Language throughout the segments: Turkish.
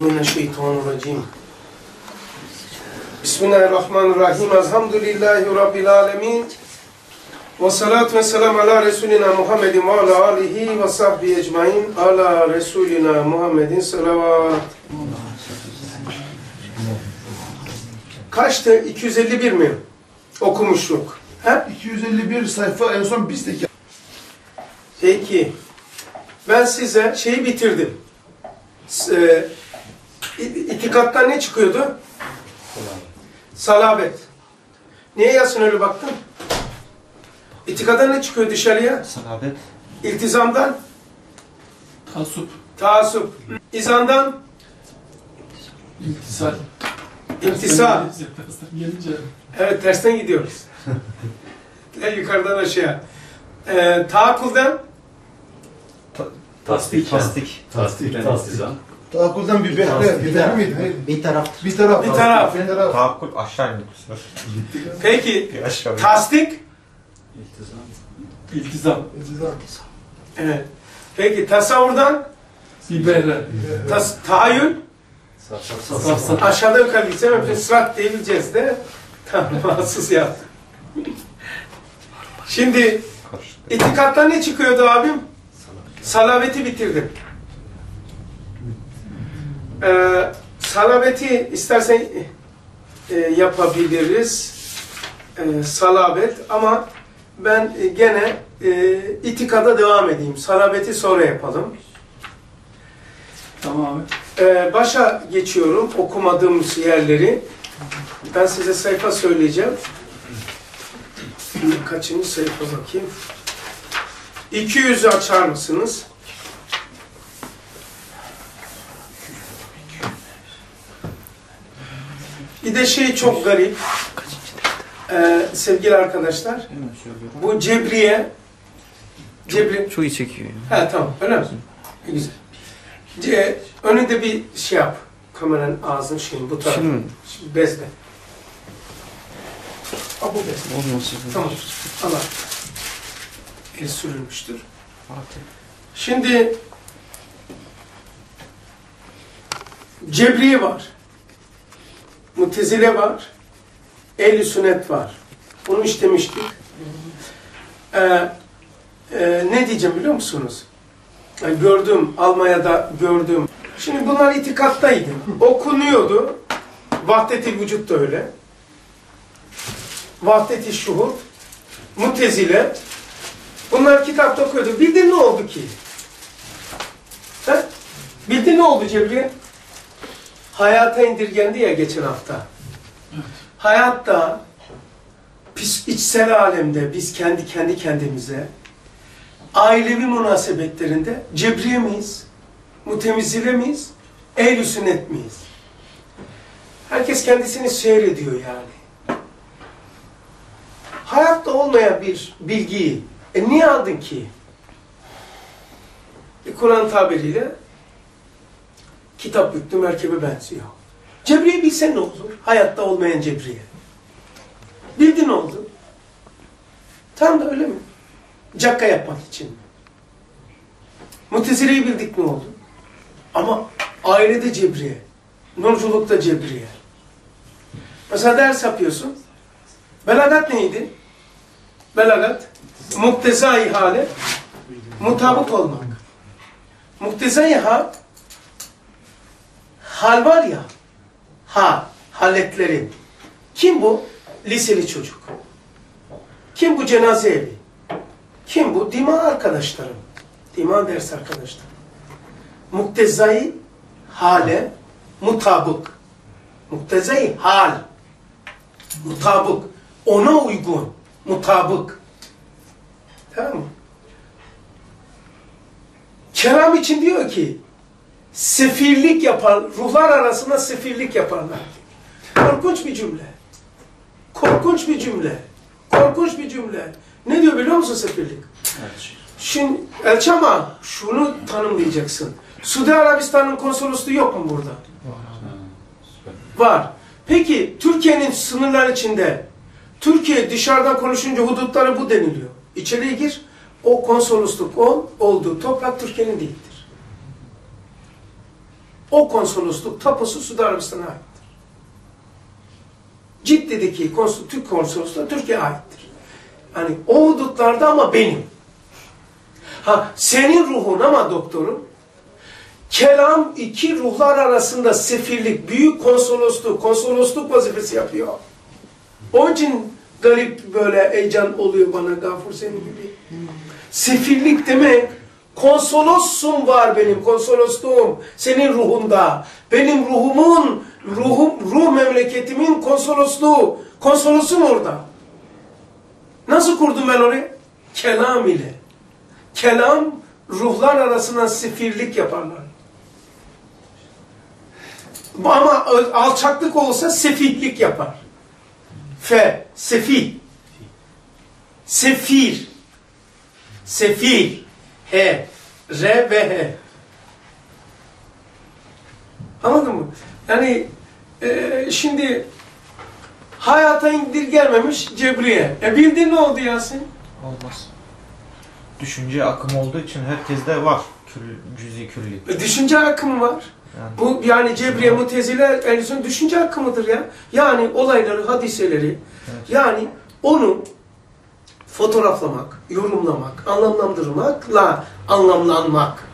Mineşşeytanirracim. Bismillahirrahmanirrahim. Elhamdülillahi Rabbil alemin. Ve salatu ve selam ala Resulina Muhammedin ve ala alihi ve sahbihi ecmain. Ala Resulina Muhammedin salavat. Kaçtı? 251 mi? Okumuşluk. He? 251 sayfa en son bizdeki. Peki. Ben size şeyi bitirdim. S- e, itikattan ne çıkıyordu? Salabet. Niye yazsın öyle baktın? İtikattan ne çıkıyor dışarıya? Salabet. İltizamdan, Tasup, taassup. İzandan, iltisal. gelince Evet tersten gidiyoruz. En yukarıdan aşağı. Ee, taakkulden, Tasdik. Tasdik. Tasdik, tasdizan. Tahakkülden bir behre, bir behre miydi? Bir taraf. Bir taraf. Bir taraf. Bir taraf. Tahakkul aşağı indik. peki Bir aşağı. tasdik, İltizam. iltizam, evet. Peki tasavvurdan, bir behre, tas, tahayyül, Aşağıda yukarı gitsem hepsini sırat diyebileceğiz de. Tamam, mahsus yaptım. Şimdi itikattan ne çıkıyordu abim? Salaveti bitirdim. Ee, salaveti istersen e, yapabiliriz. Ee, salavet ama ben e, gene e, itikada devam edeyim. Salaveti sonra yapalım. tamam abi. Ee, başa geçiyorum okumadığımız yerleri. Ben size sayfa söyleyeceğim. Kaçıncı sayfa bakayım. 200'ü açar mısınız? Bir de şey çok garip. Ee, sevgili arkadaşlar. Bu Cebriye Cebri Çok iyi çekiyor. Ha tamam öyle mi? Güzel. Ce, önünde bir şey yap. Kameranın ağzını şeyin bu tarafa. Şimdi mi? Şimdi bezle. Ha bu bezle. Olmasın. Tamam. Allah. El sürülmüştür. Şimdi Cebriye var. Mutezile var. Ehl-i sünnet var. Bunu işlemiştik. Ee, e, ne diyeceğim biliyor musunuz? Yani gördüm, Almanya'da gördüm. Şimdi bunlar itikattaydı. Okunuyordu. Vahdet-i vücut da öyle. Vahdet-i şuhud. Mutezile. Bunlar kitapta okuyordu. Bildin ne oldu ki? He? Bildin ne oldu Cebriye? Hayata indirgendi ya geçen hafta. Hayatta pis, içsel alemde biz kendi kendi kendimize ailevi münasebetlerinde cebriye miyiz? Mutemizile miyiz? Ehl-i sünnet miyiz? Herkes kendisini seyrediyor yani. Hayatta olmayan bir bilgiyi e niye aldın ki? E, Kur'an tabiriyle kitap yüklü merkebe benziyor. Cebriye bilsen ne olur? Hayatta olmayan cebriye. Bildin ne oldu? Tam da öyle mi? Cakka yapmak için mi? Mutezile'yi bildik ne oldu? Ama ailede cebriye. Nurculukta cebriye. Mesela ders yapıyorsun. Belagat neydi? Belagat, muktezai hale mutabık olmak. Muktezai hal, hal var ya, ha, haletleri. Kim bu? Liseli çocuk. Kim bu cenaze evi? Kim bu? Dima arkadaşlarım. Dima ders arkadaşlarım. Muktezai hale mutabık. Muktezai hal. Mutabık. Ona uygun. Mutabık. Tamam mı? Kelam için diyor ki sefirlik yapar, ruhlar arasında sefirlik yaparlar. Korkunç bir cümle. Korkunç bir cümle. Korkunç bir cümle. Ne diyor biliyor musun sefirlik? Şimdi elçi ama şunu tanımlayacaksın. Suudi Arabistan'ın konsolosluğu yok mu burada? Var. Peki Türkiye'nin sınırlar içinde Türkiye dışarıdan konuşunca hudutları bu deniliyor. İçeriye gir. O konsolosluk ol, olduğu toprak Türkiye'nin değildir. O konsolosluk tapusu Suudi Arabistan'a aittir. Ciddi'deki konsol, Türk konsolosluğu Türkiye'ye aittir. Yani o hudutlarda ama benim. Ha senin ruhun ama doktorum kelam iki ruhlar arasında sefirlik, büyük konsolosluk, konsolosluk vazifesi yapıyor. Onun için garip böyle heyecan oluyor bana Gafur senin gibi. Sefirlik demek konsolossun var benim konsolosluğum senin ruhunda. Benim ruhumun, ruhum, ruh memleketimin konsolosluğu. Konsolosum orada. Nasıl kurdum ben orayı? Kelam ile. Kelam ruhlar arasında sefirlik yaparlar. Ama alçaklık olursa sefihlik yapar. Fe, sefih. Sefir. Sefir. H. R ve H. Anladın mı? Yani e, şimdi hayata indirgelmemiş Cebriye. E bildin ne oldu Yasin? Olmaz. Düşünce akımı olduğu için herkeste var. Kül, cüzi külli. E, düşünce akımı var. Yani Bu yani Cebriye Mutezile Ehlüsünün düşünce akımıdır ya. Yani olayları, hadiseleri Evet. yani onu fotoğraflamak, yorumlamak, anlamlandırmakla anlamlanmak.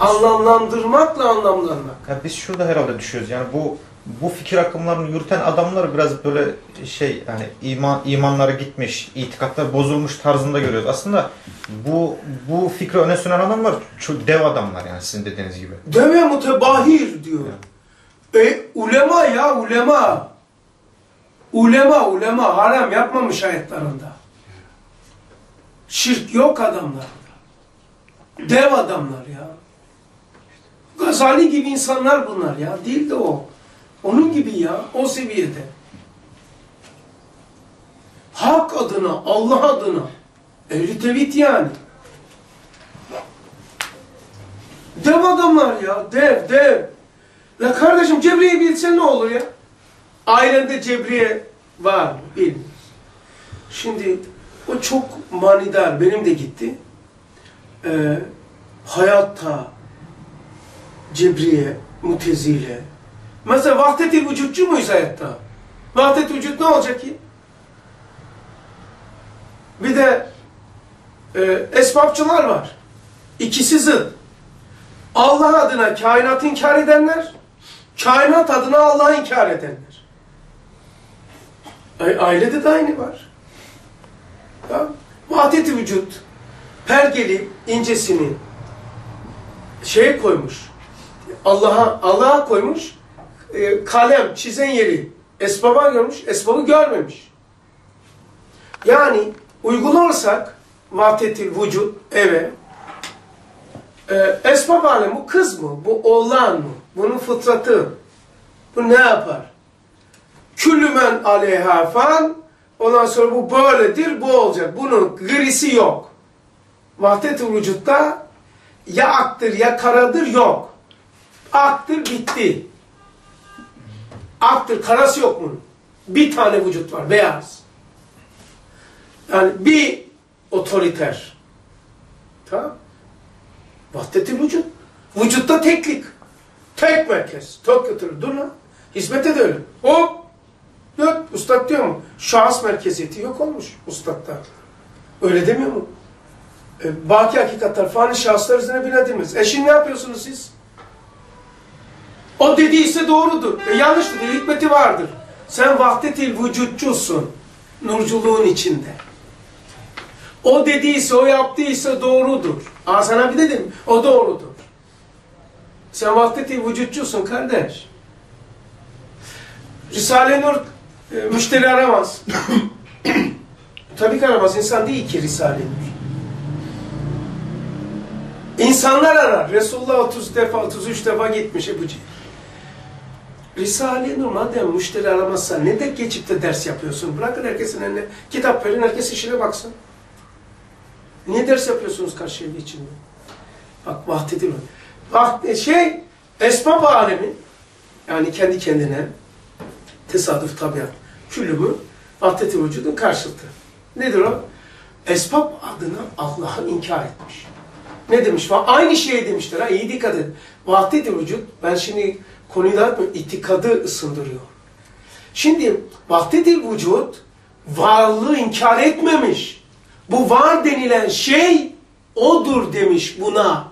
Anlamlandırmakla anlamlanmak. Ya biz şurada herhalde düşüyoruz. Yani bu bu fikir akımlarını yürüten adamlar biraz böyle şey yani iman imanları gitmiş, itikatlar bozulmuş tarzında görüyoruz. Aslında bu bu fikri öne süren adamlar çok dev adamlar yani sizin dediğiniz gibi. Deme mutebahir diyor. E ulema ya ulema. Ulema ulema haram yapmamış hayatlarında. Şirk yok adamlarda. Dev adamlar ya. Gazali gibi insanlar bunlar ya. Değil de o. Onun gibi ya. O seviyede. Hak adına, Allah adına. Ehli tevhid yani. Dev adamlar ya. Dev, dev. La kardeşim Cebriye bilsen ne olur ya? Ailende Cebriye var? Bilmiyoruz. Şimdi o çok manidar. Benim de gitti. Ee, hayatta Cebriye, Mutezile. Mesela vahdet-i vücutçu muyuz hayatta? Vahdet-i vücut ne olacak ki? Bir de e, esbabçılar var. İkisi zıt. Allah adına kainatı inkar edenler, kainat adına Allah'ı inkar edenler. Ailede de aynı var. Ya, vahdet-i vücut, pergeli incesini şeye koymuş. Allah'a Allah'a koymuş. e, kalem, çizen yeri esbaba görmüş, esbabı görmemiş. Yani uygularsak vahdet-i vücut eve e, esbab alemi kız mı? Bu oğlan mı? Bunun fıtratı. Bu ne yapar? Küllümen aleyha fan ondan sonra bu böyledir, bu olacak. Bunun grisi yok. Vahdet-i vücutta ya aktır ya karadır yok. Aktır bitti. Aktır karası yok bunun. Bir tane vücut var beyaz. Yani bir otoriter. Tamam Vahdet-i vücut. Vücutta teklik. Tek merkez. Tek götürür. Dur lan. Hizmete de öyle. Hop. Yok. Ustad diyor mu? Şahıs merkeziyeti yok olmuş ustadda. Öyle demiyor mu? E, baki hakikatler fani şahıslar üzerine binadilmez. E şimdi ne yapıyorsunuz siz? O dediyse doğrudur. E, yanlıştır. değil, Hikmeti vardır. Sen vahdet-i vücutçusun. Nurculuğun içinde. O dediyse, o yaptıysa doğrudur. Aa sana bir dedim, o doğrudur. Sen vahdeti vücutçusun kardeş. Risale-i Nur e, müşteri aramaz. Tabii ki aramaz. İnsan değil ki Risale-i Nur. İnsanlar arar. Resulullah 30 defa, 33 defa gitmiş Ebu Cehil. Risale-i madem müşteri aramazsa ne de geçip de ders yapıyorsun? Bırakın herkesin eline kitap verin, herkes işine baksın. Niye ders yapıyorsunuz karşıya geçin? Bak vahdedil. Vahd, şey, esbab alemi, yani kendi kendine, tesadüf tabiat, küllümü, vahdeti vücudun karşıtı. Nedir o? Esbab adına Allah'ı inkar etmiş. Ne demiş? Aynı şeyi demiştir. Ha, iyi dikkat edin. Vahdet-i vücut, ben şimdi konuyu dağıtmıyorum, itikadı ısındırıyor. Şimdi vahdet-i vücut varlığı inkar etmemiş. Bu var denilen şey odur demiş buna.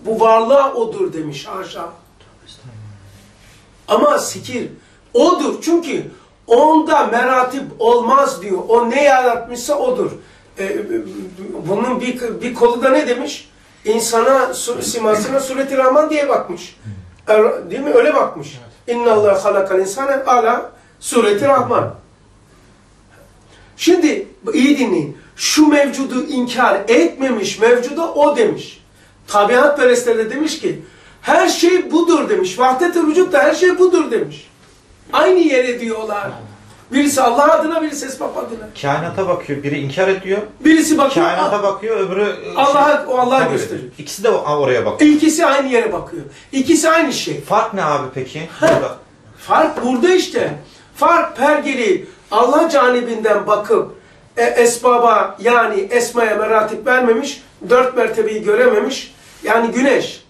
Bu varlığa odur demiş haşa. Ama sikir odur çünkü onda meratip olmaz diyor. O ne yaratmışsa odur. Ee, bunun bir, bir kolu da ne demiş? İnsana, simasına sureti rahman diye bakmış. Er- değil mi? Öyle bakmış. İnna Allah halakal insane ala sureti rahman. Şimdi iyi dinleyin. Şu mevcudu inkar etmemiş, mevcuda o demiş. Tabiat perestleri de demiş ki her şey budur demiş. Vahdet-i vücut da her şey budur demiş. Aynı yere diyorlar. Birisi Allah adına, birisi esbab adına. Kainata bakıyor, biri inkar ediyor. Birisi bakıyor, Kainata bakıyor, öbürü e, Allah'a- o Allah'a gösteriyor. ediyor. İkisi de oraya bakıyor. ikisi aynı yere bakıyor. İkisi aynı şey. Fark ne abi peki? Burada. Fark burada işte. Fark pergeli Allah canibinden bakıp e, esbaba yani esmaya meratip vermemiş, dört mertebeyi görememiş. Yani güneş,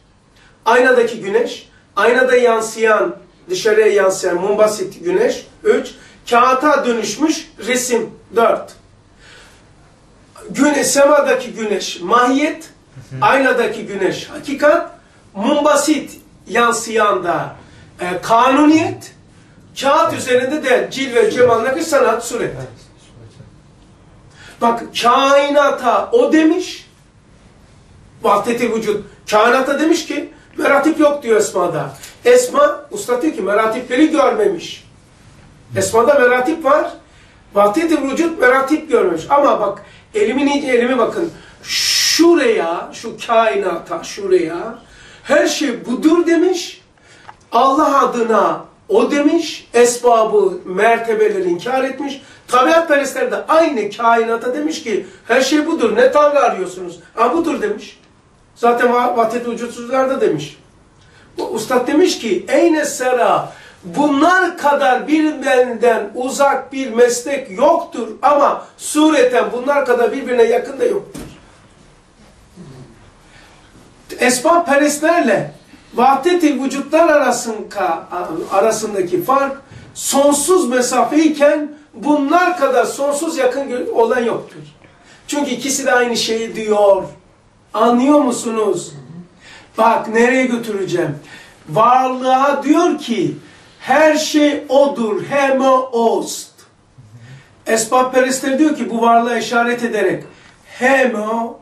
aynadaki güneş, aynada yansıyan, dışarıya yansıyan mumbasit güneş, üç, kağıta dönüşmüş resim, dört. Güne, semadaki güneş mahiyet, aynadaki güneş hakikat, mumbasit yansıyan da e, kanuniyet, kağıt üzerinde de cilve cemaldaki sanat suret. Bak kainata o demiş, vahdeti vücut. Kainata demiş ki meratip yok diyor Esma'da. Esma, usta diyor ki meratipleri görmemiş. Esma'da meratip var. Vahdeti vücut meratip görmemiş. Ama bak elimin elime bakın. Şuraya, şu kainata, şuraya her şey budur demiş. Allah adına o demiş, esbabı, mertebeleri inkar etmiş. Tabiatperestler de aynı kainata demiş ki her şey budur, ne tanrı arıyorsunuz? Ha budur demiş. Zaten va- vahdet vücutsuzlar da demiş. Ustad demiş ki, eyne sera, bunlar kadar birbirinden uzak bir meslek yoktur ama sureten bunlar kadar birbirine yakın da yoktur. Esbab perestlerle vahdet-i vücutlar arasında, arasındaki fark sonsuz mesafeyken bunlar kadar sonsuz yakın olan yoktur. Çünkü ikisi de aynı şeyi diyor. Anlıyor musunuz? Bak nereye götüreceğim. Varlığa diyor ki her şey odur. Hemo ost. Esbab perestler diyor ki bu varlığa işaret ederek hemo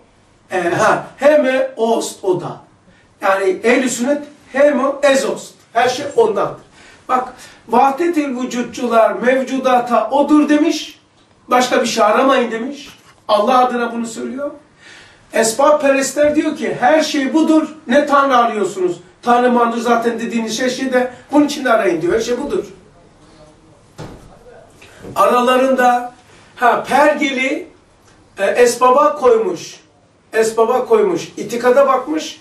e, ha, heme ost o da. Yani ehl sünnet hemo ezost. Her şey ondandır. Bak vahdet-i vücutçular mevcudata odur demiş. Başka bir şey aramayın demiş. Allah adına bunu söylüyor. Esbab perestler diyor ki her şey budur. Ne tanrı arıyorsunuz? Tanrı manrı zaten dediğiniz şey, şey de bunun içinde arayın diyor. Her şey budur. Aralarında ha pergeli e, esbaba koymuş. Esbaba koymuş. İtikada bakmış.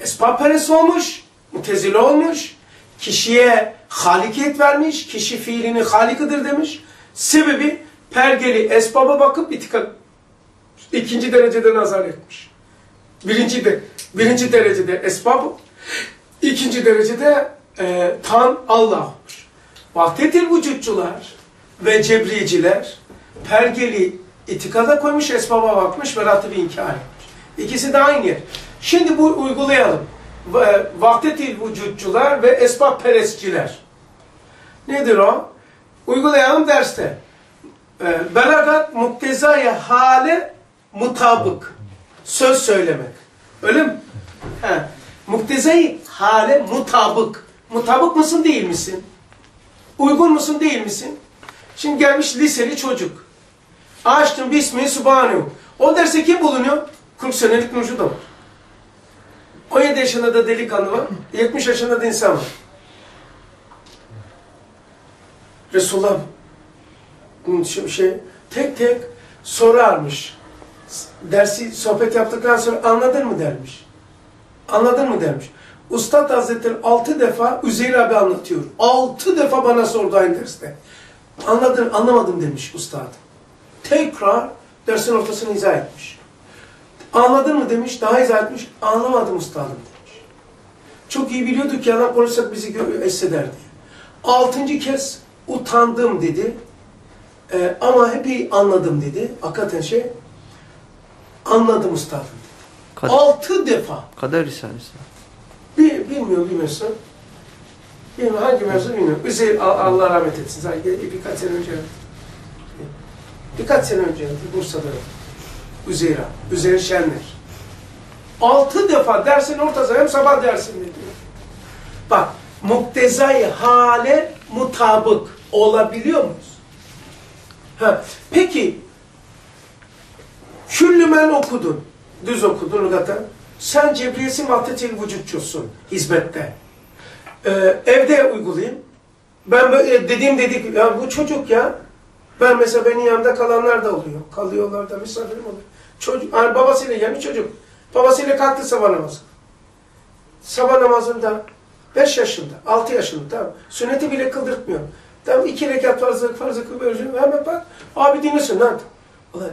Esbab perest olmuş. Mutezile olmuş. Kişiye halikiyet vermiş. Kişi fiilini halikıdır demiş. Sebebi pergeli esbaba bakıp itikad ikinci derecede nazar etmiş. Birinci de birinci derecede esbab, ikinci derecede e, tan Allah olmuş. Vahdetil vücutçular ve cebriyeciler pergeli itikada koymuş, esbaba bakmış ve ratibi inkar etmiş. İkisi de aynı yer. Şimdi bu uygulayalım. Va- Vahdetil vücutçular ve esbab perestçiler. Nedir o? Uygulayalım derste. E, belagat muktezaya hale mutabık. Söz söylemek. Öyle mi? He. Hale mutabık. Mutabık mısın değil misin? Uygun musun değil misin? Şimdi gelmiş liseli çocuk. Açtım Bismillah Subhanehu. O derse kim bulunuyor? 40 senelik Nurcu da var. 17 yaşında da delikanlı var. 70 yaşında da insan var. Resulullah şey, tek tek sorarmış. Dersi sohbet yaptıktan sonra anladın mı dermiş. Anladın mı dermiş. Ustad Hazretleri altı defa Üzeyir abi anlatıyor. Altı defa bana sordu aynı derste. Anladın, anlamadım demiş ustad. Tekrar dersin ortasını izah etmiş. Anladın mı demiş, daha izah etmiş. Anlamadım üstadım demiş. Çok iyi biliyorduk ki yalan konuşsak bizi hisseder. Altıncı kez utandım dedi. Ee, ama hep iyi anladım dedi. Hakikaten şey, anladım üstadım. Kad- Altı defa. Kader Risalesi. Bir, bilmiyorum bir mevzu. Bilmiyorum hangi mevzu bilmiyorum. Üzeyir A- Allah rahmet etsin. Zaten birkaç sene önce birkaç sene önce Bursa'da Üzeyir abi. Üzeyir Şenler. Altı defa dersin ortası hem sabah dersinde diyor. Bak muktezai hale mutabık olabiliyor muyuz? Ha, peki Küllümen okudun. Düz okudun zaten. Sen cebriyesi mahdetil vücutçusun hizmette. Ee, evde uygulayayım. Ben böyle dediğim dedik ya bu çocuk ya. Ben mesela benim yanımda kalanlar da oluyor. Kalıyorlar da misafirim oluyor. Çocuk, yani babasıyla gelmiş çocuk. Babasıyla kalktı sabah namazı. Sabah namazında 5 yaşında, 6 yaşında tamam. Sünneti bile kıldırtmıyor. Tamam iki rekat farzı, farzı kılıyor. Hemen bak. Abi dinliyorsun lan. Ulan,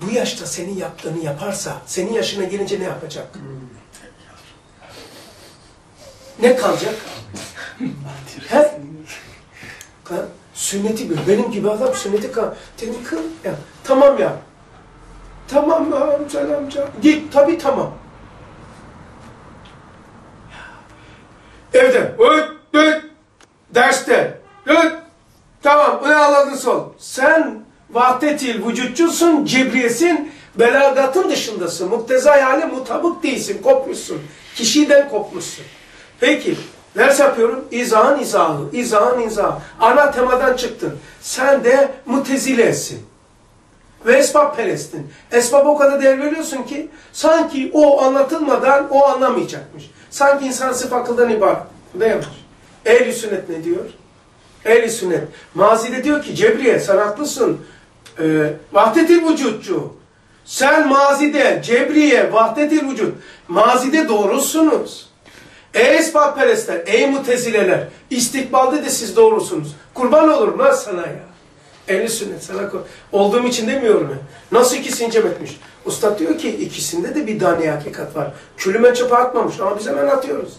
bu yaşta senin yaptığını yaparsa, senin yaşına gelince ne yapacak? Ne kalacak? He? Sünneti bil. Benim gibi adam sünneti kal. Dedim kıl. Ya, tamam ya. Tamam ya amca amca. Git tabii tamam. Evde. Öt, öt. Derste. Öt. Tamam, bunu anladın sol. Sen vahdetil vücutçusun, cebriyesin, belagatın dışındasın. Muktezai hale mutabık değilsin, kopmuşsun. Kişiden kopmuşsun. Peki, ders yapıyorum. İzahın izahı, izahın izahı. Ana temadan çıktın. Sen de mutezilesin. Ve esbab perestin. Esbaba o kadar değer veriyorsun ki sanki o anlatılmadan o anlamayacakmış. Sanki insan sırf akıldan ibaret. Neymiş? Ehl-i sünnet ne diyor? Ehl-i sünnet. Mazide diyor ki Cebriye sen haklısın. Ee, vahdetil vücutçu. Sen mazide, Cebriye, vahdetil vücut. Mazide doğrusunuz. Ey esbabperestler, ey mutezileler, istikbalde de siz doğrusunuz. Kurban olurum lan sana ya. Ehli sünnet sana olduğum için demiyorum ya. Nasıl ikisini cem etmiş? Ustad diyor ki ikisinde de bir tane hakikat var. Külüme çöpe atmamış ama biz hemen atıyoruz.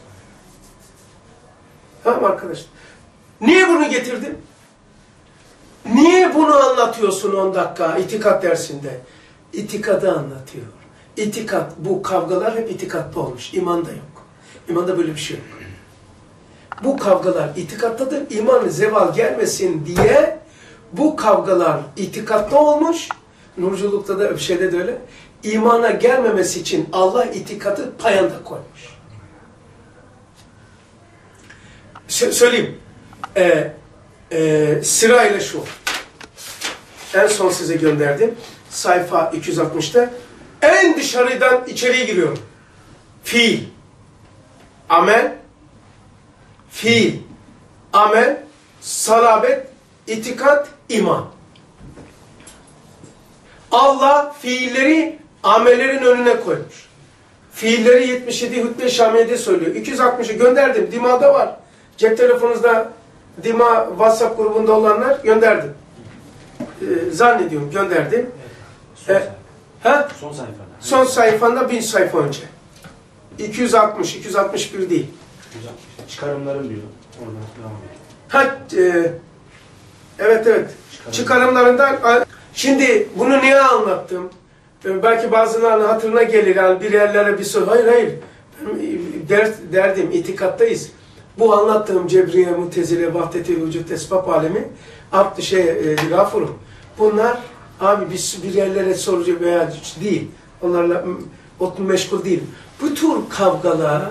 Tamam arkadaşlar. Niye bunu getirdim? Niye bunu anlatıyorsun 10 dakika itikat dersinde? İtikadı anlatıyor. İtikat, bu kavgalar hep itikatta olmuş. İmanda yok. İmanda böyle bir şey yok. Bu kavgalar itikattadır. İman zeval gelmesin diye bu kavgalar itikatta olmuş. Nurculukta da bir şeyde de öyle. İmana gelmemesi için Allah itikatı payanda koymuş. Sö- söyleyeyim. Ee, e, sırayla şu. En son size gönderdim. Sayfa 260'ta. En dışarıdan içeriye giriyorum. Fiil. Amel. Fiil. Amel. Salabet. itikat, iman. Allah fiilleri amellerin önüne koymuş. Fiilleri 77 Hutbe Şamiye'de söylüyor. 260'ı gönderdim. Dima'da var. Cep telefonunuzda Dima WhatsApp grubunda olanlar gönderdim. Ee, zannediyorum gönderdim. Son, E, sayfa. ha? son sayfada. Son sayfanda bin sayfa önce. 260, 261 değil. Güzel. Çıkarımlarım diyor. Oradan devam ediyor. Ha, e, evet evet. Çıkarım. Çıkarımlarından şimdi bunu niye anlattım? E, Belki bazılarının hatırına gelir yani bir yerlere bir soru. Hayır hayır. Benim der, derdim itikattayız. Bu anlattığım Cebriye, Mutezile, Vahdeti, Vücut, Esbab alemi abd şey e, gafurum. Bunlar abi biz bir yerlere sorucu veya değil. Onlarla m, ot meşgul değil. Bu tür kavgalar,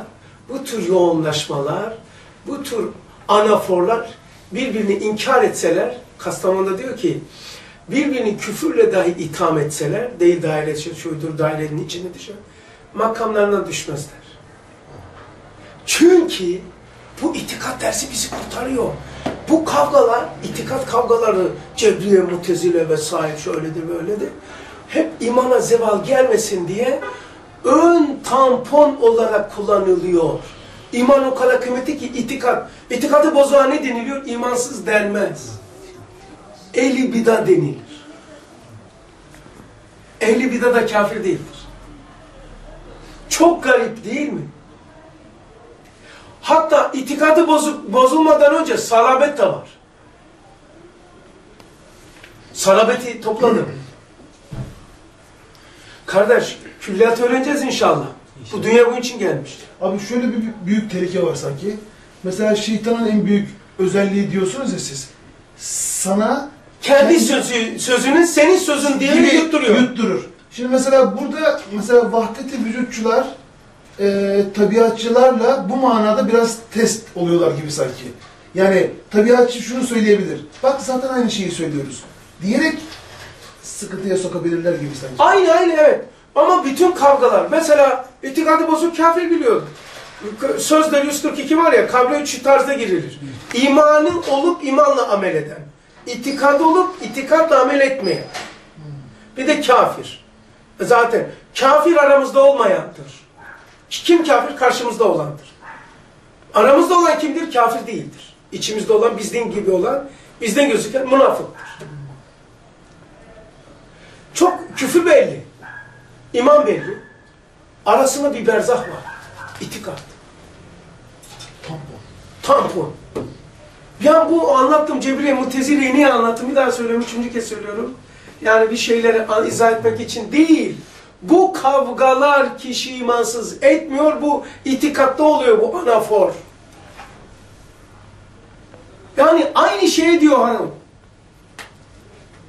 bu tür yoğunlaşmalar, bu tür anaforlar birbirini inkar etseler, Kastamonu'da diyor ki, birbirini küfürle dahi itham etseler, değil daire şuydur, dairenin içinde dışarı, makamlarına düşmezler. Çünkü bu itikat dersi bizi kurtarıyor. Bu kavgalar, itikat kavgaları, Cebriye, Mutezile vesaire şöyledir böyledir. Hep imana zeval gelmesin diye ön tampon olarak kullanılıyor. İman o kadar kıymetli ki itikat. İtikatı bozuğa ne deniliyor? İmansız denmez. Ehli bida denilir. Ehli bida da kafir değildir. Çok garip değil mi? Hatta itikadı bozuk, bozulmadan önce salabet de var. Salabeti topladım. Kardeş, külliyat öğreneceğiz inşallah. Bu dünya bunun için gelmiş. Abi şöyle bir büyük- tehlike var sanki. Mesela şeytanın en büyük özelliği diyorsunuz ya siz. Sana Kendi sözü, sözünün senin sözün diye yutturuyor. yutturur. Şimdi mesela burada mesela vahdeti vücutçular e, tabiatçılarla bu manada biraz test oluyorlar gibi sanki. Yani tabiatçı şunu söyleyebilir. Bak zaten aynı şeyi söylüyoruz. Diyerek sıkıntıya sokabilirler gibi sanki. Aynı aynı evet. Ama bütün kavgalar, mesela itikadı bozuk kafir biliyordu. Sözde 142 var ya, kabre üç tarzda girilir. İmanın olup imanla amel eden. İtikadı olup itikatla amel etmeyen. Bir de kafir. Zaten kafir aramızda olmayandır. Kim kafir? Karşımızda olandır. Aramızda olan kimdir? Kafir değildir. İçimizde olan, bizden gibi olan, bizden gözüken münafıktır. Çok küfür belli. İman belli. Arasında bir berzah var. İtikat. Tampon. Tampon. Ya bu anlattım Cebriye Mutezile'yi niye anlattım? Bir daha söylüyorum, üçüncü kez söylüyorum. Yani bir şeyleri izah etmek için değil. Bu kavgalar kişi imansız etmiyor. Bu itikatta oluyor bu anafor. Yani aynı şey diyor hanım.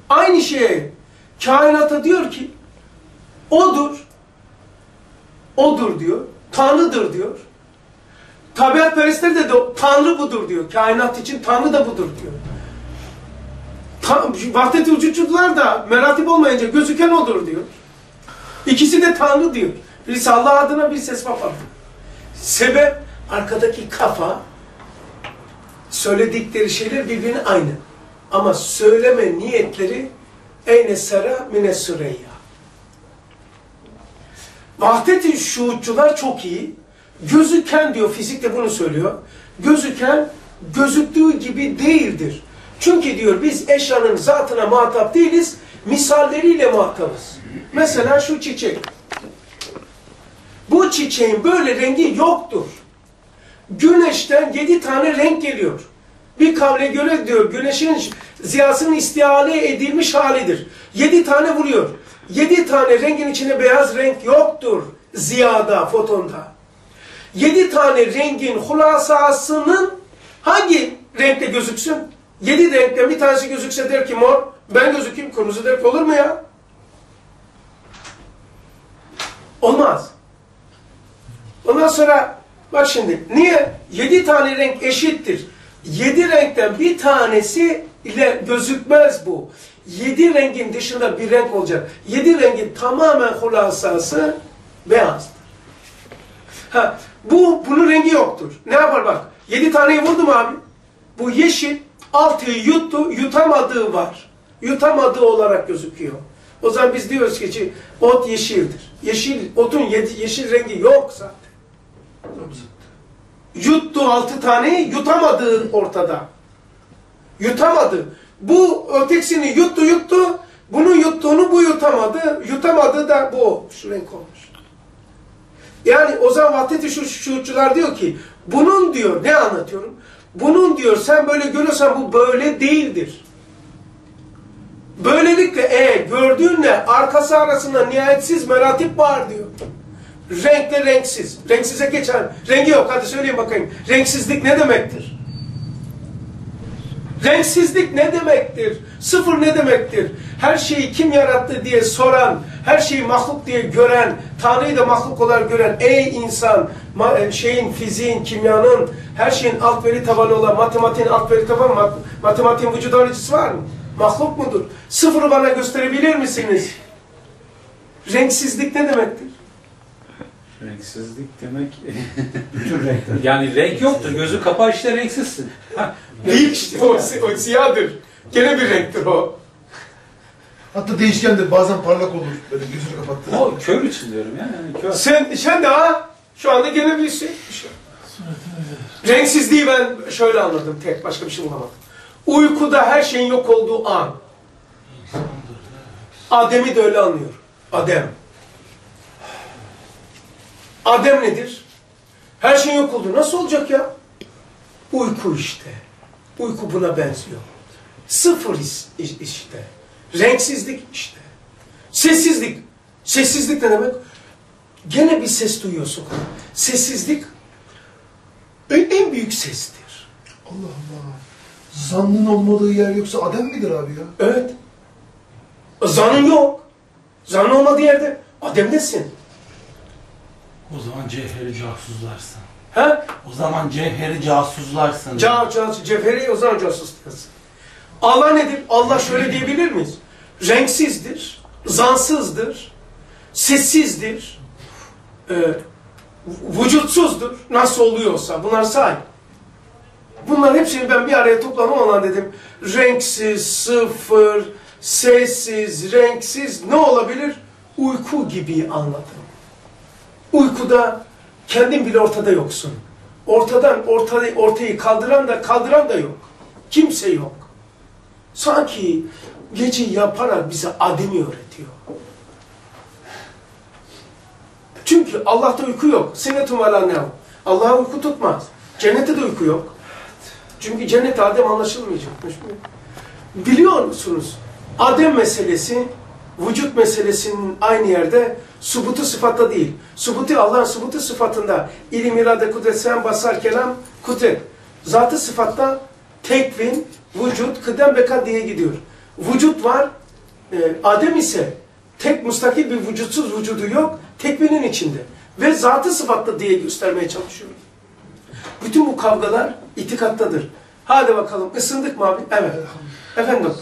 Aynı şey. Kainata diyor ki odur. Odur diyor. Tanrıdır diyor. Tabiatperestler de, de Tanrı budur diyor. Kainat için Tanrı da budur diyor. Vahdet-i vücutçular da meratip olmayınca gözüken odur diyor. İkisi de Tanrı diyor. Birisi Allah adına birisi esbab adına. Sebep arkadaki kafa söyledikleri şeyler birbirine aynı. Ama söyleme niyetleri eyne sera mine süreyya. Vahdet-i şuutçular çok iyi. Gözüken diyor, fizik de bunu söylüyor. Gözüken gözüktüğü gibi değildir. Çünkü diyor biz eşyanın zatına muhatap değiliz, misalleriyle muhatabız. Mesela şu çiçek. Bu çiçeğin böyle rengi yoktur. Güneşten yedi tane renk geliyor. Bir kavle göre diyor güneşin ziyasının istihale edilmiş halidir. Yedi tane vuruyor. Yedi tane rengin içinde beyaz renk yoktur ziyada, fotonda. Yedi tane rengin hulasasının hangi renkte gözüksün? Yedi renkten bir tanesi gözükse der ki mor, ben gözükeyim kırmızı der ki olur mu ya? Olmaz. Ondan sonra bak şimdi niye? Yedi tane renk eşittir. Yedi renkten bir tanesi ile gözükmez bu. Yedi rengin dışında bir renk olacak. Yedi rengin tamamen hulasası beyazdır. Ha, bu bunun rengi yoktur. Ne yapar bak? Yedi taneyi vurdum abi. Bu yeşil altıyı yuttu, yutamadığı var. Yutamadığı olarak gözüküyor. O zaman biz diyoruz ki ot yeşildir. Yeşil, otun yeşil rengi yok zaten. Yuttu altı taneyi, yutamadığı ortada. Yutamadı. Bu ötekisini yuttu yuttu, bunu yuttuğunu bu yutamadı, yutamadı da bu. Şu renk olmuş. Yani o zaman vahdeti şu şuurcular diyor ki, bunun diyor, ne anlatıyorum? Bunun diyor, sen böyle görüyorsan bu böyle değildir. Böylelikle e gördüğünle arkası arasında nihayetsiz meratip var diyor. Renkle renksiz. Renksize geçen. Rengi yok. Hadi söyleyin bakayım. Renksizlik ne demektir? Renksizlik ne demektir? Sıfır ne demektir? Her şeyi kim yarattı diye soran, her şeyi mahluk diye gören, Tanrı'yı da mahluk olarak gören, ey insan, şeyin, fiziğin, kimyanın, her şeyin alt veri tabanı olan, matematiğin alt veri tabanı, mat matematiğin vücut öğreticisi var mı? Mahluk mudur? Sıfırı bana gösterebilir misiniz? Renksizlik ne demektir? Renksizlik demek Bütün renkler. yani renk yoktur. Gözü kapağı işte renksizsin. Ha, Değil işte, o, o siyahdır. Gene bir renktir o. Hatta değişkendir. Bazen parlak olur. Böyle gözünü kapattı. o kör için diyorum ya. Yani kör. Sen, sen de ha, şu anda gene bir şey. Renksizliği ben şöyle anladım tek, başka bir şey bulamadım. Uykuda her şeyin yok olduğu an. Adem'i de öyle anlıyor. Adem. Adem nedir? Her şey yok oldu. Nasıl olacak ya? Uyku işte. Uyku buna benziyor. Sıfır işte. Renksizlik işte. Sessizlik. Sessizlik ne demek? Gene bir ses duyuyorsun. Sessizlik en en büyük sestir. Allah Allah. Zannın olmadığı yer yoksa Adem midir abi ya? Evet. Zanın yok. Zanın olmadığı yerde Adem'desin. O zaman cevheri casuslarsan. Ha? O zaman cevheri casuslarsan. Ca, ca, cevheri o zaman casus diyorsun. Allah nedir? Allah şöyle diyebilir miyiz? Renksizdir, zansızdır, sessizdir, e, vücutsuzdur. Nasıl oluyorsa bunlar say. Bunların hepsini ben bir araya topladım olan dedim. Renksiz, sıfır, sessiz, renksiz ne olabilir? Uyku gibi anladım. Uykuda kendin bile ortada yoksun. Ortadan ortayı, ortayı kaldıran da kaldıran da yok. Kimse yok. Sanki gece yaparak bize ademi öğretiyor. Çünkü Allah'ta uyku yok. Nev. Allah'a uyku tutmaz. Cennette de uyku yok. Çünkü cennet Adem anlaşılmayacakmış. Biliyor musunuz? Adem meselesi, vücut meselesinin aynı yerde subutu sıfatta değil. Subutu Allah'ın subutu sıfatında ilim, irade, kudret, sen, basar, kelam, kudret. Zatı sıfatta tekvin, vücut, kıdem, beka diye gidiyor. Vücut var, e, Adem ise tek mustakil bir vücutsuz vücudu yok, tekvinin içinde. Ve zatı sıfatta diye göstermeye çalışıyor. Bütün bu kavgalar itikattadır. Hadi bakalım ısındık mı abi? Evet. Efendim.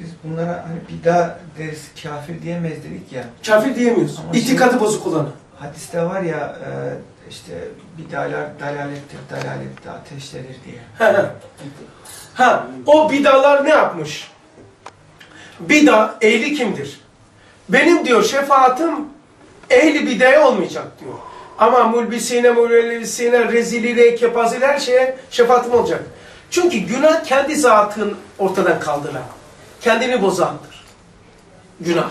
Biz bunlara hani bir daha deriz kafir diyemeyiz dedik ya. Kafir diyemiyoruz. Ama İtikadı bozuk olanı. Hadiste var ya e, işte bidalar dalalettir, dalalet de ateştedir diye. Ha, ha. ha, o bidalar ne yapmış? Bida ehli kimdir? Benim diyor şefaatim ehli bidaya olmayacak diyor. Ama mulbisine, mulbisine, rezilire, kepazile her şeye şefaatim olacak. Çünkü günah kendi zatın ortadan kaldıran, kendini bozandır. Günah.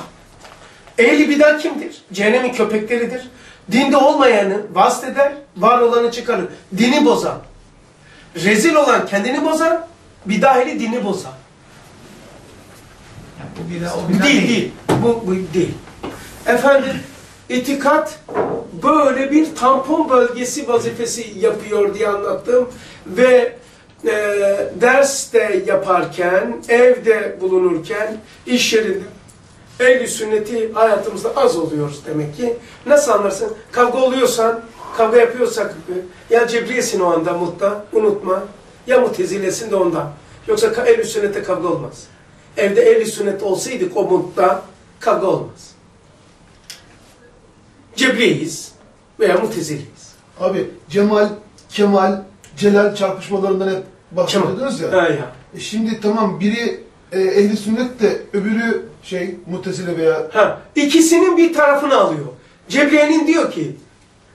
Ehli bidat kimdir? Cehennemin köpekleridir. Dinde olmayanı vasfeder, var olanı çıkarır. Dini bozan. Rezil olan kendini bozan, bidahili dini bozan. Yani bu bida o Bu bida değil, değil. Bu, bu değil. Efendim, itikat böyle bir tampon bölgesi vazifesi yapıyor diye anlattım. Ve e, derste yaparken, evde bulunurken, iş yerinde ehl sünneti hayatımızda az oluyoruz demek ki. Nasıl anlarsın? Kavga oluyorsan, kavga yapıyorsak ya cebriyesin o anda mutta, unutma. Ya mutezilesin de ondan. Yoksa ehl sünnette kavga olmaz. Evde ehl sünnet olsaydık o mutta kavga olmaz. Cebriyeyiz veya muteziliyiz. Abi Cemal, Kemal, Celal çarpışmalarından hep bahsediyordunuz ya. Ha ya. E şimdi tamam biri e, ehli sünnet de öbürü şey mutezile veya Ha, ikisinin bir tarafını alıyor. Cebriye'nin diyor ki,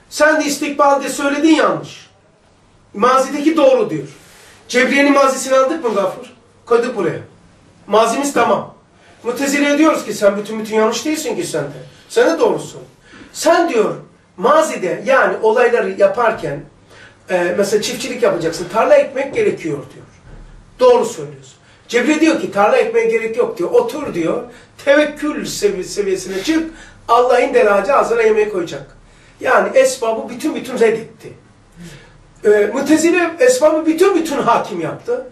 sen de istikbalde söyledin yanlış. Mazideki doğru diyor. Cebriye'nin mazisini aldık mı Gafur? Koyduk buraya. Mazimiz tamam. Mutezile'ye diyoruz ki sen bütün bütün yanlış değilsin ki sen de. Sen de doğrusun. Sen diyor mazide yani olayları yaparken e, mesela çiftçilik yapacaksın. Tarla ekmek gerekiyor diyor. Doğru söylüyorsun. Cebrail diyor ki tarla ekmeğe gerek yok diyor. Otur diyor. Tevekkül sevi seviyesine çık. Allah'ın delacı ağzına yemeği koyacak. Yani esbabı bütün bütün reddetti. Ee, Mutezile esbabı bütün bütün hakim yaptı.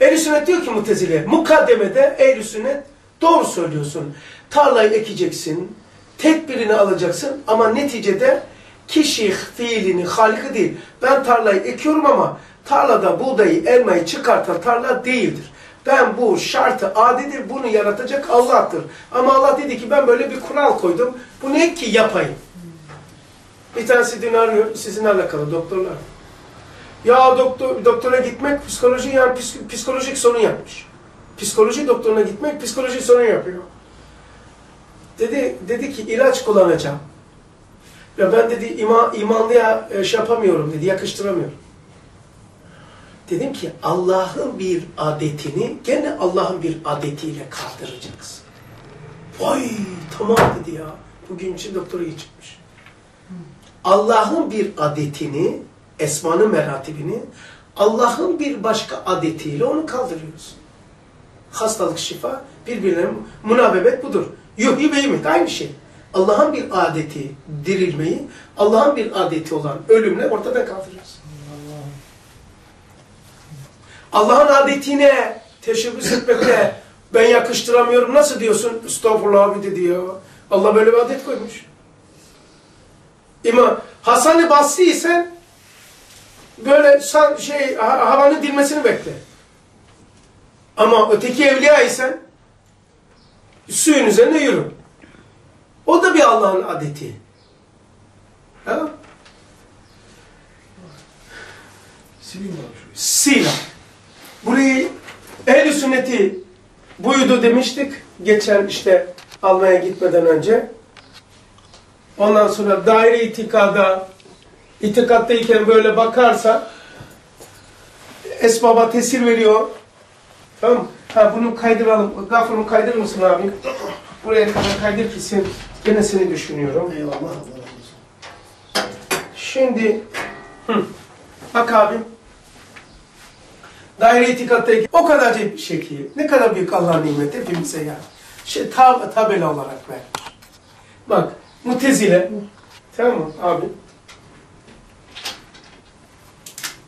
Ehl-i sünnet diyor ki Mutezile, mukaddemede ehl-i sünnet doğru söylüyorsun. Tarlayı ekeceksin, tedbirini alacaksın ama neticede kişi fiilini, halkı değil. Ben tarlayı ekiyorum ama tarlada buğdayı, elmayı çıkartan tarla değildir. Ben bu şartı adidir, bunu yaratacak Allah'tır. Ama Allah dedi ki ben böyle bir kural koydum. Bu ne ki yapayım. Bir tanesi dün arıyor, sizinle alakalı doktorlar. Ya doktor, doktora gitmek psikoloji yani psik- psikolojik sorun yapmış. Psikoloji doktoruna gitmek psikolojik sorun yapıyor. Dedi, dedi ki ilaç kullanacağım. Ya ben dedi ima, imanlıya e, şey yapamıyorum dedi, yakıştıramıyorum. Dedim ki Allah'ın bir adetini gene Allah'ın bir adetiyle kaldıracaksın. Vay tamam dedi ya. Bugün için doktora geçmiş. Allah'ın bir adetini, esmanın meratibini Allah'ın bir başka adetiyle onu kaldırıyoruz. Hastalık, şifa birbirine münabebet budur. Yuhyi ve yumit aynı şey. Allah'ın bir adeti dirilmeyi, Allah'ın bir adeti olan ölümle ortada kaldırıyoruz. Allah'ın adetine teşebbüs etmekle ben yakıştıramıyorum. Nasıl diyorsun? Estağfurullah abi de diyor. Allah böyle bir adet koymuş. İmam Hasan-ı Basri ise böyle şey ha- havanın dilmesini bekle. Ama öteki evliya ise suyun üzerine yürü. O da bir Allah'ın adeti. Şurayı? Sila. Burayı ehl sünneti buydu demiştik. Geçen işte almaya gitmeden önce. Ondan sonra daire itikada itikattayken böyle bakarsa esbaba tesir veriyor. Tamam mı? Ha bunu kaydıralım. Gafur'umu kaydırır mısın abi? Buraya kadar kaydır ki sen, gene seni düşünüyorum. Eyvallah Allah razı olsun. Şimdi hı, bak abim daire itikattaki o kadar bir şey ki ne kadar büyük Allah'ın nimeti hepimize ya. Şey, tab tabela olarak ver. Bak mutezile tamam mı abi?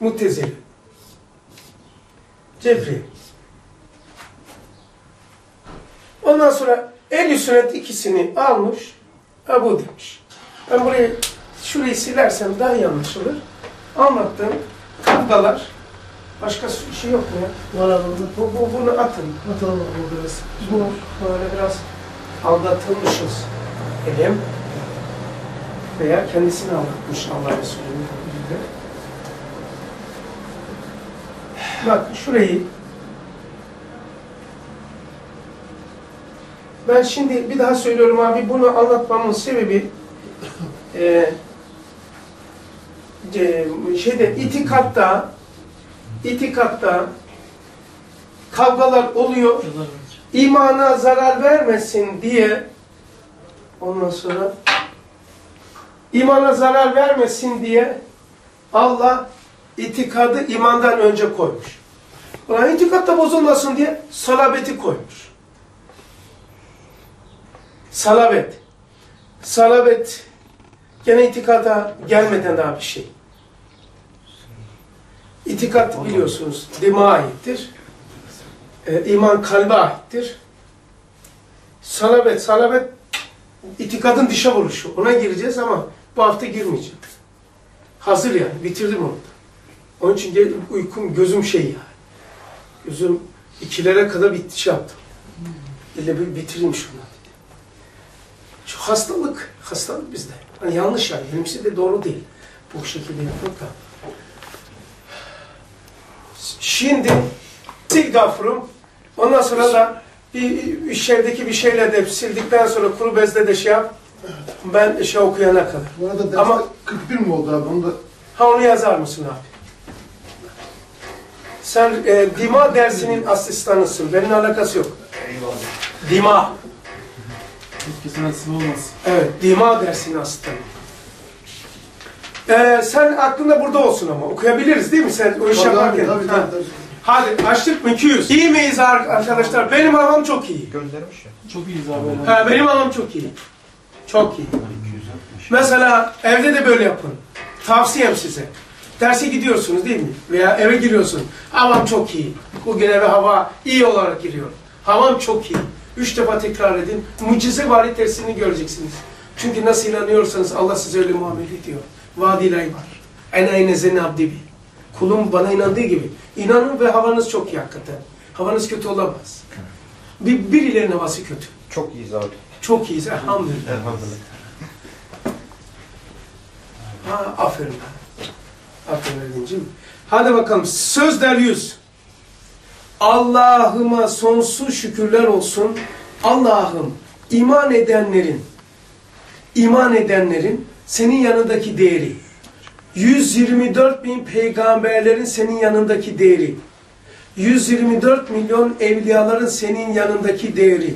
Mutezile Cebri Ondan sonra el sünnet ikisini almış ha bu demiş. Ben burayı şurayı silersem daha iyi anlaşılır. Anlattığım kavgalar başka şey yok mu ya? Var orada. Bu, bu, bunu atın. Atalım orada biraz. Bu böyle biraz aldatılmışız elim veya kendisini aldatmış Allah Resulü'nün. Bak şurayı ben şimdi bir daha söylüyorum abi bunu anlatmamın sebebi e, e, şeyde itikatta itikatta kavgalar oluyor imana zarar vermesin diye ondan sonra imana zarar vermesin diye Allah itikadı imandan önce koymuş. Ulan itikatta bozulmasın diye salabeti koymuş. Salabet. Salabet gene itikada gelmeden daha bir şey. İtikat biliyorsunuz dima aittir. Ee, iman kalbe aittir. Salabet, salabet itikadın dışa vuruşu. Ona gireceğiz ama bu hafta girmeyeceğim. Hazır yani, bitirdim onu. Onun için uykum, gözüm şey yani. Gözüm ikilere kadar bitti şey yaptım. İlle bir bitireyim şunu. Hastalık, hastalık bizde. Hani yanlış yani, benimsi de doğru değil. Bu şekilde yapmak da. Şimdi sil gafurum. Ondan sonra da bir içerideki bir şeyle de sildikten sonra kuru bezle de şey yap. Ben şey okuyana kadar. Bu arada derste Ama- 41 mi oldu abi? Onu da Ha onu yazar mısın abi? Sen e, Dima dersinin asistanısın. Benimle alakası yok. Dima. Herkese nasip olmasın. Evet, Dima dersinin asistanı. Ee, sen aklında burada olsun ama. Okuyabiliriz değil mi sen o iş Tabii yaparken? tabii, tabii, tabii. Hadi açtık mı 200? İyi miyiz ar- arkadaşlar? Benim anlam çok iyi. Göndermiş ya. Çok iyiyiz abi. Ha, benim anlam çok iyi. Çok iyi. Mesela evde de böyle yapın. Tavsiyem size. Derse gidiyorsunuz değil mi? Veya eve giriyorsun. Havam çok iyi. Bugün eve hava iyi olarak giriyor. Havam çok iyi. Üç defa tekrar edin. Mucize vari tersini göreceksiniz. Çünkü nasıl inanıyorsanız Allah size öyle muamele ediyor. Vaad ilahi var. En ayne zenne abdi bi. Kulum bana inandığı gibi. İnanın ve havanız çok iyi hakikaten. Havanız kötü olamaz. Bir, birilerinin havası kötü. Çok iyiyiz abi. Çok iyiyiz elhamdülillah. Elhamdülillah. Ha, aferin. Aferin Erdincim. Hadi bakalım. Sözler yüz. Allah'ıma sonsuz şükürler olsun. Allah'ım iman edenlerin iman edenlerin senin yanındaki değeri 124 bin peygamberlerin senin yanındaki değeri 124 milyon evliyaların senin yanındaki değeri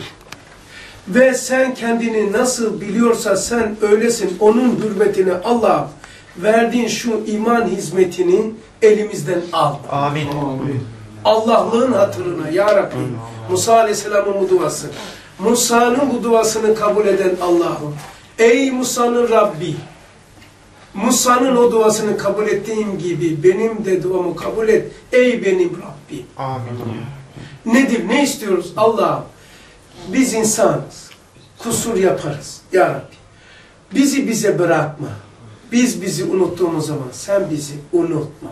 Ve sen kendini nasıl biliyorsa sen öylesin. Onun hürmetine Allah verdiğin şu iman hizmetini elimizden al. Amin. Allah'lığın hatırına ya Rabbi. Musa Aleyhisselam'ın bu duası. Musa'nın bu duasını kabul eden Allah'ım. Ey Musa'nın Rabbi. Musa'nın o duasını kabul ettiğim gibi benim de duamı kabul et. Ey benim Rabbi. Amin. Nedir? Ne istiyoruz? Allah'ım biz insanız. Kusur yaparız. Ya Rabbi. Bizi bize bırakma. Biz bizi unuttuğumuz zaman sen bizi unutma.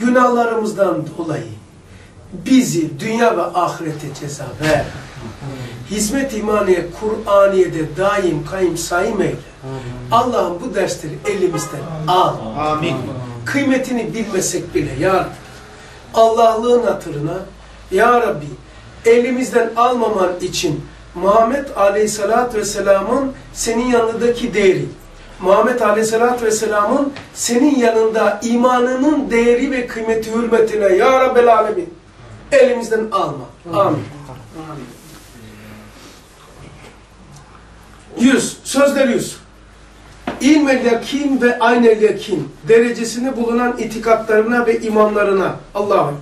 Günahlarımızdan dolayı bizi dünya ve ahirete ceza ver. Hizmet imaniye, Kur'aniye'de daim kayım sayım eyle. Allah'ım bu dersleri elimizden al. Amin. Kıymetini bilmesek bile ya Rabbi. Allah'lığın hatırına ya Rabbi elimizden almaman için Muhammed Aleyhisselatü Vesselam'ın senin yanındaki değeri, Muhammed Aleyhisselatü Vesselam'ın senin yanında imanının değeri ve kıymeti hürmetine ya Rabbel Alemin elimizden alma. Amin. Yüz, sözler yüz. İlmel yakin ve aynel yakin derecesinde bulunan itikatlarına ve imanlarına Allah'a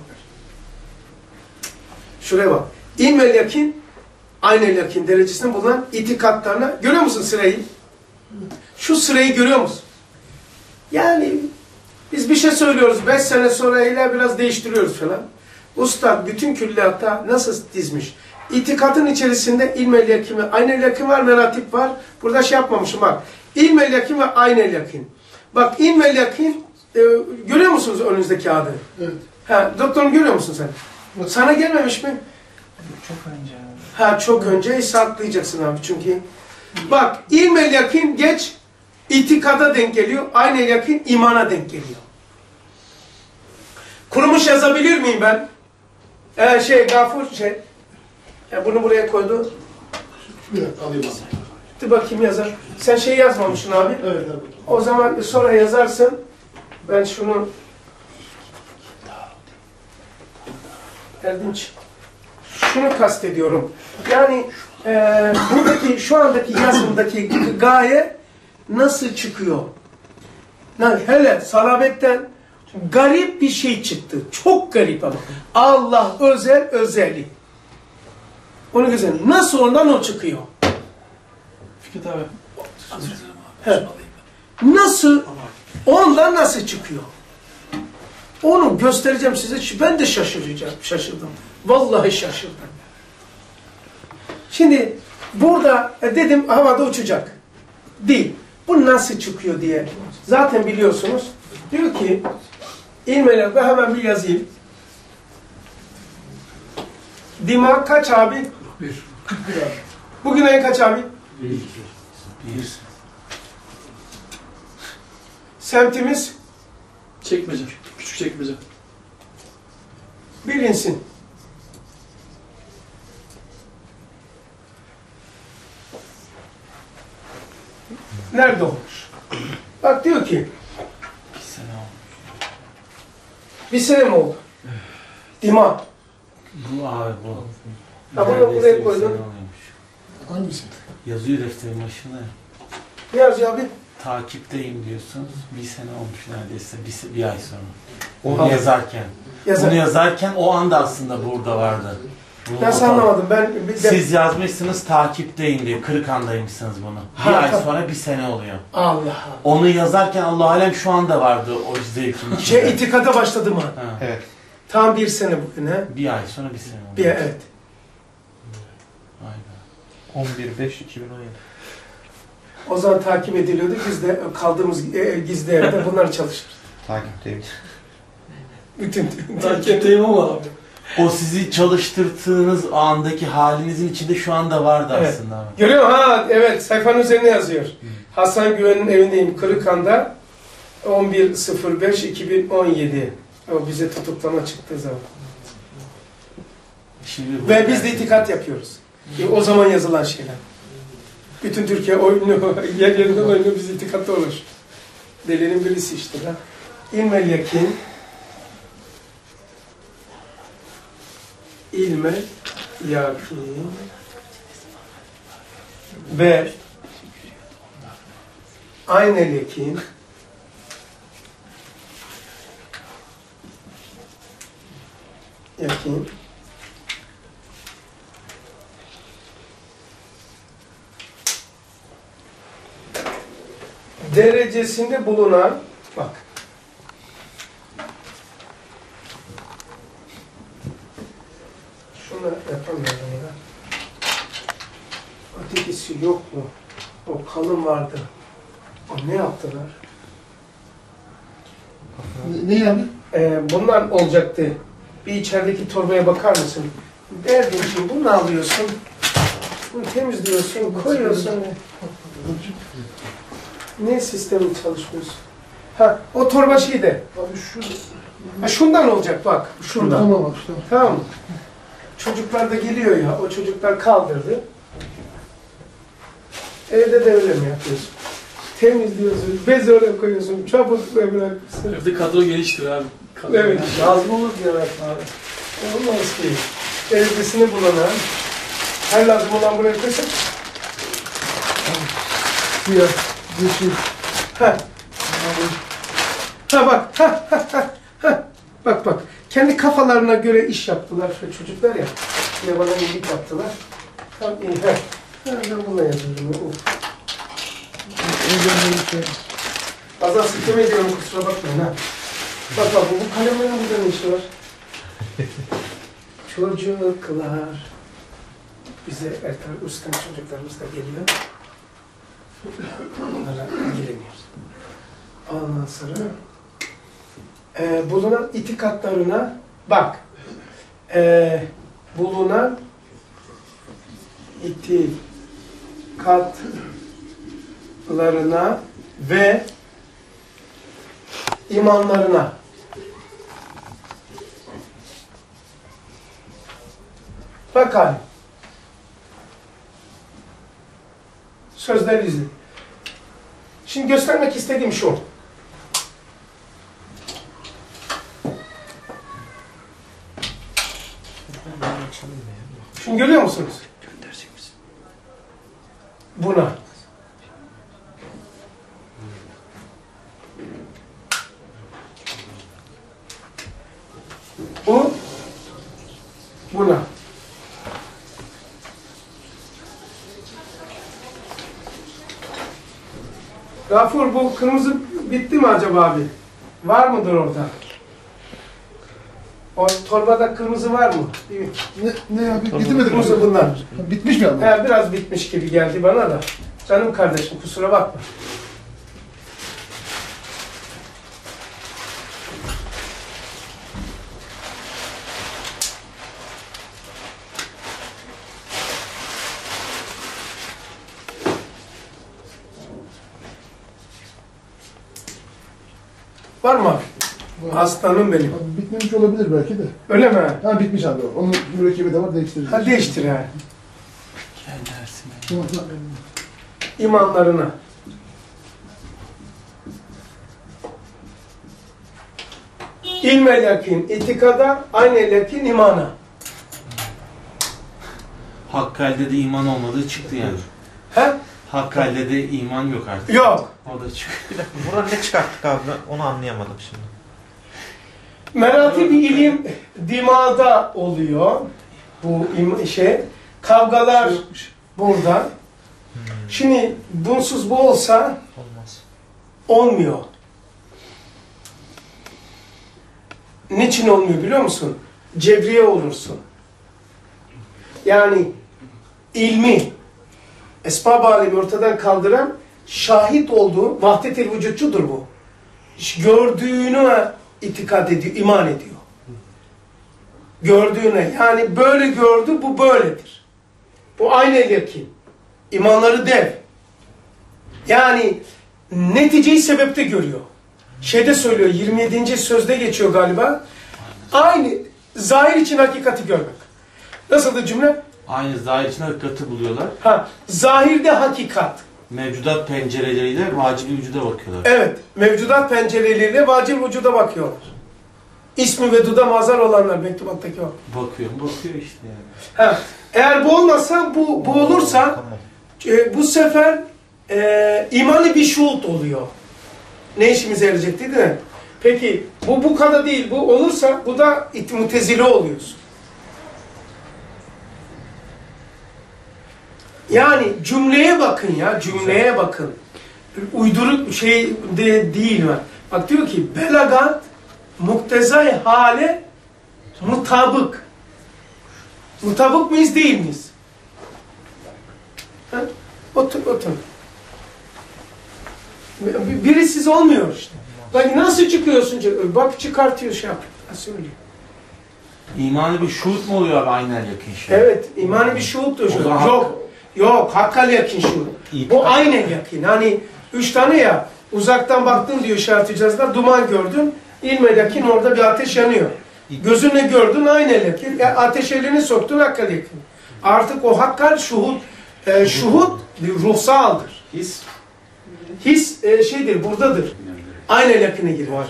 Şuraya bak. İlmel yakin, aynel yakin derecesinde bulunan itikatlarına görüyor musun sırayı? Şu sırayı görüyor musun? Yani biz bir şey söylüyoruz. Beş sene sonra ile biraz değiştiriyoruz falan. Ustad bütün külliyatta nasıl dizmiş? İtikadın içerisinde ilmel yakin ve aynel yakin var, meratip var. Burada şey yapmamışım bak. İlmel yakin ve aynel yakin. Bak ilmel yakin e, görüyor musunuz önünüzdeki adı? Evet. Ha, doktorum görüyor musun sen? Sana gelmemiş mi? Çok önce. Ha çok önce saklayacaksın abi çünkü. Bak ilmel yakin geç itikada denk geliyor. Aynel yakin imana denk geliyor. Kurumuş yazabilir miyim ben? Ee, şey Gafur şey. Ya bunu buraya koydu. Dakika alayım abi. Dur bakayım yazar. Sen şey yazmamışsın abi. Evet abi. O zaman sonra yazarsın. Ben şunu Erdinç şunu kastediyorum. Yani e, buradaki şu andaki yazımdaki gaye nasıl çıkıyor? Yani hele salabetten garip bir şey çıktı. Çok garip ama. Allah özel özellik. Onu güzel. Nasıl ondan o çıkıyor? Fikret abi. He. Nasıl? Ondan nasıl çıkıyor? Onu göstereceğim size. Ben de şaşıracağım, şaşırdım. Vallahi şaşırdım. Şimdi burada e, dedim havada uçacak. Değil. Bu nasıl çıkıyor diye. Zaten biliyorsunuz. Diyor ki ilmeler ben hemen bir yazayım. Dima kaç abi? Bir. Bugün ayın kaç abi? Bir. Semtimiz Çekmece. Küçük çekmece. bilinsin. Nerede olmuş? Bak diyor ki, Bir sene olmuş. Bir sene mi oldu? Dima. Bu abi bu. Ha, bunu Neredeyse buraya bir koydum. oluyormuş. Hangisi? Yazıyor defterin başına. Ne yazıyor abi? Takipteyim diyorsunuz. Bir sene olmuş neredeyse. Bir, se- bir ay sonra. Onu Onu yazarken. Yazar. Bunu yazarken o anda aslında burada vardı. Nasıl al- anlamadım? Ben bir de... Siz yazmışsınız takipteyim diye. Kırıkhan'daymışsınız bunu. Bir Ha, ay tamam. sonra bir sene oluyor. Allah Allah. Onu yazarken Allah alem şu anda vardı o zevkin içinde. Şey itikada başladı mı? Ha. Evet. Tam bir sene bugün? Bir ay sonra bir sene oluyor. Bir evet. Vay be. 11-5-2017. O zaman takip ediliyordu. Biz de kaldığımız e, gizli evde bunları çalışır. Takipteyim. Bütün Takipteyim ama abi. O sizi çalıştırdığınız andaki halinizin içinde şu anda vardı Evet. aslında abi. Görüyor musun? Ha evet sayfanın üzerine yazıyor. Hasan Güven'in evindeyim Kırıkhan'da 11.05.2017 o bize tutuklama çıktığı zaman. Şimdi Ve biz de itikat yapıyoruz. E, o zaman yazılan şeyler. Bütün Türkiye oynuyor, yer yerinde oynuyor, biz itikatta olur. Delinin birisi işte. Ha. İlmel yakin İlmel yakin ve aynı lekin yakin derecesinde bulunan bak şunu yapamıyorum ya. Ötekisi yok mu? O kalın vardı. O ne yaptılar? Ne, ne yani? Ee, bundan olacaktı. Bir içerideki torbaya bakar mısın? Derdim ki bunu alıyorsun. Bunu temizliyorsun, koyuyorsun. Ne sistemi çalışmıyorsun? Ha, o torba şeyde. Abi şu... Ha, şundan olacak bak, şundan. Tamam tamam. Tamam? Çocuklar da geliyor ya, o çocuklar kaldırdı. Evde de öyle mi yapıyorsun? Temizliyorsun, bez oraya koyuyorsun, çabuk bırakıyorsun. Evde kadro geliştir abi. Kadro Evet, geliştir. lazım olur diye abi. Olmaz ki. Derecesini bulana, her lazım olan buraya koysak, Siyah, yeşil. ha, ha bak, ha, ha, ha, ha. Bak bak, kendi kafalarına göre iş yaptılar şu çocuklar ya. Yine bana iyilik yaptılar. Tam iyi. Ha, ben bununla yazıyorum. Bazen sitem ediyorum kusura bakmayın ha. Bak bak bu, kalemlerin burada ne işi var? Çocuklar. Bize Ertan Uskan çocuklarımız da geliyor. Onlara ilgileniyoruz. Ondan sonra e, bulunan itikatlarına bak. E, bulunan itikatlarına ve imanlarına. Bak abi sözler izle. Şimdi göstermek istediğim şu şimdi görüyor musunuz buna Bu buna. Gafur bu kırmızı bitti mi acaba abi? Var mıdır orada? O torbada kırmızı var mı? Ne, ne abi? Bitirmedi mi? Kırmızı bunlar. Bitmiş mi abi? He, biraz bitmiş gibi geldi bana da. Canım kardeşim kusura bakma. Var mı? Aslanım benim. Abi bitmemiş olabilir belki de. Öyle mi? Ha bitmiş abi. Onun mürekkebi de var değiştireceğiz. Ha değiştir ha. Gel dersin. Tamam, tamam. imanlarına. İlmel yakin itikada, aynı yakin imana. Hakkari'de de iman olmadığı çıktı yani. He? Hakkari'de de iman yok artık. Yok. O da çıktı. Bir dakika buradan ne çıkarttık abi ben onu anlayamadım şimdi. Meratib ilim dimada oluyor. Bu şey. Kavgalar burada. Şimdi bunsuz bu olsa Olmaz. olmuyor. Niçin olmuyor biliyor musun? Cevriye olursun. Yani ilmi, esbab alemi ortadan kaldıran şahit olduğu vahdet-i vücutçudur bu. Gördüğünü itikat ediyor, iman ediyor. Gördüğüne yani böyle gördü bu böyledir. Bu aynı yakin. İmanları dev. Yani neticeyi sebepte görüyor. Şeyde söylüyor 27. sözde geçiyor galiba. Aynı zahir için hakikati görmek. Nasıldı cümle? Aynı zahir için hakikati buluyorlar. Ha, zahirde hakikat. Mevcudat pencereleriyle vacibi vücuda bakıyorlar. Evet, mevcudat pencereleriyle vacib vücuda bakıyorlar. İsmi ve duda mazar olanlar mektubattaki o. Bakıyor, bakıyor işte yani. Ha, eğer bu olmasa, bu, bu olursa e, bu sefer e, imani bir şuut oluyor. Ne işimize yarayacak değil mi? Peki bu bu kadar değil. Bu olursa bu da mutezile oluyorsun. Yani cümleye bakın ya, cümleye bakın. Uyduruk şey de değil var. Bak diyor ki belagat muktezai hale mutabık. Mutabık mıyız değil miyiz? Ha? Otur, otur. Birisiz olmuyor işte. Bak nasıl çıkıyorsun? Bak çıkartıyor şey yap. Ha, söyleyeyim. İmanı bir şuut mu oluyor abi aynen yakın şey? Evet, imani bir şuuttur. O şu. zaman Yok, yok, hakkal yakin şuut. Bu aynen yakin. Hani üç tane ya, uzaktan baktın diyor şart duman gördün, ilmel yakin orada bir ateş yanıyor. Gözünle gördün aynen yakin, e, ateş elini soktun hakkal yakin. Artık o hakkal şuhut, e, şuhut ruhsaldır. His. His e, şeydir, buradadır. Aynen yakine girer.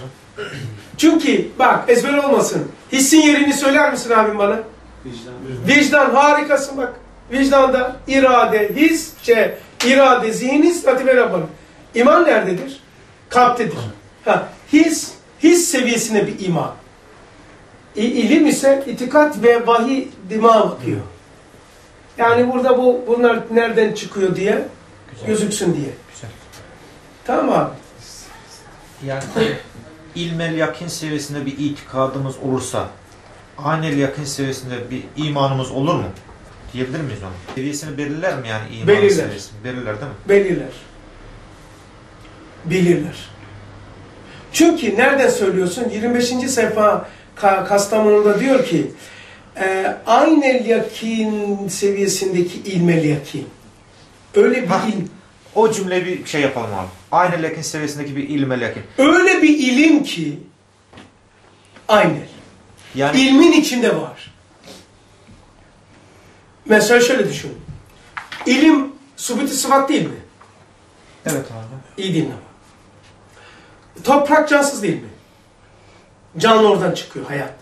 Çünkü bak ezber olmasın. Hissin yerini söyler misin abim bana? Vicdan. Vicdan harikasın bak. Vicdanda irade, his, şey, irade, zihin, his, latife Rabbani. İman nerededir? Kalptedir. Ha, his, his seviyesine bir iman. İ, ilim ise itikat ve vahiy dimağa bakıyor. Yani burada bu bunlar nereden çıkıyor diye gözüksün diye. Güzel. Tamam abi. Yani ilmel yakin seviyesinde bir itikadımız olursa anel yakin seviyesinde bir imanımız olur mu? Diyebilir miyiz onu? Seviyesini belirler mi yani iman Belirler. seviyesini? Belirler değil mi? Belirler. Bilirler. Çünkü nereden söylüyorsun? 25. sayfa Ka- Kastamonu'da diyor ki e, aynel yakin seviyesindeki ilmel yakin. Öyle bir Ha. ilim. O cümleyi bir şey yapalım abi. Aynel yakin seviyesindeki bir ilmel yakin. Öyle bir ilim ki aynel. Yani İlmin içinde var. Mesela şöyle düşün. İlim subuti sıfat değil mi? evet abi. İyi dinle. Toprak cansız değil mi? Canlı oradan çıkıyor hayat.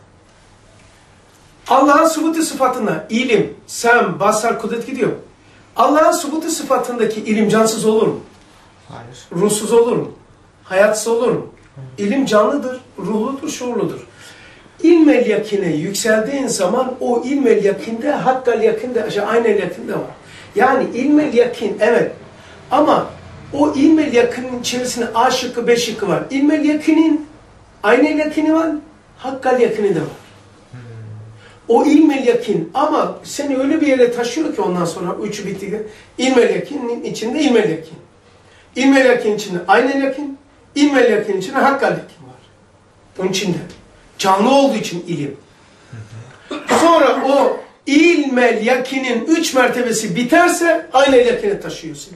Allah'ın subuti sıfatına ilim, sem, basar, kudret gidiyor. Allah'ın subuti sıfatındaki ilim cansız olur mu? Hayır. Ruhsuz olur mu? Hayatsız olur mu? İlim canlıdır, ruhludur, şuurludur. İlmel yakine yükseldiğin zaman o ilmel yakinde hakkal yakinde, şey, aynel yakinde var. Yani ilmel yakin evet ama o ilmel yakının içerisinde A şıkkı, B şıkkı var. İlmel yakinin aynel yakini var, hakkal yakini de var. O ilmel yakin ama seni öyle bir yere taşıyor ki ondan sonra üçü bitti. İlmel yakinin içinde ilmel yakin. İlmel yakin içinde aynel yakin, ilmel yakin içinde hakkal yakin var. Bunun içinde. Canlı olduğu için ilim. Sonra o ilmel yakinin üç mertebesi biterse aynel yakine taşıyorsun.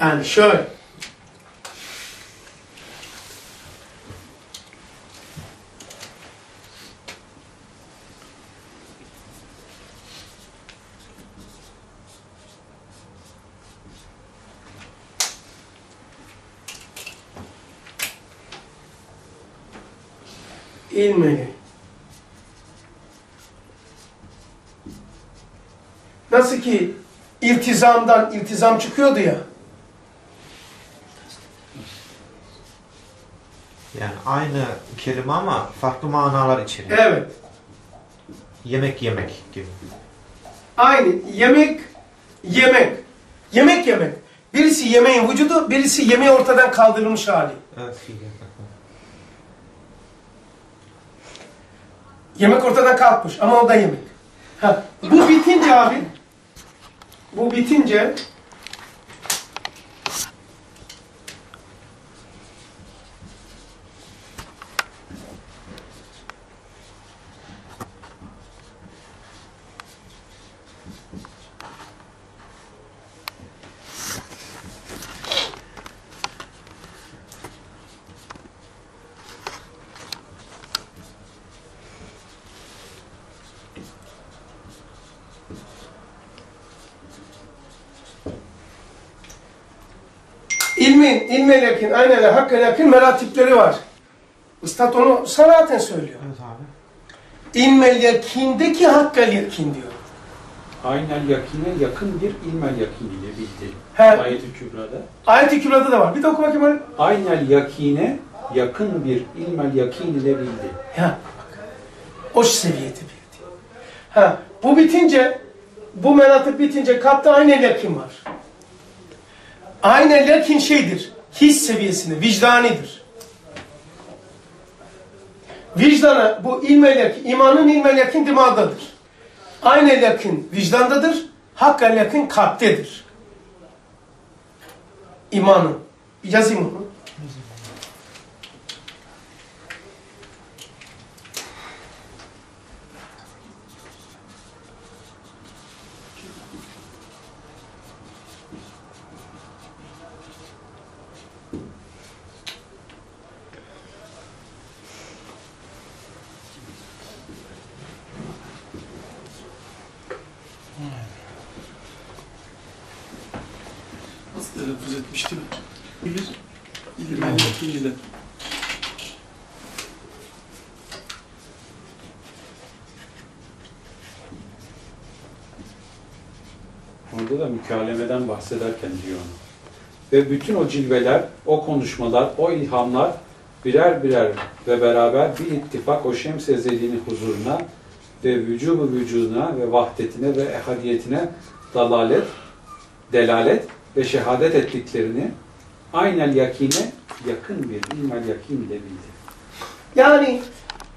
Yani şöyle. İlmeli. Nasıl ki iltizamdan iltizam çıkıyordu ya. Yani aynı kelime ama farklı manalar içeriyor. Evet. Yemek yemek gibi. Aynı. Yemek, yemek. Yemek yemek. Birisi yemeğin vücudu, birisi yemeği ortadan kaldırılmış hali. Evet. Yemek ortadan kalkmış ama o da yemek. Ha, bu bitince abi, bu bitince ilmin, ilmel yakin, aynel hakkel yakin meratipleri var. Üstad onu saraten söylüyor. Evet abi. İlmel yakindeki hakkel yakin diyor. aynel yakine yakın bir ilmel yakin ile bildi. He, Ayet-i Kübra'da. ayet-i kübrada da var. Bir de oku bakayım öyle. Aynel yakine yakın bir ilmel yakin ile bildi. Ya bak. O seviyede bildi. Ha, bu bitince bu menatık bitince kapta aynel yakin var. Aynel yakin şeydir. His seviyesinde, vicdanidir. Vicdana bu ilmel yakin, imanın ilmel yakin dimağdadır. Aynel yakin vicdandadır. Hakkal yakin kalptedir. İmanın. Yazayım onu. Nasıl telaffuz etmişti mi? Bilir. İlmen ikinciden. Orada da mükalemeden bahsederken diyor onu. Ve bütün o cilveler, o konuşmalar, o ilhamlar birer birer ve beraber bir ittifak o şems ezeliğinin huzuruna ve vücubu vücuduna ve vahdetine ve ehadiyetine dalalet, delalet ve şehadet ettiklerini aynel yakine yakın bir ilmel yakin ile bildi. Yani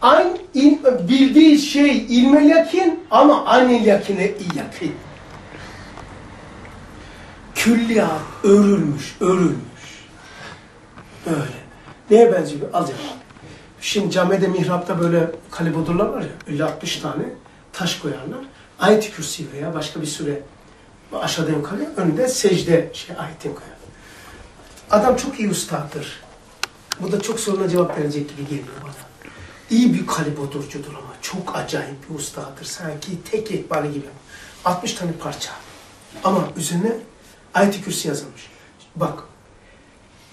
aynı il- bildiği şey ilmel yakin ama aynı yakine yakin. Külliyat örülmüş, örülmüş. Öyle. Neye benziyor? Al canım. Şimdi camide mihrapta böyle kalibodurlar var ya, 50-60 tane taş koyarlar. Ayet-i Kürsi veya başka bir süre aşağıdan yukarı önünde secde şey ayetini koyar. Adam çok iyi ustadır. Bu da çok soruna cevap verecek gibi geliyor bana. İyi bir kalibodurcudur ama çok acayip bir ustadır. Sanki tek ekbali gibi. 60 tane parça. Ama üzerine ayet-i kürsi yazılmış. Bak,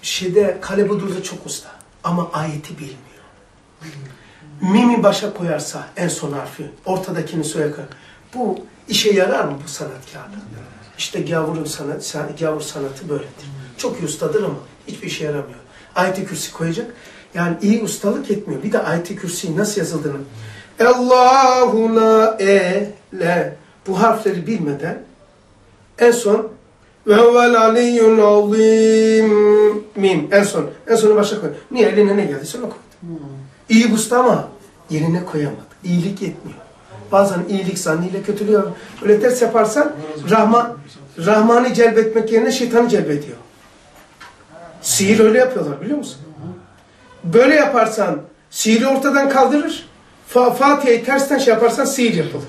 şeyde kalibodurda çok usta. Ama ayeti bilmiyor. Mimi başa koyarsa en son harfi, ortadakini koyar. Bu işe yarar mı bu sanatkarda? İşte gavurun sanat, san- gavur sanatı böyledir. Çok iyi ustadır ama hiçbir işe yaramıyor. Ayet-i kürsi koyacak. Yani iyi ustalık etmiyor. Bir de ayet-i kürsiyi nasıl yazıldığını. Allahu la e le bu harfleri bilmeden en son ve huvel aliyyun azim mim en son. En sonu başa koy. Niye eline ne geldiyse onu koy. İyi usta ama yerine koyamadı. İyilik yetmiyor. Bazen iyilik zannıyla kötülüyor. Öyle ters yaparsan Rahman, Rahman'ı celbetmek yerine şeytanı celbediyor. Sihir öyle yapıyorlar biliyor musun? Böyle yaparsan sihiri ortadan kaldırır. Fa Fatiha'yı tersten şey yaparsan sihir yapılır.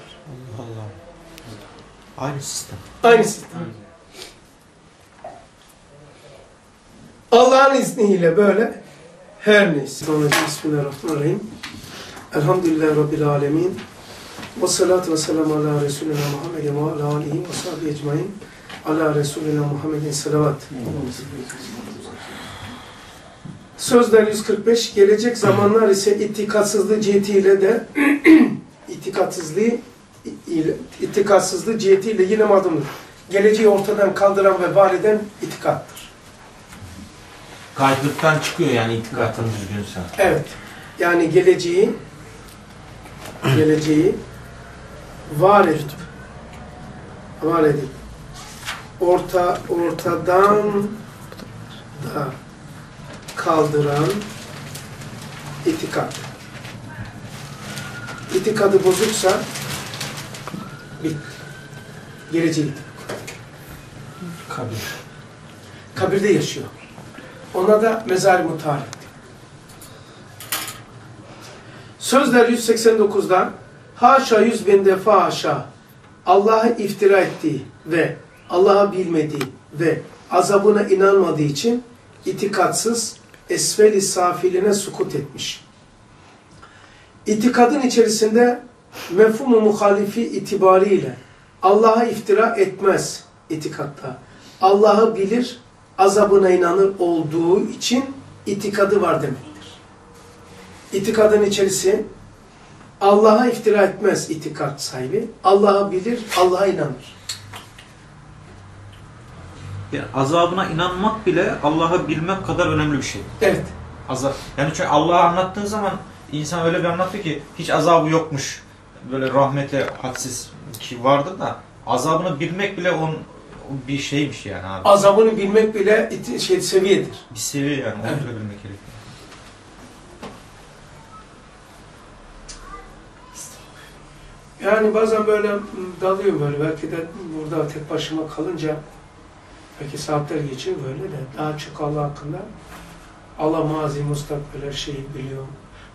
Aynı sistem. Aynı sistem. Allah'ın izniyle böyle her neyse. Bismillahirrahmanirrahim. Elhamdülillahi Rabbil alemin. Ve salatu ve selamu ala Resulina Muhammedin ve ala alihi ve sahbihi ecmain. Ala Resulina Muhammedin salavat. Sözler 145. Gelecek zamanlar ise itikatsızlığı cihetiyle de itikatsızlığı itikatsızlığı cihetiyle yine madumdur. Geleceği ortadan kaldıran ve var eden itikattır. Kayıtlıktan çıkıyor yani itikatın düzgünse. Evet. Yani geleceği geleceği var edip var edip orta ortadan da kaldıran itikat. İtikadı bozuksa bit. Geleceği gitti. Kabir. kabirde yaşıyor. Ona da mezar mutarif. Sözler 189'da haşa yüz bin defa haşa Allah'a iftira ettiği ve Allah'a bilmediği ve azabına inanmadığı için itikatsız esfel-i safiline sukut etmiş. İtikadın içerisinde mefhumu muhalifi itibariyle Allah'a iftira etmez itikatta. Allah'ı bilir, azabına inanır olduğu için itikadı var demektir. İtikadın içerisi Allah'a iftira etmez itikat sahibi. Allah'ı bilir, Allah'a inanır. Yani azabına inanmak bile Allah'ı bilmek kadar önemli bir şey. Evet. Azap. Yani çünkü Allah'ı anlattığın zaman insan öyle bir anlatıyor ki hiç azabı yokmuş. Böyle rahmete hadsiz ki vardır da azabını bilmek bile onun bir şeymiş yani abi. Azabını bilmek bile şey, seviyedir. Bir seviye yani onu Evet. bilmek gerekiyor. Yani bazen böyle m, dalıyorum böyle belki de burada tek başıma kalınca belki saatler geçiyor böyle de daha çok Allah hakkında Allah mazi mustakbel her şeyi biliyor.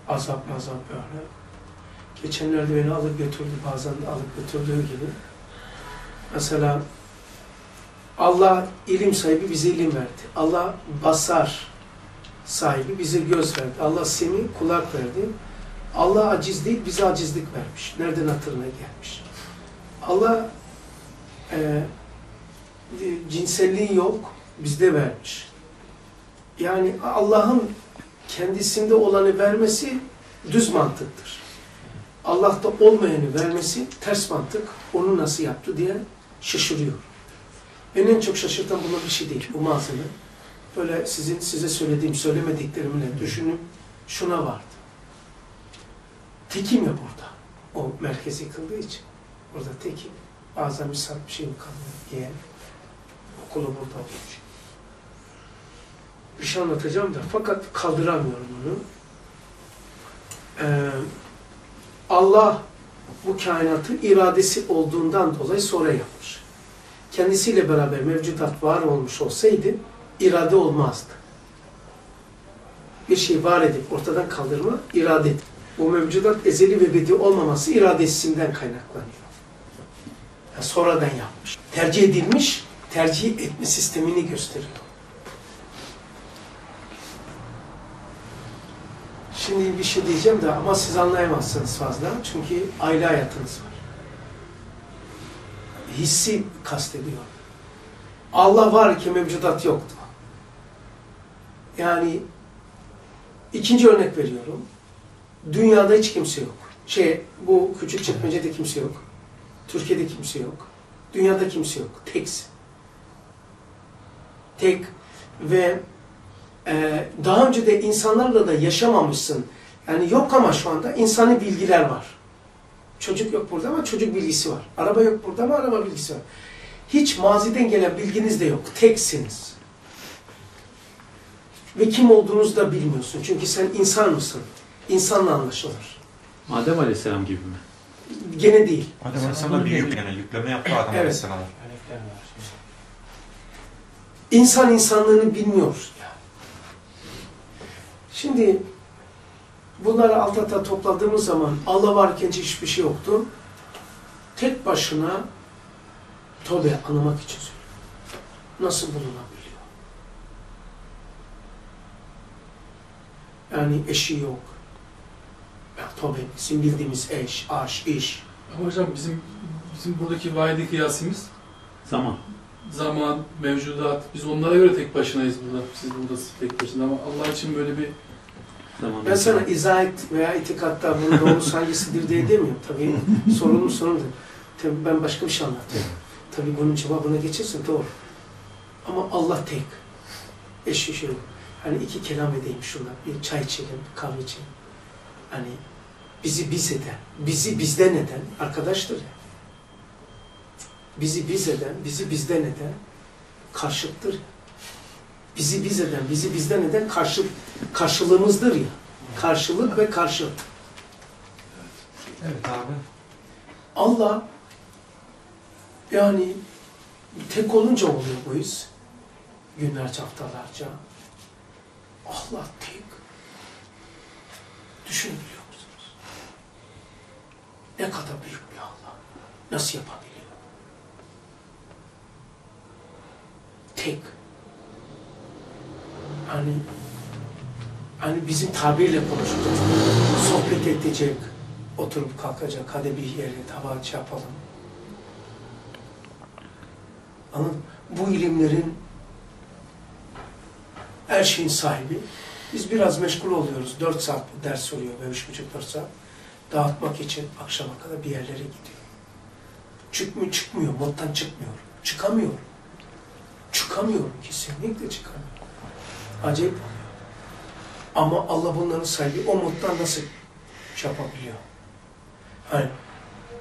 Azap mazap böyle. Geçenlerde beni alıp götürdü bazen de alıp götürdüğü gibi. Mesela Allah ilim sahibi bize ilim verdi. Allah basar sahibi bize göz verdi. Allah semi kulak verdi. Allah aciz değil, bize acizlik vermiş. Nereden hatırına gelmiş. Allah e, cinselliği yok, bizde vermiş. Yani Allah'ın kendisinde olanı vermesi düz mantıktır. Allah'ta olmayanı vermesi ters mantık. Onu nasıl yaptı diye şaşırıyor. Beni en çok şaşırtan buna bir şey değil, bu malzeme. Böyle sizin size söylediğim, söylemediklerimle düşünüp şuna vardı. Tekim ya burada. O merkezi yıkıldığı için. Burada tekim. Bazen bir saat bir şey mi kalıyor yeğen. Okulu burada olmuş. Bir şey anlatacağım da fakat kaldıramıyorum bunu. Ee, Allah bu kainatı iradesi olduğundan dolayı sonra yapmış. Kendisiyle beraber mevcudat var olmuş olsaydı irade olmazdı. Bir şey var edip ortadan kaldırma iradedir. Bu mevcudat ezeli ve bedi olmaması iradesinden kaynaklanıyor. Yani sonradan yapmış. Tercih edilmiş, tercih etme sistemini gösteriyor. Şimdi bir şey diyeceğim de ama siz anlayamazsınız fazla. Çünkü aile hayatınız var. Hissi kastediyor. Allah var ki mevcudat yoktu. Yani ikinci örnek veriyorum. Dünyada hiç kimse yok. Şey, bu küçük çekmecede kimse yok. Türkiye'de kimse yok. Dünyada kimse yok. Teksin. Tek ve e, daha önce de insanlarla da yaşamamışsın. Yani yok ama şu anda insani bilgiler var. Çocuk yok burada ama çocuk bilgisi var. Araba yok burada ama araba bilgisi var. Hiç maziden gelen bilginiz de yok. Teksiniz. Ve kim olduğunuzu da bilmiyorsun. Çünkü sen insan mısın? İnsanla anlaşılır. Adem Aleyhisselam gibi mi? Gene değil. Adem Aleyhisselam'da bir yük yani yükleme yaptı Adem Evet. Aleyhisselam'a. İnsan insanlığını bilmiyor. yani. Şimdi bunları alt alta topladığımız zaman Allah varken hiçbir şey yoktu. Tek başına tövbe anlamak için söylüyor. Nasıl bulunabiliyor? Yani eşi yok. Tövbe bizim bildiğimiz eş, aş, iş. Ama hocam bizim bizim buradaki vahidi kıyasımız Zaman. zaman, mevcudat, biz onlara göre tek başınayız burada. Siz buradasınız tek başına ama Allah için böyle bir Zaman. Ben sana izah et veya itikatta bunun doğrusu hangisidir diye demiyorum. Tabii sorunun sonudur. Tabii ben başka bir şey anlatıyorum. Tabii bunun cevabına geçersin doğru. Ama Allah tek. Eşi şey. Hani iki kelam edeyim şuna. Bir çay içelim, bir kahve içelim. Hani bizi biz eden, bizi bizden eden arkadaştır ya. Bizi biz eden, bizi bizden eden karşıttır. Bizi biz eden, bizi bizden eden karşı, karşılığımızdır ya. Karşılık ve karşı. Evet abi. Allah yani tek olunca oluyor bu his. Günlerce, haftalarca. Allah tek. Düşünebiliyor musunuz? Ne kadar büyük bir Allah. Nasıl yapabiliyor? Tek. Hani hani bizim tabirle konuştuk. Sohbet edecek, oturup kalkacak, hadi bir yere tabağı şey yapalım. Anladın mı? Bu ilimlerin her şeyin sahibi. Biz biraz meşgul oluyoruz. Dört saat ders oluyor, ve üç buçuk dört saat. dağıtmak için akşama kadar bir yerlere gidiyor. Çıkmıyor, çıkmıyor, moddan çıkmıyor. Çıkamıyor. Çıkamıyor, kesinlikle çıkamıyor. Acayip oluyor. Ama Allah bunların sahibi o moddan nasıl şey yapabiliyor? Hani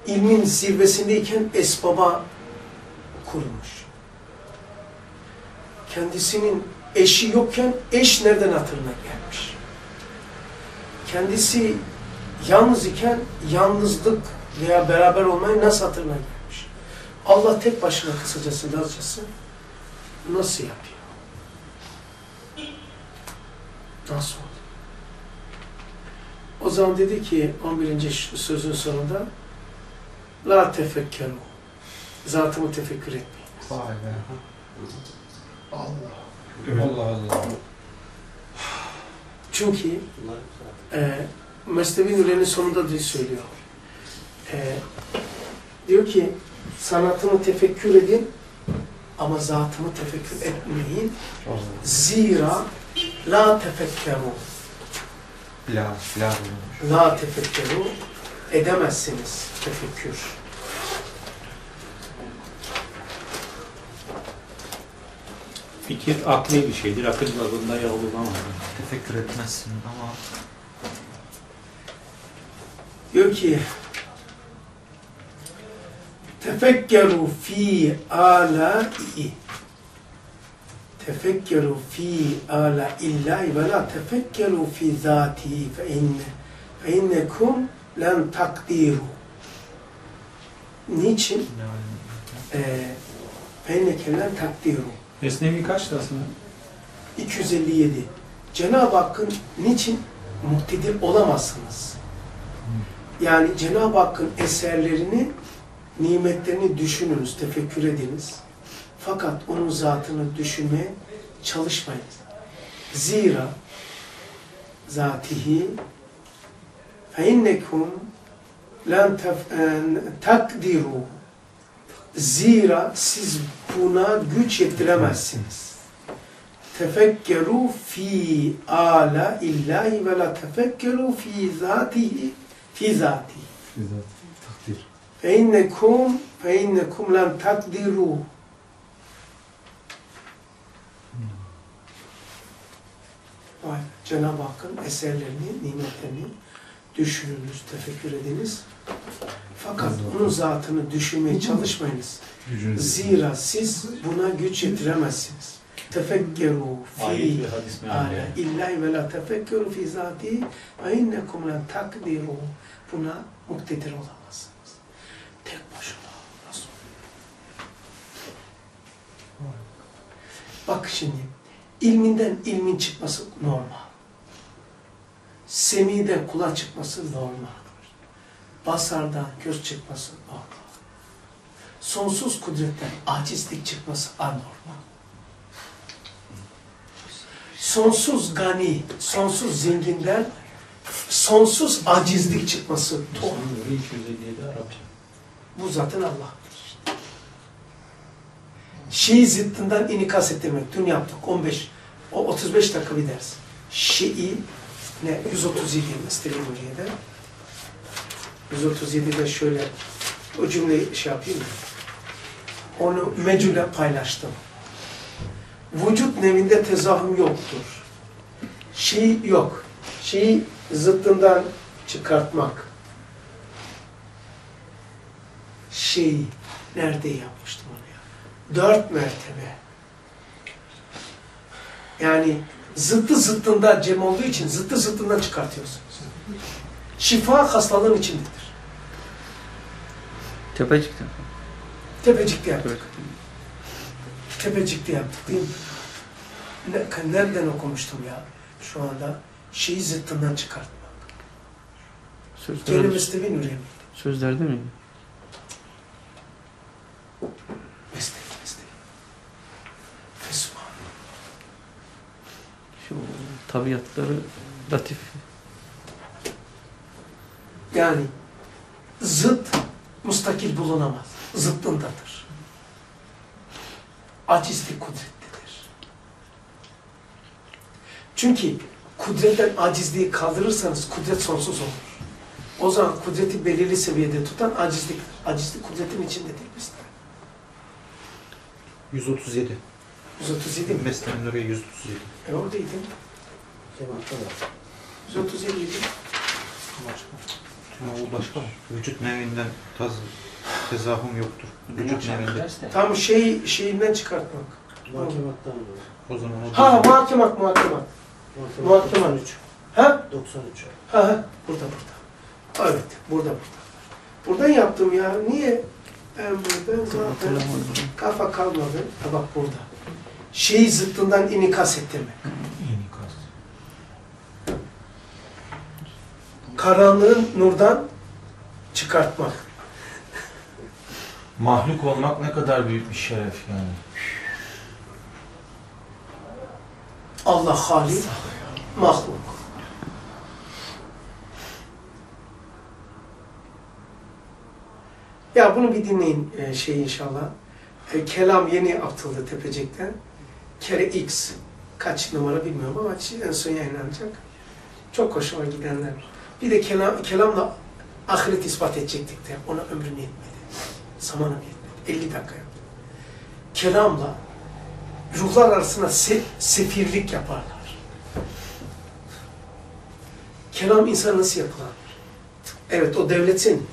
ilmin zirvesindeyken esbaba kurmuş. Kendisinin eşi yokken eş nereden hatırına gelmiş? Kendisi yalnız iken yalnızlık veya beraber olmayı nasıl hatırına gelmiş? Allah tek başına kısacası lazcası nasıl yapıyor? Nasıl oldu? O zaman dedi ki 11. sözün sonunda La tefekkeru. Zatımı tefekkür etmeyin. Vay be. Allah. Allah Allah. Çünkü e, Mesnevi Nuri'nin sonunda da söylüyor. E, diyor ki sanatımı tefekkür edin ama zatımı tefekkür etmeyin. Zira la tefekkeru. La, la. La tefekkeru edemezsiniz tefekkür. Fikir akli bir şeydir. Akıl babında yavrulamaz. Tefekkür etmezsin ama Diyor ki tefekkeru fi alai tefekkeru fi ala illahi ve la tefekkeru fi zatihi fe inne fe innekum len takdiru niçin? Ee, fe inneke len takdiru Esnevi kaçtı aslında? 257 Cenab-ı Hakk'ın niçin muktedir olamazsınız? Yani Cenab-ı Hakk'ın eserlerini, nimetlerini düşününüz, tefekkür ediniz. Fakat onun zatını düşünmeye çalışmayın. Zira zatihi فَاِنَّكُمْ لَنْ takdiru Zira siz buna güç yettiremezsiniz. Tefekkeru fi ala illahi ve la tefekkeru fi zatihi fi zatihi. Takdir. Fe innekum fe innekum lan takdiru. Vay, Cenab-ı Hakk'ın eserlerini, nimetlerini düşününüz, tefekkür ediniz. Fakat onun zatını düşünmeye çalışmayınız. Zira siz buna güç yetiremezsiniz. Tefekkeru fi ala illahi ve la tefekkeru fi zati ve innekum lan takdiru. Buna muktedir olamazsınız. Tek başına nasıl olur? Bak şimdi, ilminden ilmin çıkması normal. Semiden kula çıkması normal. Basardan göz çıkması normal. Sonsuz kudretten acizlik çıkması anormal. Sonsuz gani, sonsuz zenginden sonsuz acizlik çıkması doğru. 257 Arapça. Bu zaten Allah'tır. Şii zıttından inikas ettirmek. Dün yaptık 15, o 35 dakika bir ders. Şii ne? 137 Mesleği Nuriye'de. 137'de şöyle o cümleyi şey yapayım mı? Onu mecule paylaştım. Vücut nevinde tezahüm yoktur. Şii yok. Şii zıttından çıkartmak. Şii nerede yapmıştım onu ya? Dört mertebe. Yani zıttı zıttında cem olduğu için zıttı zıttından çıkartıyorsunuz. Şifa hastalığın içindedir. Tepecik'te. Tepecikte yaptık. Tepecikte yaptık değil mi? Ne, nereden okumuştum ya şu anda? Şeyi zıttından çıkartmak. Sözler, Kelimesi de nurem. sözlerde mi? Meslek, meslek. Fesubhan. Şu tabiatları latif. Yani zıt mustakil bulunamaz. Zıttındadır. Acizlik kudrettedir. Çünkü kudretten acizliği kaldırırsanız kudret sonsuz olur. O zaman kudreti belirli seviyede tutan acizlik. Acizlik kudretin içindedir bizde. 137. 137 mi? Oraya 137. E oradaydı. Cemaat'ta da. 137 idi. Ama o başka. Vücut nevinden taz, tezahüm yoktur. Vücut nevinde. Tam şey şeyinden çıkartmak. Mahkemattan. O zaman o Ha muhakemat muhakemat. Muhakemat. 93. Ha? 93. Ha ha. Burada burada. Evet. Burada burada. Buradan yaptım ya. Niye? Ben buradan zaten kafa kalmadı. Ha bak burada. Şeyi zıttından inikas ettirmek. Karanlığın nurdan çıkartmak. Mahluk olmak ne kadar büyük bir şeref yani. Allah halik, mahluk. Ya bunu bir dinleyin e, şey inşallah. E, kelam yeni atıldı Tepecik'ten. Kere X. Kaç numara bilmiyorum ama en son yayınlanacak. Çok hoşuma gidenler. Bir de kelam, kelamla ahiret ispat edecektik de ona ömrüm yetmedi. Zamanım yetmedi. 50 dakika yaptım. Kelamla ruhlar arasında se sefirlik yaparlar. Kelam insan nasıl yapılan? Evet o devletin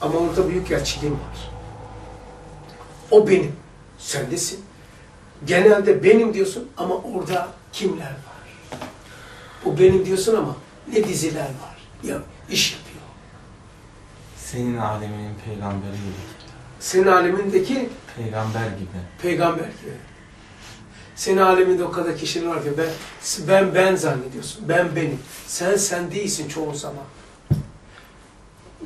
ama orada büyük elçiliğim var. O benim. Sendesin. Genelde benim diyorsun ama orada kimler var? O benim diyorsun ama ne diziler var? Ya iş yapıyor. Senin aleminin peygamberi gibi. Senin alemindeki Peygamber gibi. peygamber gibi. Senin aleminde o kadar kişiler var ki ben, ben ben zannediyorsun. Ben benim. Sen sen değilsin çoğu zaman.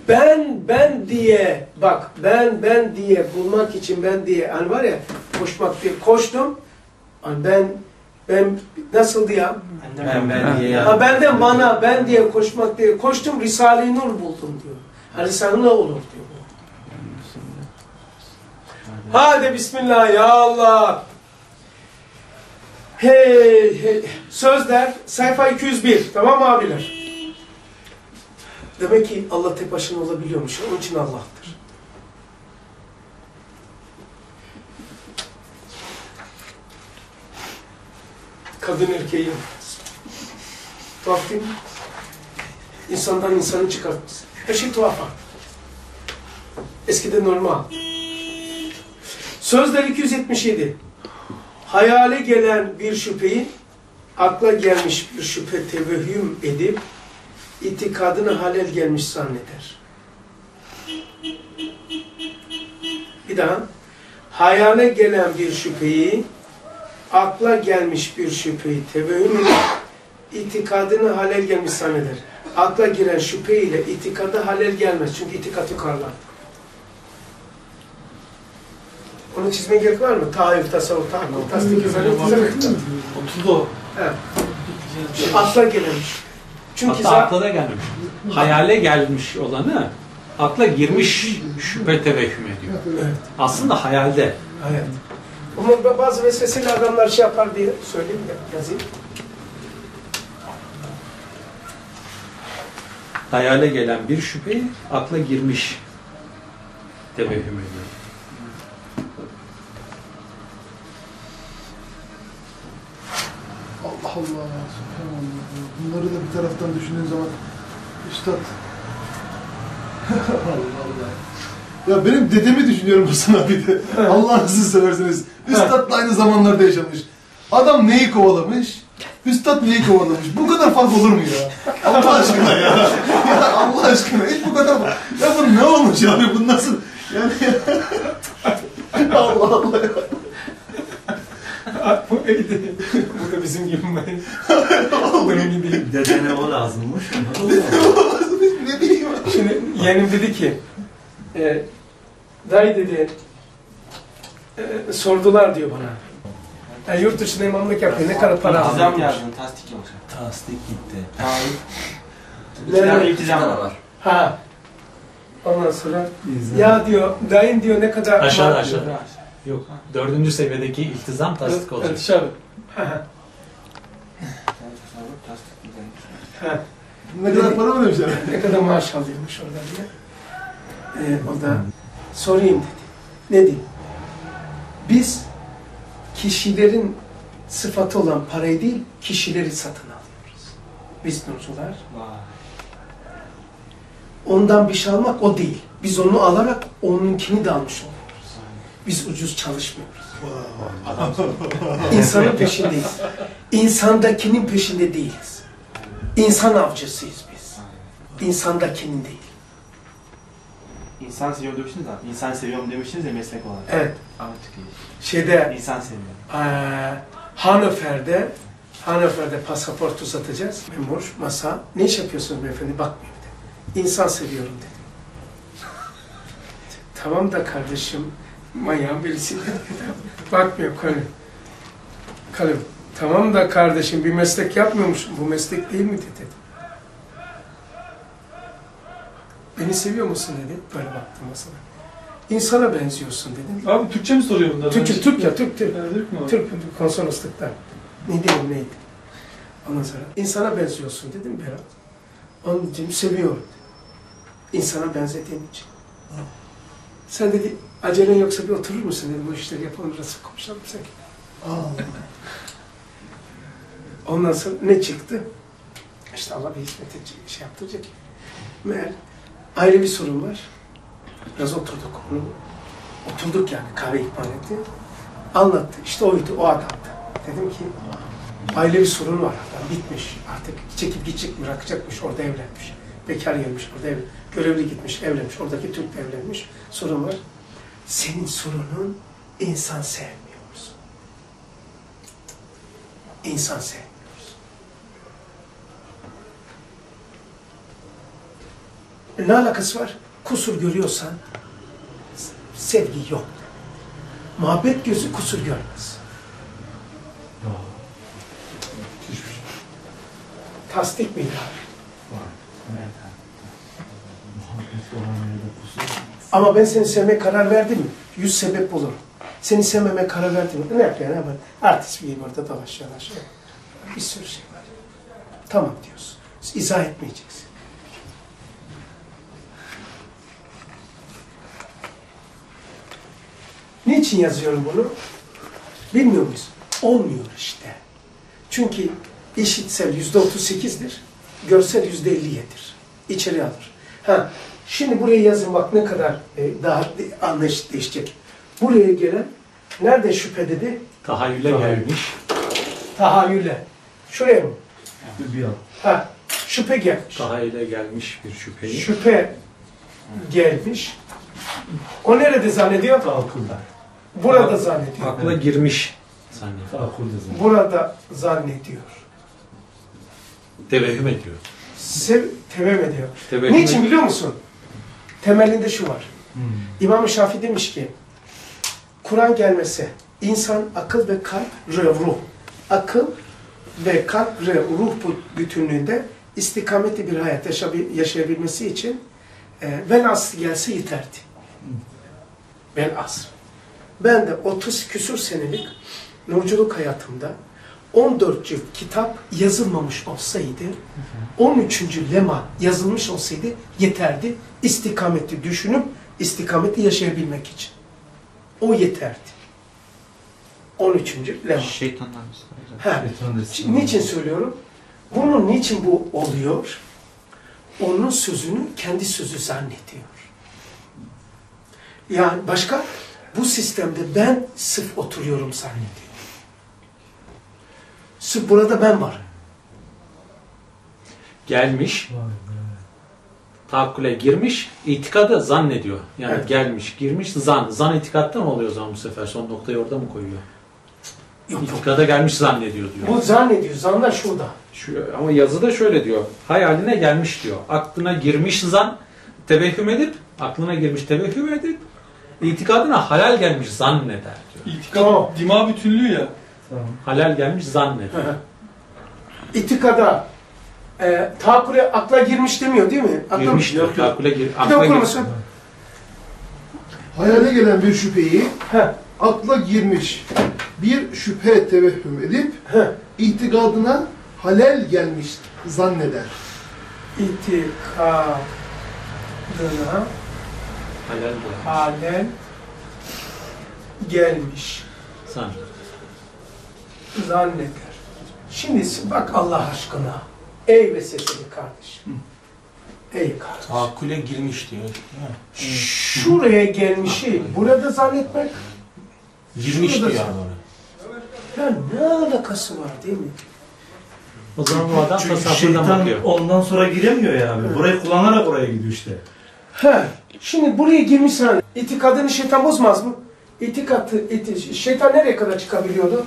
Ben ben diye bak ben ben diye bulmak için ben diye hani var ya koşmak diye koştum. Hani ben ben nasıldı ya? Ben ben diye Ha benden bana ben diye koşmak diye koştum Risale-i Nur buldum diyor. Ha Risale-i Nur olur diyor. Hadi Bismillah ya Allah. Hey hey. Sözler sayfa 201. Tamam mı abiler? Demek ki Allah tek başına olabiliyormuş. Onun için Allah'tır. Kadın erkeği. Tuhaf değil mi? İnsandan insanı çıkartmış. Her şey tuhaf artık. Eskiden normal. Sözler 277. Hayale gelen bir şüpheyi akla gelmiş bir şüphe tevehüm edip itikadını halel gelmiş zanneder. Bir daha. Hayale gelen bir şüpheyi akla gelmiş bir şüpheyi tevehüm itikadını halel gelmiş zanneder. Akla giren şüphe ile itikadı halel gelmez. Çünkü itikat yukarılar. Onu çizmeye gerek var mı? Taif, tasavvuf, tahakkuk, tasdik, izale, Oturdu o. Evet. Akla gelemiş. Çünkü Hatta zaten akla da gelmiş. Hayale gelmiş olanı akla girmiş şüphe tevehüm ediyor. Evet. Aslında hayalde. Evet. Ama bazı vesveseli adamlar şey yapar diye söyleyeyim de yazayım. Hayale gelen bir şüpheyi akla girmiş tevehüm ediyor. Allah Allah. Subhanallah. Bunları da bir taraftan düşündüğün zaman Üstad. Allah Allah. Ya benim dedemi düşünüyorum Hasan abi de. Allah'ınızı seversiniz. Üstad da aynı zamanlarda yaşamış. Adam neyi kovalamış? Üstad neyi kovalamış? Bu kadar fark olur mu ya? Allah aşkına ya. Ya Allah aşkına hiç bu kadar Ya bu ne olmuş yani? Bu nasıl? Yani Allah Allah ya. Bu neydi? Bu da bizim gibi ben. Benim gibi. Dedene o lazımmış. ne bileyim. Şimdi yeğenim dedi ki, e, dayı dedi, e, sordular diyor bana. Yani yurt dışında imamlık yapıyor, ne kadar para İltizam alıyor? yazdın, tasdik yoksa. Tasdik gitti. Ne- Yani iltizam da var. Ha. Ondan sonra, ya diyor, dayın diyor ne kadar... Aşağı, aşağı. Yok. Dördüncü seviyedeki iltizam tasdik olacak. Evet, dışarı. Ha, ha. Tasdik Ha. Ne kadar para mı demişler? ne kadar maaş alıyormuş orada diye. Ee, o da sorayım dedi. Ne diyeyim? Biz kişilerin sıfatı olan parayı değil, kişileri satın alıyoruz. Biz nurcular. Ondan bir şey almak o değil. Biz onu alarak onunkini de almış oluyoruz. Biz ucuz çalışmıyoruz. İnsanın peşindeyiz. İnsandakinin peşinde değiliz. İnsan avcısıyız biz. İnsandakinin değil. İnsan seviyorum demiştiniz abi. İnsan seviyorum demiştiniz ya meslek olarak. Evet. Artık iyi. Şeyde İnsan seviyorum. eee Hanöfer'de Hanöfer'de pasaport uzatacağız. Memur, masa. Ne iş yapıyorsunuz beyefendi? Bakmıyor dedi. İnsan seviyorum dedi. tamam da kardeşim manyağın birisi. Bakmıyor kalem. Kalem. Tamam da kardeşim bir meslek yapmıyor musun? Bu meslek değil mi dedi. Beni seviyor musun dedi. Böyle baktım masada. İnsana benziyorsun dedim. Abi Türkçe mi soruyor bunlar? Türk, Türk ya, Türk, Türk. Ha, Türk mü? Türk konsolosluktan. Ne diyeyim neydi? Ondan sonra insana benziyorsun dedim Berat. Onun için seviyorum. İnsana benzediğim için. Sen dedi acelen yoksa bir oturur musun dedim bu işleri yapalım biraz konuşalım sen. Ondan sonra ne çıktı? İşte Allah bir hizmet edecek, şey yaptıracak. Meğer ayrı bir sorun var. Biraz oturduk onu. Oturduk yani kahve ikmal etti. Anlattı. İşte oydu, o adamdı. Dedim ki aile bir sorun var adam bitmiş artık çekip gidecek bırakacakmış orada evlenmiş. Bekar gelmiş orada ev, görevli gitmiş evlenmiş oradaki Türk evlenmiş sorun var. Senin sorunun insan sevmiyorsun. İnsan sevmiyorsun. Ne alakası var? Kusur görüyorsan sevgi yok. Muhabbet gözü kusur görmez. Tasdik miydi abi? Ama ben seni sevmeye karar verdim mi? Yüz sebep bulurum. Seni sevmemeye karar verdim mi? Ne yapıyor? Ne yapıyor? Artist bir orada dolaşıyor. dolaşıyor. Bir sürü şey var. Tamam diyorsun. İzah etmeyeceksin. Niçin yazıyorum bunu? Bilmiyor muyuz? Olmuyor işte. Çünkü işitsel yüzde otuz sekizdir, görsel yüzde elli yedir. İçeri alır. Ha, şimdi buraya yazın bak ne kadar e, daha anlayış değişecek. Buraya gelen, nerede şüphe dedi? Tahayyüle gelmiş. Tahayyüle. Şuraya mı? Ha, şüphe gelmiş. Tahayyüle gelmiş bir şüpheyi. Şüphe gelmiş. O nerede zannediyor? Akılda. Burada zannediyor. Akla girmiş zannediyor. Burada zannediyor. Tevehüm ediyor. Sev, tevem ediyor. Tevehüm Niçin biliyor musun? Temelinde şu var. İmam-ı Şafii demiş ki, Kur'an gelmese insan akıl ve kalp, re, ruh. Akıl ve kalp, re, ruh bu bütünlüğünde istikametli bir hayat yaşayabilmesi için e, vel asr gelse yeterdi. Vel asr. Ben de 30 küsur senelik nurculuk hayatımda 14 cilt kitap yazılmamış olsaydı, 13. lema yazılmış olsaydı yeterdi. İstikameti düşünüp istikameti yaşayabilmek için. O yeterdi. 13. lema. Mesela. Ha, niçin söylüyorum? Bunun niçin bu oluyor? Onun sözünü kendi sözü zannediyor. Yani başka bu sistemde ben sırf oturuyorum zannediyor. Sırf burada ben var. Gelmiş. Tahakkule girmiş. itikadı zannediyor. Yani Evet. gelmiş, girmiş, zan. Zan itikatta mı oluyor o zaman bu sefer? Son noktayı orada mı koyuyor? Yok, yok. İtikada gelmiş zannediyor diyor. Bu zannediyor. Zanlar şurada. Şu, ama yazıda şöyle diyor. Hayaline gelmiş diyor. Aklına girmiş zan tevehüm edip, aklına girmiş tevehüm edip, itikadına halal gelmiş zanneder diyor. İtikat, Tamam. dima bütünlüğü ya. Halal gelmiş zannediyor. İtikada e, tahakküle akla girmiş demiyor değil mi? Akla Girmiş diyor. Tahakkule gir, Bir de akla okur musun? Hayale gelen bir şüpheyi Heh, akla girmiş bir şüphe tevehüm edip heh. itikadına halel gelmiş zanneder. itikadına Bu. halen gelmiş Sen. zanneder. Şimdi bak Allah aşkına. Ey veseseli kardeşim. Ey kardeşim. Tahakküle girmiş diyor. Şuraya gelmişi burada zannetmek Girmiş diyor oraya. ya ne alakası var değil mi? O zaman bu adam Çünkü tasavvurdan şeytan bakıyor. ondan sonra giremiyor yani. Burayı kullanarak oraya gidiyor işte. He, şimdi buraya girmişsen itikadını şeytan bozmaz mı? İtikadı, iti, şeytan nereye kadar çıkabiliyordu?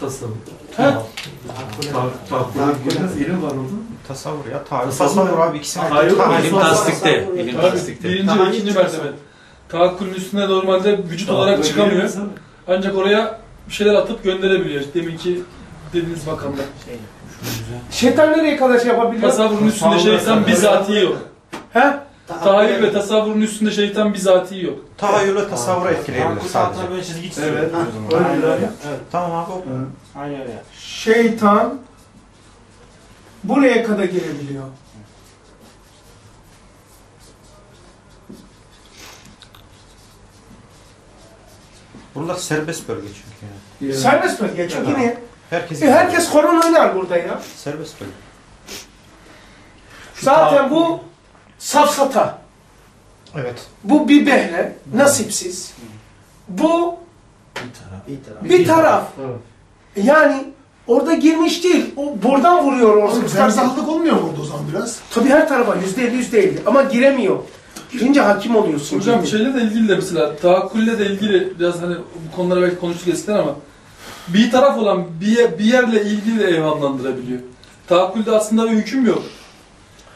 Tasavvur. He? Takvara girmez ilim var orada. Tasavvur ya. Tasavvur. Tasavvur abi ikisine. Hayır. İlim tasdikte. İlim tasdikte. Birinci ve ikinci mertebe. Tahakkülün üstünde normalde vücut olarak çıkamıyor. Ancak oraya bir şeyler atıp gönderebiliyor. Deminki dediğiniz makamda. Şeytan nereye kadar şey yapabiliyor? Tasavvurun üstünde şeytan bizatihi yok. He? Tahayyül ve tasavvurun üstünde şeytan bizatihi yok. Tahayyülü tasavvura etkileyebilir sadece. böyle çizgi çiziyor. Evet. Ha. Öyle öyle. Tamam abi. oku. Aynen öyle. Şeytan buraya kadar gelebiliyor. Buralar serbest bölge çünkü yani. Serbest bölge çünkü niye? Herkes, E, herkes koron oynar burada ya. serbest bölge. Zaten bu safsata. Evet. Bu bir behle, nasipsiz. Bu Bir taraf. bir taraf. Yani orada girmiş değil. O buradan vuruyor orada. Ferzahlık olmuyor mu orada o zaman biraz? Tabii her tarafa yüzde elli yüzde elli. Ama giremiyor. Girince hakim oluyorsun. Hocam gibi. şeyle de ilgili de mesela tahakkülle de ilgili biraz hani bu konulara belki konuştuk eskiden ama bir taraf olan bir, yer- bir yerle ilgili de evhamlandırabiliyor. Tahakkülde aslında bir hüküm yok.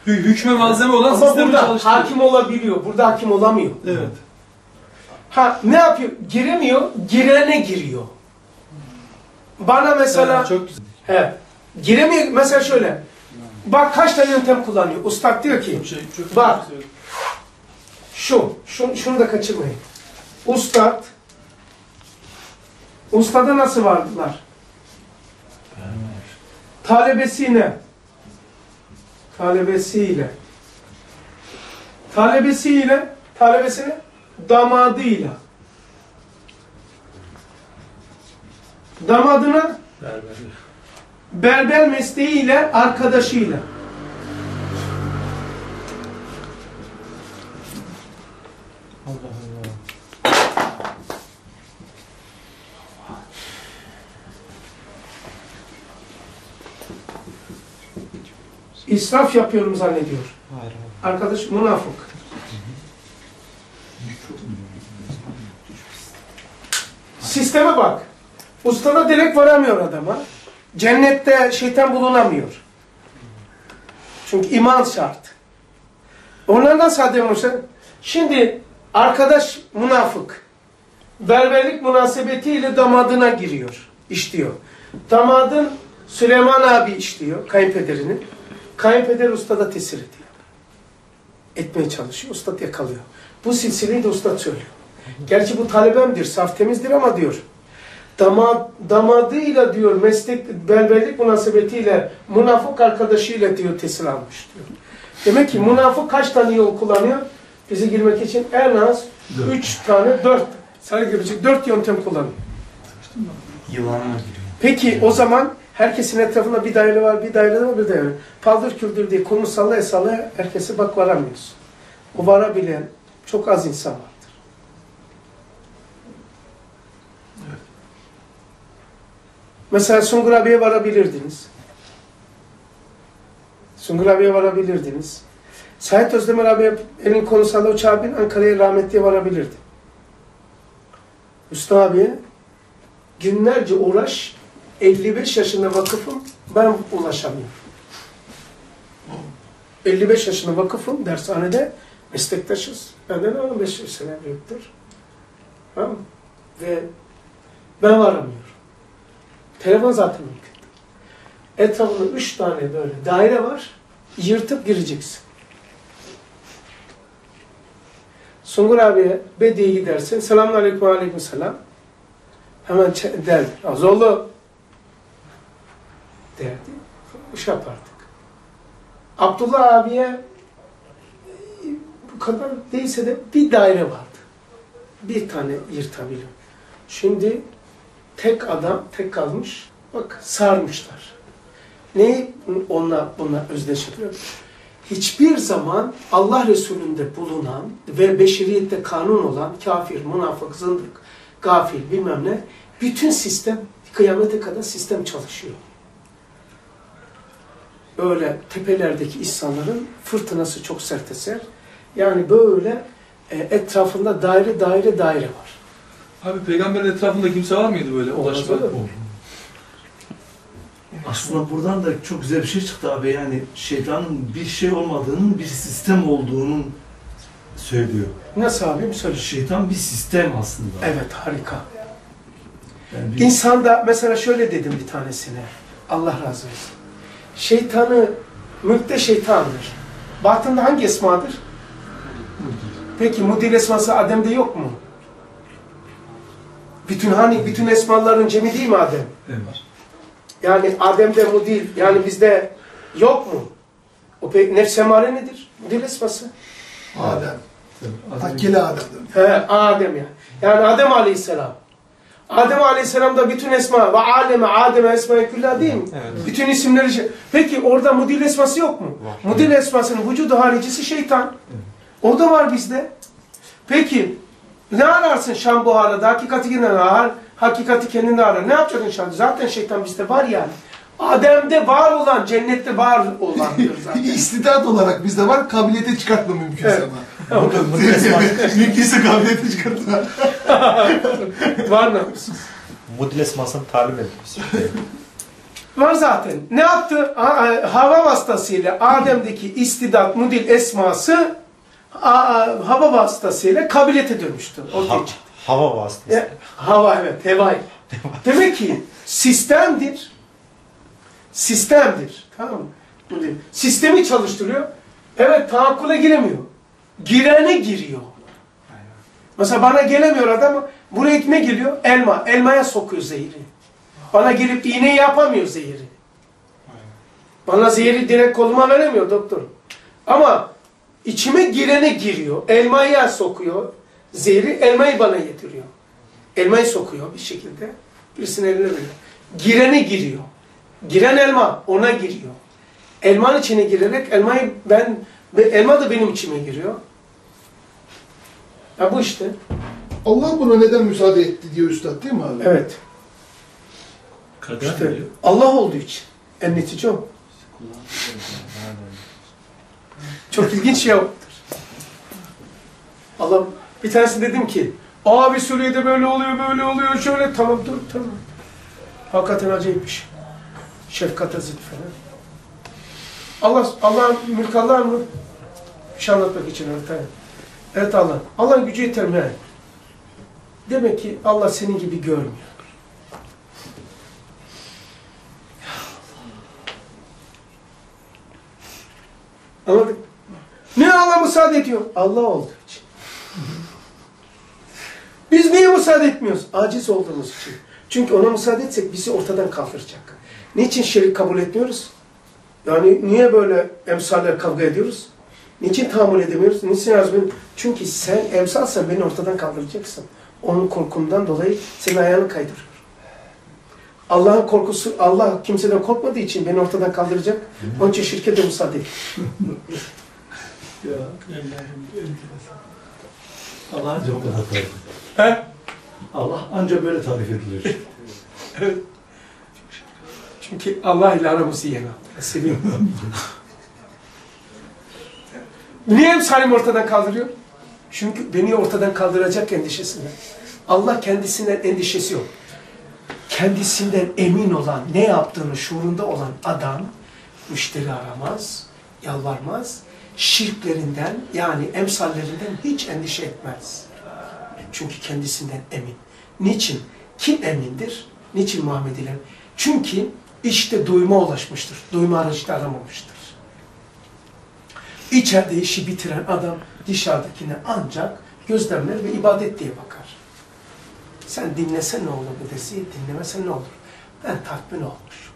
Hü- hükme malzeme olan Ama sistemi burada çalıştırıyor. hakim olabiliyor. Burada hakim olamıyor. Evet. Ha ne yapıyor? Giremiyor, girene giriyor. Bana mesela Yani çok güzel. he, giremiyor mesela şöyle. Bak kaç tane yöntem kullanıyor. Ustad diyor ki Çok şey, çok Bak. şu, şu şunu da kaçırmayın. Ustad Ustada nasıl vardılar? Talebesiyle talebesiyle. Talebesiyle talebesine damadıyla. Damadına berber mesleğiyle arkadaşıyla israf yapıyorum zannediyor. Hayır. Arkadaş münafık. Sisteme bak. Ustada direkt varamıyor adama. Cennette şeytan bulunamıyor. Çünkü iman şart. Onlardan saydırmışlar. Şimdi arkadaş münafık. Berberlik münasebetiyle damadına giriyor. işliyor. Damadın Süleyman abi işliyor. Kayınpederini. Kayınpeder ustada tesir ediyor. Etmeye çalışıyor. Ustad yakalıyor. Bu silsileyi de ustad söylüyor. Gerçi bu talebemdir, saf temizdir ama diyor. Damad, damadıyla diyor meslek, berberlik münasebetiyle münafık arkadaşıyla diyor tesir almış diyor. Demek ki münafık kaç tane yol kullanıyor? Bize girmek için en az üç tane, dört, sadece girecek dört yöntem kullanıyor. Yılana giriyor. Peki o zaman herkesin etrafında bir daire var, bir daire var, bir daire var. Paldır küldür diye konu sallaya sallaya herkese bak varamıyorsun. O varabilen çok az insan vardır. Mesela Sungur abiye varabilirdiniz. Sungur abiye varabilirdiniz. Sait Özdemir abiye elin konu sallaya uçağa bin Ankara'ya rahmetliye varabilirdi. Usta abiye günlerce uğraş 55 yaşında vakıfım ben ulaşamıyorum. 55 yaşında vakıfım dershanede meslektaşız. Benden 15 sene büyüktür. Tamam? Ve ben varamıyorum. Telefon zaten mümkün. Etrafında 3 tane böyle daire var. Yırtıp gireceksin. Sungur abiye Bediye gidersin. Selamun aleyküm aleyküm selam. Hemen derdi. Azoğlu derdi. İş yapardık. Abdullah abiye e, bu kadar değilse de bir daire vardı. Bir tane yırtabiliyor. Şimdi tek adam, tek kalmış. Bak sarmışlar. Neyi onunla, bununla özdeştiriyor? Hiçbir zaman Allah Resulü'nde bulunan ve beşeriyette kanun olan kafir, münafık, zındık, gafil bilmem ne bütün sistem kıyamete kadar sistem çalışıyor. Öyle tepelerdeki insanların fırtınası çok sert eser. Yani böyle e, etrafında daire daire daire var. Abi peygamberin etrafında kimse var mıydı böyle ulaşma? Aslında buradan da çok güzel bir şey çıktı abi. Yani şeytanın bir şey olmadığının bir sistem olduğunun söylüyor. Nasıl abi? Söyle. Şeytan bir sistem aslında. Evet harika. Yani bir- İnsanda mesela şöyle dedim bir tanesine. Allah razı olsun. Şeytanı, mülkte şeytandır. Batında hangi esmadır? Peki mudil esması Adem'de yok mu? Bütün hani bütün esmaların cemi değil mi Adem? Evet. Yani Adem'de mudil yani bizde yok mu? O peki nefs emare nedir? Mudil esması. Adem. Tabii. Takkeli Adem. He, Adem ya. Yani Adem Aleyhisselam. Adem Aleyhisselam'da bütün esma ve aleme Adem'e esma külla değil mi? Evet. Bütün isimleri şey. Peki orada mudil esması yok mu? Var. Mudil esmasının vücudu haricisi şeytan. Orada var bizde. Peki ne ararsın Şam Buhara'da? Hakikati kendine arar. Hakikati kendinde arar. Ne yapacaksın inşallah? Zaten şeytan bizde var yani. Adem'de var olan, cennette var olandır zaten. İstidat olarak bizde var, kabiliyete çıkartma mümkünse Evet. ama. Mümkünse kabiliyete çıkartma. var namussuz. Mudil esmasını talim ediyoruz. Var zaten. Ne yaptı? Ha- Hava vasıtasıyla Adem'deki istidat, mudil esması hava vasıtasıyla kabiliyete dönmüştü. Ha- hava vasıtası. E, hava evet, hevay. Demek ki sistemdir. Sistemdir. Tamam mı? Sistemi çalıştırıyor. Evet, tahakkule giremiyor. Girene giriyor. Mesela bana gelemiyor adam, buraya ne geliyor? Elma. Elmaya sokuyor zehri. Bana gelip iğne yapamıyor zehri. Bana zehri direkt koluma veremiyor doktor. Ama içime girene giriyor. Elmayı sokuyor. Zehri elmayı bana getiriyor. Elmayı sokuyor bir şekilde. Birisinin eline veriyor. Girene giriyor. Giren elma ona giriyor. Elmanın içine girerek elmayı ben ve elma da benim içime giriyor. Ya bu işte. Allah buna neden müsaade etti diyor üstad değil mi abi? Evet. Kader İşte diyor. Allah olduğu için. En netice o. Çok ilginç şey o. Allah bir tanesi dedim ki abi Suriye'de böyle oluyor böyle oluyor şöyle tamam dur tamam. Hakikaten acayipmiş. Şefkat azit falan. Allah Allah mülk Allah mı? Bir şey anlatmak için evet. evet. Allah. Allah'ın gücü yeter mi? Demek ki Allah senin gibi görmüyor. Anladık? Ne Allah müsaade ediyor? Allah olduğu için. Biz niye müsaade etmiyoruz? Aciz olduğumuz için. Çünkü ona müsaade etsek bizi ortadan kaldıracak. Niçin şerik kabul etmiyoruz? Yani niye böyle emsaller kavga ediyoruz? Niçin tahammül edemiyoruz? Niçin yazmıyoruz? Çünkü sen emsalsen beni ortadan kaldıracaksın. Onun korkundan dolayı senin ayağını kaydırıyor. Allah'ın korkusu, Allah kimseden korkmadığı için beni ortadan kaldıracak. Onun için şirkete müsaade et. Allah ancak kadar tarif edilir. Allah ancak böyle tarif edilir. Çünkü Allah ile aramızı yeni Seviyorum. Niye hep Salim ortadan kaldırıyor? Çünkü beni ortadan kaldıracak endişesinde. Allah kendisinden endişesi yok. Kendisinden emin olan, ne yaptığını şuurunda olan adam müşteri aramaz, yalvarmaz, şirklerinden yani emsallerinden hiç endişe etmez. Çünkü kendisinden emin. Niçin? Kim emindir? Niçin Muhammed ile? Çünkü işte duyma ulaşmıştır. Duyma aracı da aramamıştır. İçeride işi bitiren adam dışarıdakine ancak gözlemler ve ibadet diye bakar. Sen dinlesen ne olur bu desi, dinlemesen ne olur? Ben tatmin olmuş.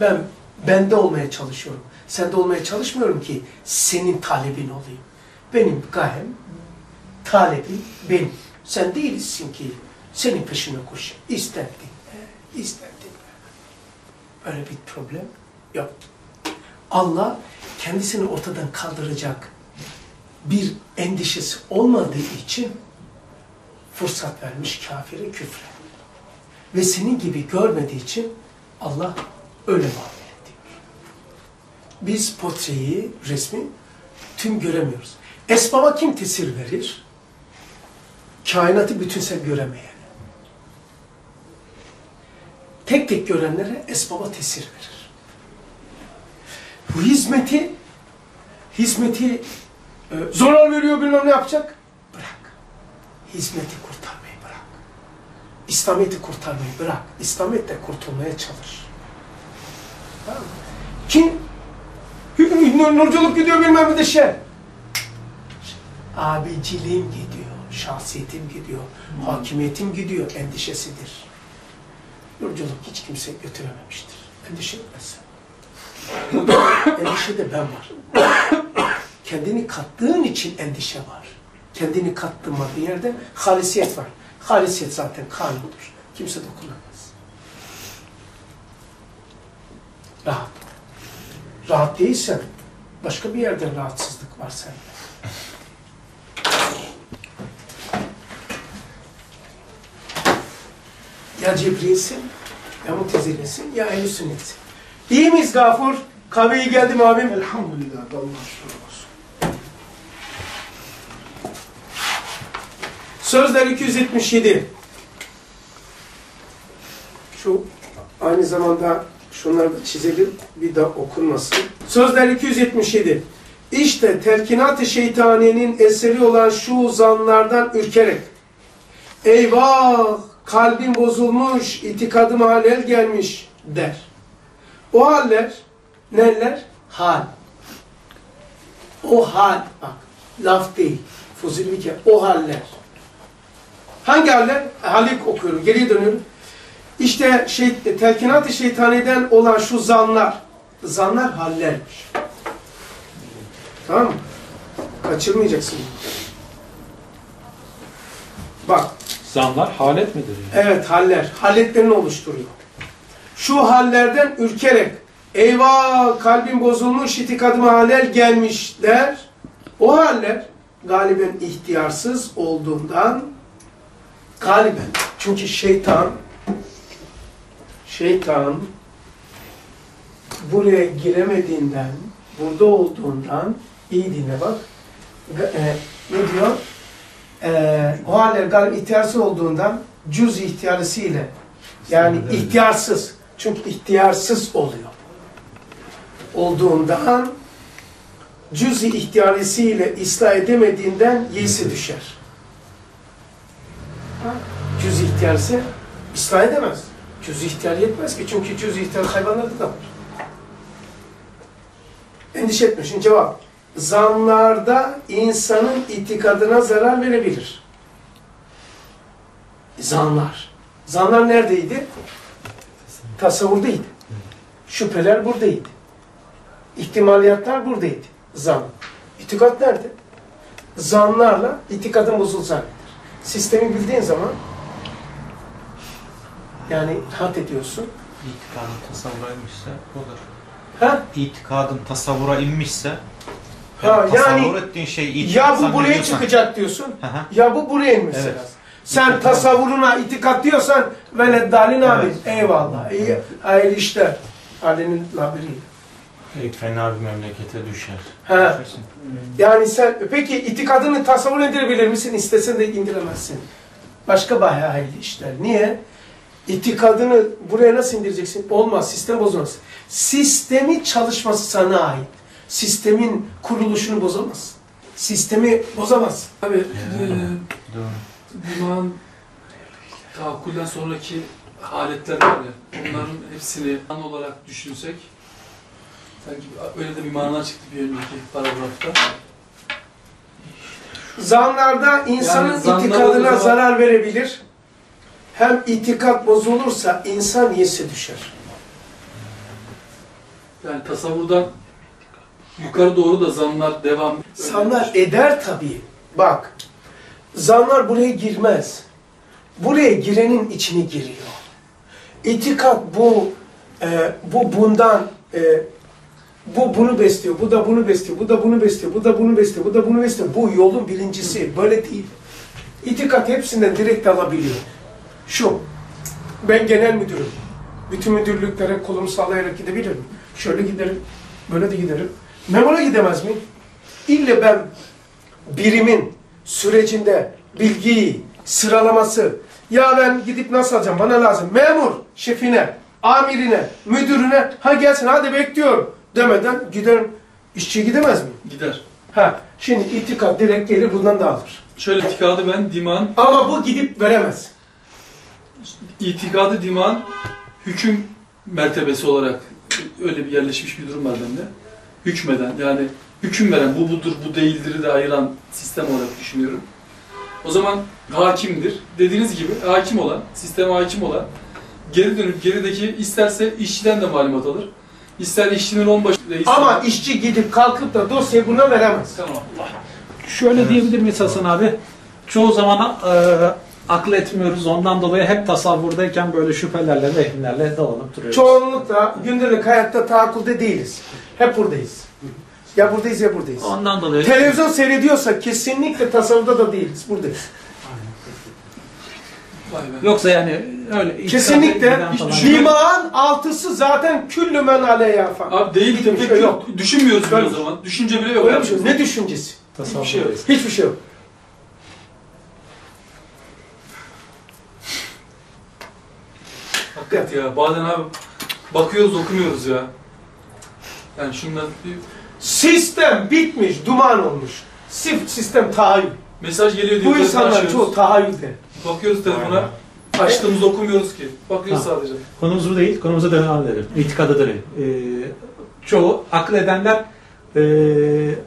Ben Bende olmaya çalışıyorum. Sende olmaya çalışmıyorum ki senin talebin olayım. Benim gayem, talebim benim. Sen değilsin ki senin peşine koş. İster dinle, ister dinle. Öyle bir problem yok. Allah kendisini ortadan kaldıracak bir endişesi olmadığı için fırsat vermiş kafire küfre. Ve senin gibi görmediği için Allah öyle muamele ediyor. Biz portreyi, resmi tüm göremiyoruz. Esbaba kim tesir verir? Kainatı bütünsel göremeyen. Tek tek görenlere esbaba tesir verir. Bu hizmeti hizmeti e, zarar veriyor bilmem ne yapacak. Bırak. Hizmeti kurtarmayı bırak. İslamiyet'i kurtarmayı bırak. İslamiyet'te kurtulmaya çalış. Tamam mı? Kim? Nur- Nurculuk gidiyor bilmem ne de şey. Abiciliğim gidiyor, şahsiyetim gidiyor, hakimiyetim gidiyor endişesidir. Nurculuk hiç kimse götürememiştir. Endişe etmezsen. Endişe de ben var. Kendini kattığın için endişe var. Kendini kattırmadığın yerde halisiyet var. Halisiyet zaten kanundur. Kimse dokunamaz. Rahat. Rahat değilsen başka bir yerden rahatsızlık var sende. Ya Cibril'sin, ya Mutezile'sin, ya Ehl-i Sünnet'sin. İyi miyiz Gafur? Kahve iyi geldi mi abim? Elhamdülillah. Allah şükür olsun. Sözler 277. Şu aynı zamanda şunları da çizelim, bir daha okunmasın. Sözler 277. İşte telkinat-ı şeytaniyenin eseri olan şu zanlardan ürkerek, eyvah kalbim bozulmuş, itikadım halel gelmiş der. O haller, neler? Hal. O hal, bak laf değil, fuzuli ke, o haller. Hangi haller? Halik okuyorum, geriye dönüyorum. İşte şey, telkinat-ı şeytaniden olan şu zanlar, zanlar hallermiş. Tamam mı? Kaçırmayacaksın. Bak, Zanlar halet midir? Yani? evet haller, halletlerini oluşturuyor. Şu hallerden ürkerek, eyvah kalbim bozulmuş, itikadıma halel gelmiş der. O haller galiben ihtiyarsız olduğundan, galiben, çünkü şeytan, şeytan buraya giremediğinden, burada olduğundan, iyi dinle bak, e, ne diyor? E, o haller galiba ihtiyarsız olduğundan cüz ihtiyarısıyla yani ihtiyarsız. Çünkü ihtiyarsız oluyor. Olduğundan cüz-i ihtiyarisiyle ıslah edemediğinden yesi düşer. Cüz-i ihtiyarisi ıslah edemez. Cüz-i ihtiyar yetmez ki. Çünkü cüz-i ihtiyar hayvanlarda da var. Endişe etme. Şimdi cevap. Zanlarda insanın itikadına zarar verebilir. Zanlar. Zanlar neredeydi? Tasavvurdaydı. Şüpheler buradaydı. İhtimaliyatlar buradaydı. Zan. İtikat nerede? Zanlarla itikadın bozulsa nedir? Sistemi bildiğin zaman yani hat ediyorsun. İtikadın tasavvura inmişse olur. Ha? İtikadın tasavvura inmişse Ha, yani ettiğin şey itikad ya bu buraya çıkacak diyorsun. Hı hı. Ya bu buraya inmesi Evet. lazım. Sen tasavvuruna itikat diyorsan veled dalin abi. Evet. Eyvallah. İyi, hayırlı işler. Ali'nin labiri. Pek fena bir memlekete düşer. Ha. Yani sen peki itikadını tasavvur edebilir misin? İstesen de indiremezsin. Başka bayağı hayırlı işler. Niye? İtikadını buraya nasıl indireceksin? Olmaz. Sistem bozulmaz. Sistemi çalışması sana ait. Sistemin kuruluşunu bozamaz. Sistemi bozamaz. Tabii e, Doğru. İman tahakkülden sonraki aletler var ya, onların hepsini an olarak düşünsek, sanki öyle de bir mana çıktı bir önceki paragrafta. Zanlarda insanın Yani zanlar itikadına zaman- zarar verebilir. Hem itikat bozulursa insan yesi düşer. Yani tasavvurdan yukarı doğru da zanlar devam. Zanlar eder tabii. Bak, zanlar buraya girmez. Buraya girenin içine giriyor. İtikat bu, e, bu bundan, e, bu bunu besliyor, bu da bunu besliyor, bu da bunu besliyor, bu da bunu besliyor, bu da bunu besliyor. Bu yolun birincisi, böyle değil. İtikat hepsinden direkt alabiliyor. Şu, ben genel müdürüm. Bütün müdürlüklere kolumu sallayarak gidebilirim. Şöyle giderim, böyle de giderim. Memura gidemez miyim? İlle ben birimin sürecinde bilgiyi, sıralaması, ya ben gidip nasıl alacağım, bana lazım. Memur, şefine, amirine, müdürüne, ha gelsin hadi bekliyorum demeden giderim. İşçi gidemez mi? Gider. Ha, şimdi itikat direkt gelir bundan da alır. Şöyle itikadı ben diman, Ama bu gidip veremez. itikadı diman hüküm mertebesi olarak öyle bir yerleşmiş bir durum var bende. Hükmeden yani hüküm veren bu budur bu değildir de ayıran sistem olarak düşünüyorum. O zaman hakimdir. Dediğiniz gibi hakim olan, sisteme hakim olan geri dönüp gerideki isterse işçiden de malumat alır. İster işçinin onbaşı ister... Ama işçi gidip kalkıp da dosyayı buna veremez. Tamam. Şöyle diyebilir miyiz Hasan abi? Çoğu zaman e, akıl etmiyoruz. Ondan dolayı hep tasavvurdayken böyle şüphelerle, vehimlerle dolanıp duruyoruz. Çoğunlukla gündelik hayatta tahakkülde değiliz. Hep buradayız. Ya buradayız ya buradayız. Ondan dolayı Televizyon seyrediyorsak kesinlikle tasavvurda da değiliz. Buradayız. Yoksa yani öyle Kesinlikle falan- dimağın altısı zaten küllü men aleyha yafa. Abi değil tefekkür şey yok. Düşünmüyoruz bile o şey. zaman. Düşünce bile yok. Öyle bir şey. Ne düşüncesi? Hiçbir şey yok. Hiçbir şey yok. Hakikaten ya. Bazen abi bakıyoruz okumuyoruz ya. Yani şundan bir Sistem bitmiş, duman olmuş. Sif sistem tahayyül. mesaj geliyor diye Bu insanlar çoğu tahayyülde. Bakıyoruz telefona. Açtığımızda okumuyoruz ki. Bakıyoruz Ha. sadece. Konumuz bu değil, konumuza devam edelim. İtikada dönelim. Ee, çoğu akıl edenler e,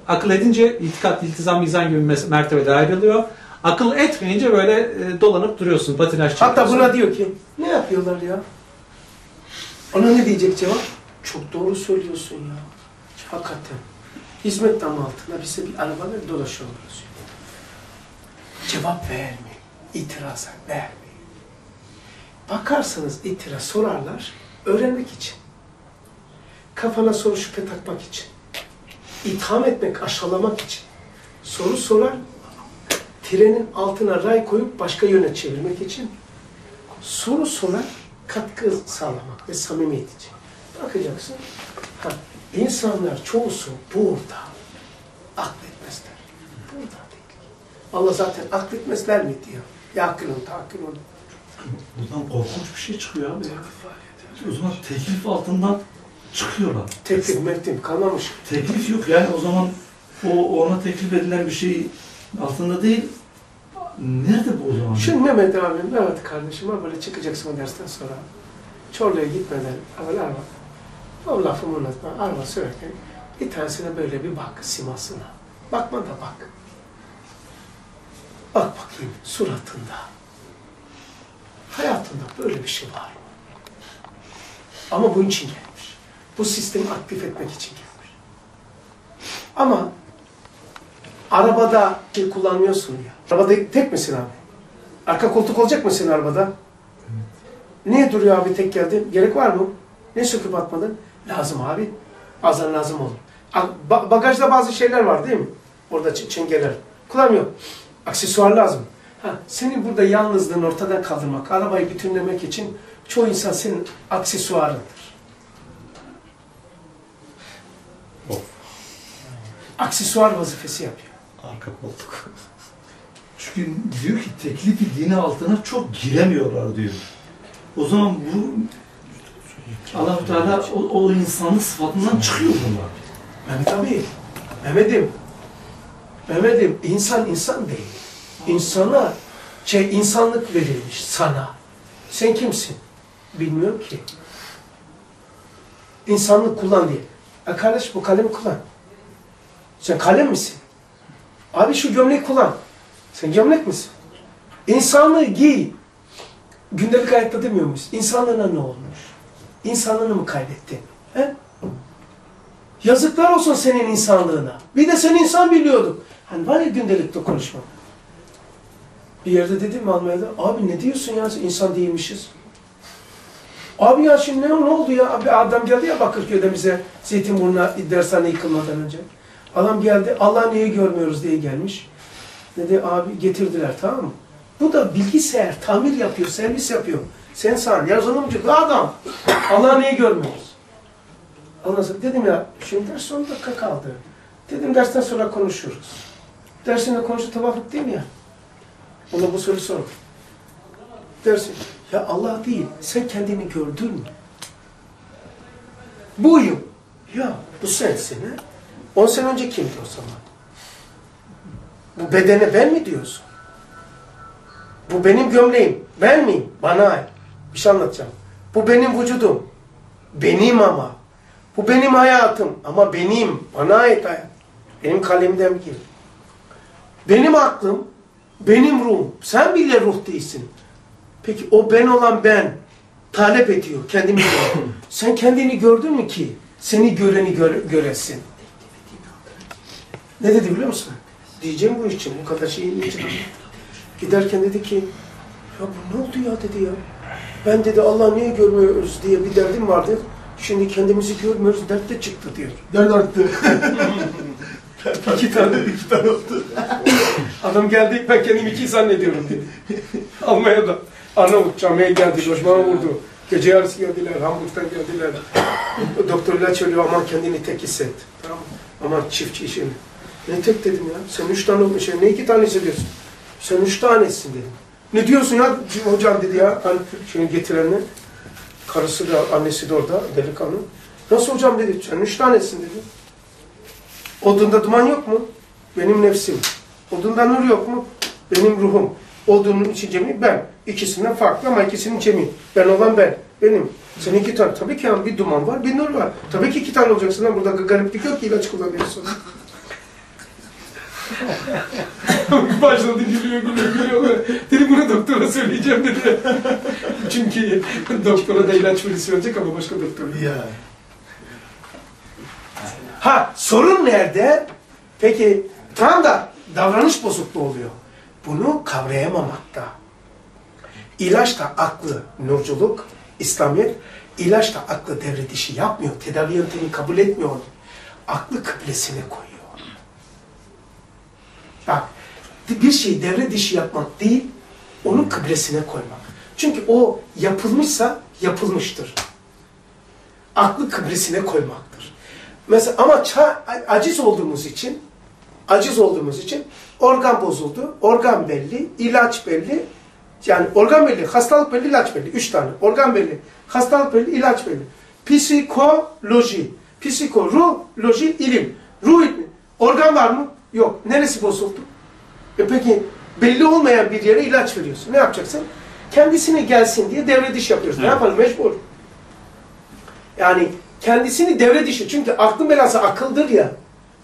akıl edince itikat, iltizam, mizan gibi mertebede ayrılıyor. Akıl etmeyince böyle e, dolanıp duruyorsun, patinaj çekiyorsun. Hatta buna diyor ki, ne yapıyorlar ya? Ona ne diyecek cevap? Çok doğru söylüyorsun ya. Hakikaten. Hizmet damı altında bize bir arabayla dolaşıyoruz. Cevap vermeyin. İtiraza vermeyin. Bakarsanız itiraz sorarlar, öğrenmek için. Kafana soru şüphe takmak için. İtham etmek, aşağılamak için. Soru sorar, trenin altına ray koyup başka yöne çevirmek için soru sorar, katkı sağlamak ve samimiyet için. Bakacaksın, insanlar çoğusu burada akletmezler. Burada değil. Allah zaten akletmezler mi diyor. Ya akılın tahakkülün. Buradan korkunç bir şey çıkıyor abi. O zaman teklif altından çıkıyorlar. Teklif mektim kalmamış. Teklif yok yani o zaman o ona teklif edilen bir şey altında değil. Nerede bu o zaman? Şimdi Mehmet abim, evet kardeşim böyle çıkacaksın o dersten sonra. Çorlu'ya gitmeden evvel araba. O lafımı unutma. Araba sürerken bir tanesine böyle bir bak simasına. Bakma da bak. Bak bakayım suratında. Hayatında böyle bir şey var mı? Ama bunun için gelmiş. Bu sistemi aktif etmek için gelmiş. Ama arabada şey kullanmıyorsun ya. Arabada tek misin abi? Arka koltuk olacak mı senin arabada? Niye duruyor abi tek geldin? Gerek var mı? Ne söküp atmadın? Lazım abi. Bazen lazım olur. Bagajda bazı şeyler var değil mi? Orada çengeler. Kullanmıyor. Aksesuar lazım. Ha, senin burada yalnızlığını ortadan kaldırmak, arabayı bütünlemek için çoğu insan senin aksesuarındır. Aksesuar vazifesi yapıyor. Arka koltuk. Çünkü diyor ki teklifi dini altına çok giremiyorlar diyor. O zaman bu Allah-u Teala o, o insanın sıfatından çıkıyor bunlar. Mehmet abi, Mehmet'im, Mehmet'im insan insan değil. İnsana şey insanlık verilmiş sana. Sen kimsin? Bilmiyorum ki. İnsanlık kullan diye. E kardeş bu kalemi kullan. Sen kalem misin? Abi şu gömleği kullan. Sen gömlek misin? İnsanlığı giy. Gündelik hayatta demiyor muyuz? İnsanlığına ne olmuş? İnsanlığını mı kaybettin? He? Yazıklar olsun senin insanlığına. Bir de sen insan biliyorduk. Hani var ya gündelikte konuşma. Bir yerde dedim mi Almanya'da, abi ne diyorsun ya insan değilmişiz. Abi ya şimdi ne, ne oldu ya? Abi adam geldi ya Bakırköy'de bize Zeytinburnu'na dershane yıkılmadan önce. Adam geldi, Allah niye görmüyoruz diye gelmiş. Dedi abi getirdiler tamam mı? Bu da bilgisayar tamir yapıyor, servis yapıyor. Sen san, yazılımcı, adam. Allah niye görmüyoruz? Ondan dedim ya, şimdi ders 10 dakika kaldı. Dedim dersten sonra konuşuruz. Dersinde konuştu tevafuk değil mi ya? Ona bu soru sor. Dersin, ya Allah değil, sen kendini gördün mü? Buyum. Ya bu sensin ha? 10 sene önce kimdi o zaman? Bu bedene ben mi diyorsun? Bu benim gömleğim. Ben miyim? Bana ait. Bir şey anlatacağım. Bu benim vücudum. Benim ama. Bu benim hayatım. Ama benim. Bana ait hayat. Benim kalemden gibi. Benim aklım. Benim ruhum. Sen bile ruh değilsin. Peki o ben olan ben talep ediyor. Kendimi. Sen kendini gördün mü ki? Seni göreni göre, göresin. Ne dedi biliyor musun? Diyeceğim bu için. Bu kadar şeyin için. Giderken dedi ki ya bu ne oldu ya dedi ya. Ben dedi Allah niye görmüyoruz diye bir derdim vardı. Şimdi kendimizi görmüyoruz. Dert de çıktı diyor. Dert arttı. İki tane. İki tane oldu. Adam geldi ben kendimi iki zannediyorum dedi. Almanya'da. Arnavut camiye geldi. Lojmana vurdu. Gece yarısı geldiler. Hamburg'dan geldiler. Doktorlar söylüyor aman kendini tek hisset. Tamam? Aman çiftçi işini. Ne tek dedim ya? Sen üç tane olmuş. Ne iki tane hissediyorsun? Sen üç tanesin dedim. Ne diyorsun ya hocam dedi ya. Hani şimdi getirenler. Karısı da annesi de orada delikanlı. Nasıl hocam dedi. Sen üç tanesin dedi. Odunda duman yok mu? Benim nefsim. Odunda nur yok mu? Benim ruhum. Odunun içi cemi ben. İkisinden farklı ama ikisinin cemi. Ben olan ben. Benim. Senin iki tane. Tabii ki bir duman var, bir nur var. Tabii ki iki tane olacaksın. Burada gariplik yok ki ilaç kullanıyorsun. Başladı gülüyor gülüyor gülüyor. Dedi bunu doktora söyleyeceğim dedi. Çünkü doktora da ilaç birisi verecek ama başka doktor. Ya. Ha sorun nerede? Peki tam da davranış bozukluğu oluyor. Bunu kavrayamamakta. İlaç da aklı nurculuk, İslamiyet, ilaç da aklı devre dişi yapmıyor. Tedavi yöntemini kabul etmiyor. Aklı kıblesine koyuyor. Bak bir şeyi devre dişi yapmak değil, onun kıblesine koymak. Çünkü o yapılmışsa yapılmıştır. Aklı kıblesine koymaktır. Mesela ama ça- aciz olduğumuz için aciz olduğumuz için organ bozuldu. Organ belli, ilaç belli. Yani organ belli, hastalık belli, ilaç belli. Üç tane. Organ belli, hastalık belli, ilaç belli. Psikoloji. Psiko, ruh, loji, ilim. Ruh ilmi. Organ var mı? Yok. Neresi bozuldu? E peki belli olmayan bir yere ilaç veriyorsun. Ne yapacaksın? Kendisine gelsin diye devre diş yapıyoruz. Ne yapalım? Mecbur. Yani kendisini devre dışı. Çünkü aklın belası akıldır ya.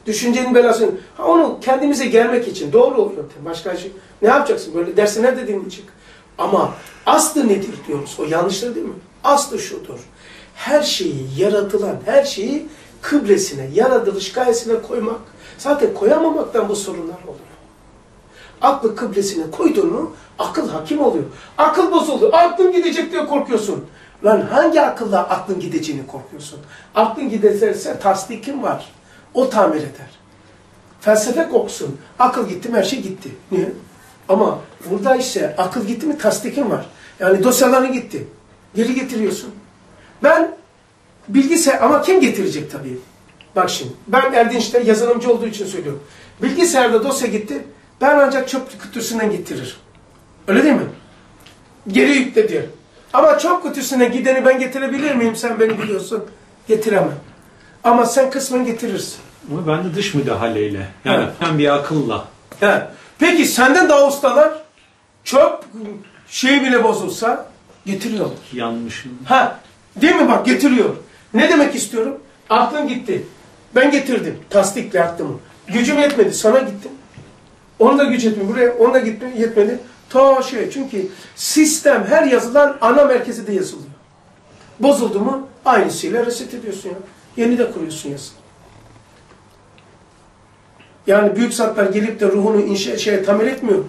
Düşüncenin belası. Ha onu kendimize gelmek için. Doğru oluyor. Başka şey. Ne yapacaksın? Böyle dersi nerede dinleyecek? Ama aslı nedir diyoruz. O yanlıştır değil mi? Aslı şudur. Her şeyi yaratılan, her şeyi kıbresine, yaratılış gayesine koymak. Zaten koyamamaktan bu sorunlar oluyor. Aklı kıblesine koydun mu akıl hakim oluyor. Akıl bozuldu. Aklın gidecek diye korkuyorsun. Lan hangi akılla aklın gideceğini korkuyorsun? Aklın giderse tasdikin var. O tamir eder. Felsefe koksun. Akıl gitti mi her şey gitti. Niye? Ama burada ise akıl gitti mi tasdikin var. Yani dosyaların gitti. Geri getiriyorsun. Ben bilgisayar ama kim getirecek tabii? Bak şimdi ben Erdinç'te yazılımcı olduğu için söylüyorum. Bilgisayarda dosya gitti. Ben ancak çöp kutusundan getiririm. Öyle değil mi? Geri yükle diyor. Ama çöp kutusuna gideni ben getirebilir miyim? Sen beni biliyorsun. Getiremem. Ama sen kısmen getirirsin. Ama ben de dış müdahaleyle. Yani Evet. bir akılla. He. Peki senden daha ustalar çöp şey bile bozulsa getiriyorlar. Yanmışım. Ha, değil mi bak getiriyor. Ne demek istiyorum? Aklın gitti. Ben getirdim. Tasdikle yaptım. Gücüm yetmedi. Sana gittim. Onun da güç yetmedi. Buraya onun da gitmedi, yetmedi. Ta şey. Çünkü sistem her yazılan ana merkezi de yazılıyor. Bozuldu mu aynısıyla reset ediyorsun ya. Yeni de kuruyorsun yazı. Yani büyük zatlar gelip de ruhunu inşa, şey, tamir etmiyor.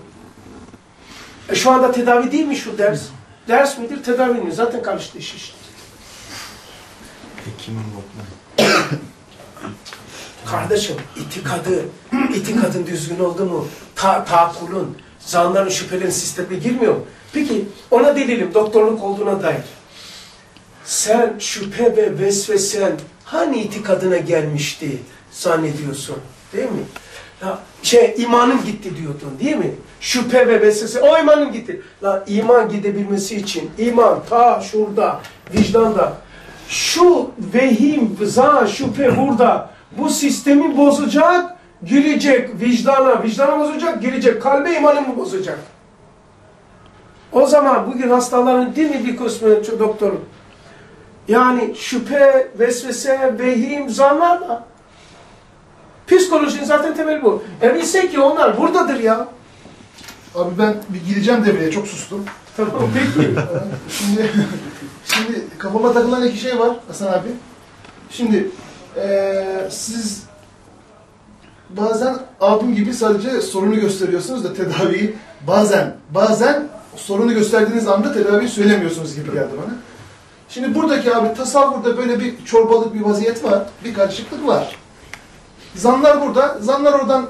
E şu anda tedavi değil mi şu ders? Ders midir, tedavi mi? Zaten karıştı iş işte. Hekimin lokma. Kardeşim itikadı, itikadın düzgün oldu mu? Ta, taakulun, zanların şüphelerin sistemine girmiyor mu? Peki ona delilim doktorluk olduğuna dair. Sen şüphe ve vesvesen hani itikadına gelmişti zannediyorsun değil mi? Ya, şey imanım gitti diyordun değil mi? Şüphe ve vesvese o imanım gitti. La iman gidebilmesi için iman ta şurada vicdanda şu vehim, zan, şüphe burada bu sistemi bozacak, girecek vicdana, vicdana bozacak, girecek, kalbe imanımı bozacak. O zaman bugün hastaların değil mi bir kısmı şu doktorun? Yani şüphe, vesvese, vehim, zanlarla. Psikolojinin zaten temeli bu. E bilsek ki onlar buradadır ya. Abi ben bir gireceğim devreye çok sustum. Tamam peki. Şimdi şimdi kafama takılan iki şey var Hasan abi. Şimdi eee, siz bazen abim gibi sadece sorunu gösteriyorsunuz da tedaviyi bazen bazen sorunu gösterdiğiniz anda tedaviyi söylemiyorsunuz gibi geldi bana. Şimdi buradaki abi tasavvurda böyle bir çorbalık bir vaziyet var. Bir karışıklık var. Zanlar burada. Zanlar oradan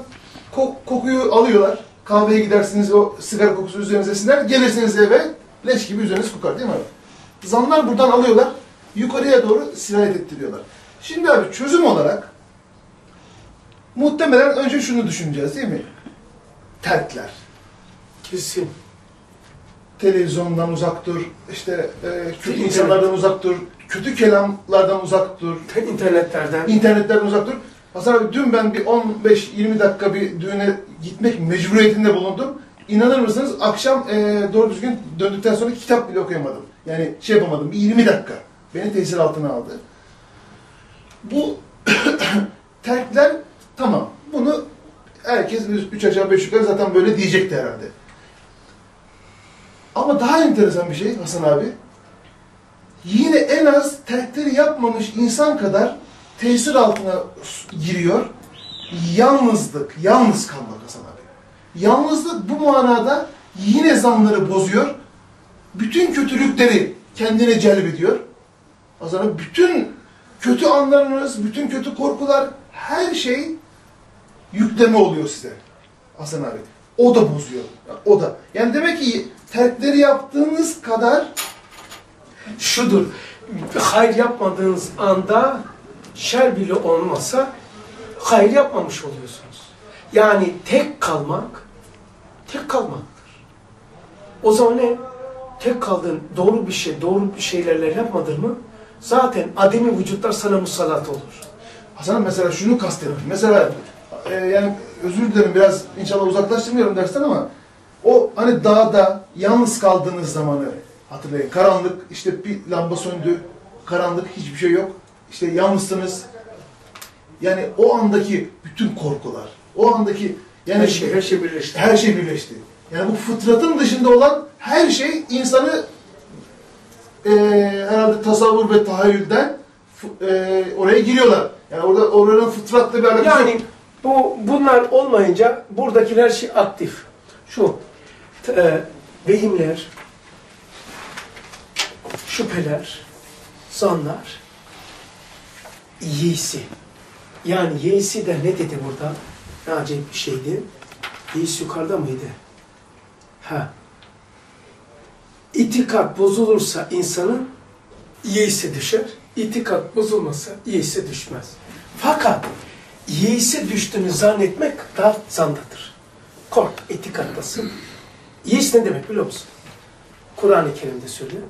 ko- kokuyu alıyorlar. Kahveye gidersiniz o sigara kokusu üzerinize siner. Gelirsiniz eve leş gibi üzeriniz kokar değil mi abi? Zanlar buradan alıyorlar. Yukarıya doğru sirayet ettiriyorlar. Şimdi abi çözüm olarak muhtemelen önce şunu düşüneceğiz değil mi? Terkler. Kesin. Televizyondan uzak dur, işte e, kötü İnternet. insanlardan uzak dur, kötü kelamlardan uzak dur, İnternetlerden. İnternetten uzak dur. Hasan abi dün ben bir 15-20 dakika bir düğüne gitmek mecburiyetinde bulundum. İnanır mısınız akşam e, doğru düzgün döndükten sonra kitap bile okuyamadım. Yani şey yapamadım bir 20 dakika. Beni tesir altına aldı. Bu terkler tamam. Bunu herkes 3 aşağı 5 yukarı zaten böyle diyecekti herhalde. Ama daha enteresan bir şey Hasan abi. Yine en az terkleri yapmamış insan kadar tesir altına giriyor. Yalnızlık, yalnız kalmak Hasan abi. Yalnızlık bu manada yine zanları bozuyor. Bütün kötülükleri kendine celbediyor. Hasan abi bütün kötü anlarınız, bütün kötü korkular, her şey yükleme oluyor size. Hasan abi. O da bozuyor. O da. Yani demek ki terkleri yaptığınız kadar Şudur. Hayır yapmadığınız anda şer bile olmasa hayır yapmamış oluyorsunuz. Yani tek kalmak tek kalmaktır. O zaman ne? Tek kaldığın doğru bir şey, doğru bir şeylerle yapmadın mı zaten ademi vücutlar sana musallat olur. Hasan mesela şunu kastettim. Mesela e, yani özür dilerim biraz inşallah uzaklaştırmıyorum dersten ama o hani dağda yalnız kaldığınız zamanı hatırlayın. Karanlık işte bir lamba söndü. Karanlık hiçbir şey yok. İşte yalnızsınız. Yani o andaki bütün korkular, o andaki yani Her şey, her şey birleşti. her şey birleşti. Yani bu fıtratın dışında olan her şey insanı e, herhalde tasavvur ve tahayyülden e, oraya giriyorlar. Yani orada oranın fıtratla bir alakası yok. Yani bu bunlar olmayınca buradaki her şey aktif. Şu e, vehimler, şüpheler, zanlar, yeisi. Yani yeisi de ne dedi burada? Ne acayip bir şeydi. Yeis yukarıda mıydı? Ha. İtikat bozulursa insanın yeise düşer. İtikat bozulmasa yeise düşmez. Fakat yeise düştüğünü zannetmek da zandadır. Kork, itikattasın. Yeis ne demek biliyor musun? Kur'an-ı Kerim'de söylüyor.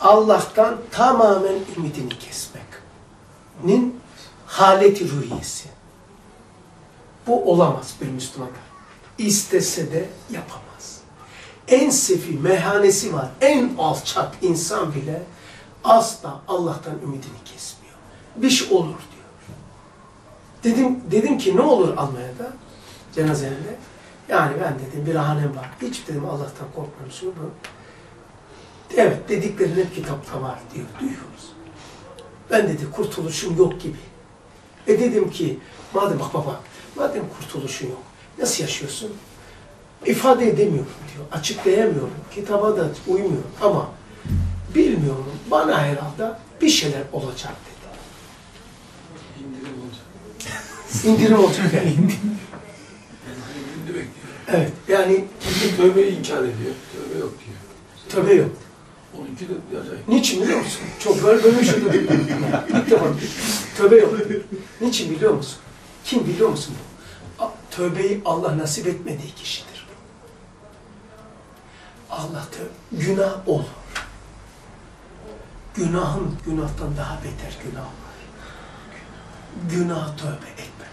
Allah'tan tamamen ümidini kesmek'nin haleti ruhiyesi. Bu olamaz bir Müslümanda. İstese de yapamaz. En sefi mehanesi var. En alçak insan bile asla Allah'tan ümidini kesmiyor. Bir şey olur diyor. Dedim, dedim ki ne olur Almanya'da cenazelerinde? Yani ben dedim bir rahanem var. Hiç dedim Allah'tan korkmuyorum. Şunu bu. Evet dediklerin hep kitapta var diyor. Duyuyoruz. Ben dedi kurtuluşum yok gibi. E dedim ki, madem bak baba, madem kurtuluşun yok, nasıl yaşıyorsun? İfade edemiyorum diyor, açıklayamıyorum, kitaba da uymuyorum ama bilmiyorum, bana herhalde bir şeyler olacak dedi. İndirim olacak. İndirim olacak yani. Evet, yani Kimse tövbe inkar ediyor. Tövbe yok diyor. tövbe yok. Onunki de acayip. Niçin biliyor musun? Çok böyle böyle defa. Tövbe yok. Niçin biliyor musun? Kim biliyor musun? Tövbeyi Allah nasip etmediği kişidir. Tövbe, günah olur. Günahın günahtan daha beter günah var. Günah tövbe etme.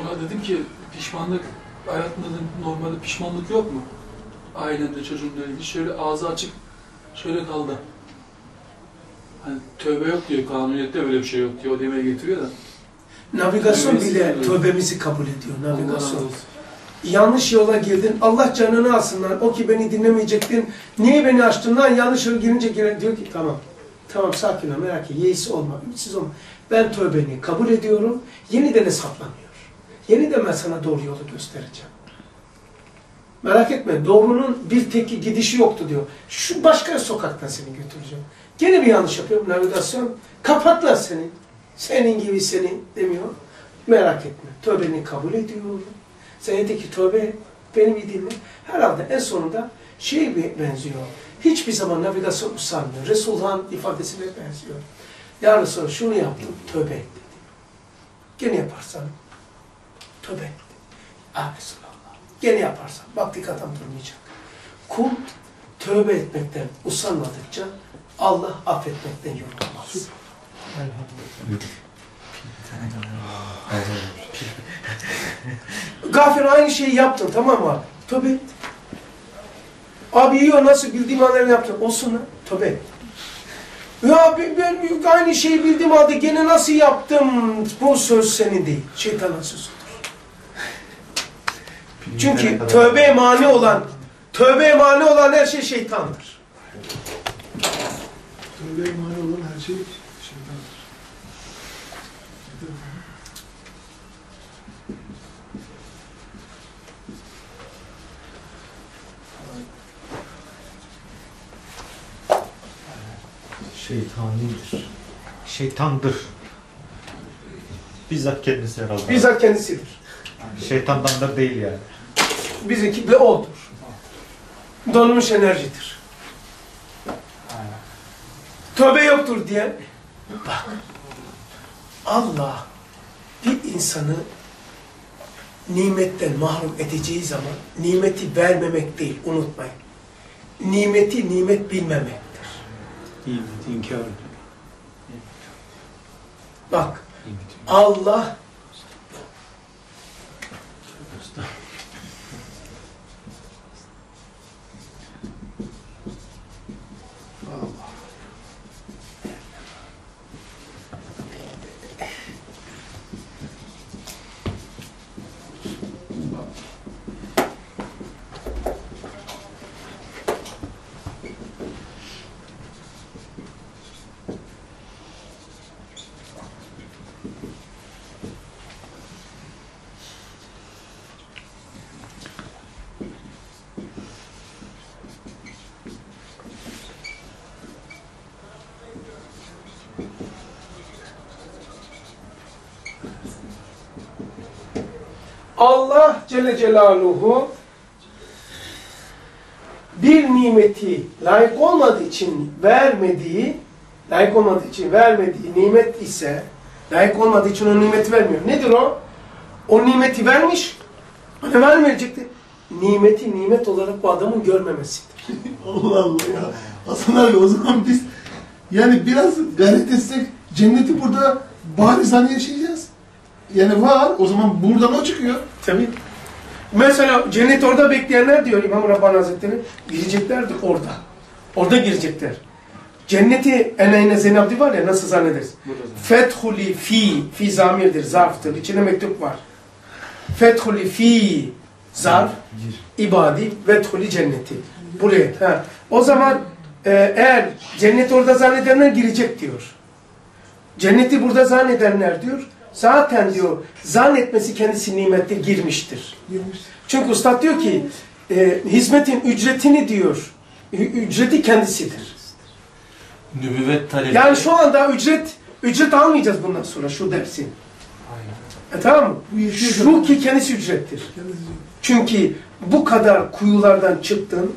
Ona dedim ki pişmanlık, hayatında dedim, normalde pişmanlık yok mu? Ailemde, çocuğumla ilgili şöyle ağzı açık, şöyle kaldı. Hani tövbe yok diyor, kanuniyette böyle bir şey yok diyor, o demeye getiriyor da. Navigasyon bile oluyor. tövbemizi kabul ediyor. Allah razı Navigasyon. olsun. Yanlış yola girdin. Allah canını alsın lan. O ki beni dinlemeyecektin. Niye beni açtın lan? Yanlış yola girince gire- diyor ki tamam. Tamam sakin ol merak etme. Yeisi olma. Ümitsiz olma. Ben tövbeni kabul ediyorum. Yeniden hesaplanıyor. Yeniden ben sana doğru yolu göstereceğim. Merak etme. Doğrunun bir teki gidişi yoktu diyor. Şu başka sokaktan seni götüreceğim. Gene bir yanlış yapıyorum. Navigasyon. Kapatlar seni. Senin gibi seni demiyor. Merak etme. Tövbeni kabul ediyorum. Sen de ki tövbe et, beni bir dinle. Herhalde en sonunda şey benziyor. Hiçbir zaman navigasyon usanmıyor. Resulullah'ın ifadesine benziyor. Ya Resulallah şunu yaptım, tövbe et dedi. Gene yaparsan, tövbe et. Ah Resulallah. Gene yaparsan, bak dikkatim durmayacak. Kul tövbe etmekten usanmadıkça Allah affetmekten yorulmaz. Gafir aynı şeyi yaptın tamam mı? Tövbe et. Abi yiyor nasıl bildiğim hallerini yaptın. Olsun lan. Tövbe et. Ya ben, ben aynı şeyi bildiğim halde gene nasıl yaptım? Bu söz senin değil. Şeytanın sözüdür. Çünkü tövbe mani olan, tövbe mani olan her şey şeytandır. Tövbe imani olan her şey şeytandır. Şeytanidir. Şeytandır. Bizzat kendisi herhalde. Bizzat kendisidir. Şeytandandır değil yani. Bizimki de odur. Donmuş enerjidir. Tövbe yoktur diye. Bak. Allah bir insanı nimetten mahrum edeceği zaman nimeti vermemek değil unutmayın. Nimeti nimet bilmemektir. İnkar. Bak Allah Allah Celle Celaluhu bir nimeti layık olmadığı için vermediği, layık olmadığı için vermediği nimet ise layık olmadığı için o nimeti vermiyor. Nedir o? O nimeti vermiş, bana vermeyecekti. Nimeti nimet olarak bu adamın görmemesidir. Allah Allah ya. Hasan abi o zaman biz yani biraz gayret etsek cenneti burada barizane yaşayacağız. Yani var o zaman buradan o çıkıyor. Tabii. Mesela cennet orada bekleyenler diyor İmam Rabbani Hazretleri. Gireceklerdir orada. Orada girecekler. Cenneti eneyne zenabdi var ya nasıl zannederiz? Fethuli fi, fi zamirdir, zarftır. İçinde mektup var. Fethuli fi, zarf, ibadi, vethuli cenneti. Buraya. Ha. O zaman e, eğer cennet orada zannedenler girecek diyor. Cenneti burada zannedenler diyor, zaten diyor zannetmesi kendisi nimette girmiştir. Girmiş. Çünkü ustad diyor ki e, hizmetin ücretini diyor ücreti kendisidir. Nübüvvet talebi. Yani şu anda ücret ücret almayacağız bundan sonra şu dersin. E, tamam mı? Şu ki kendisi ücrettir. Çünkü bu kadar kuyulardan çıktın,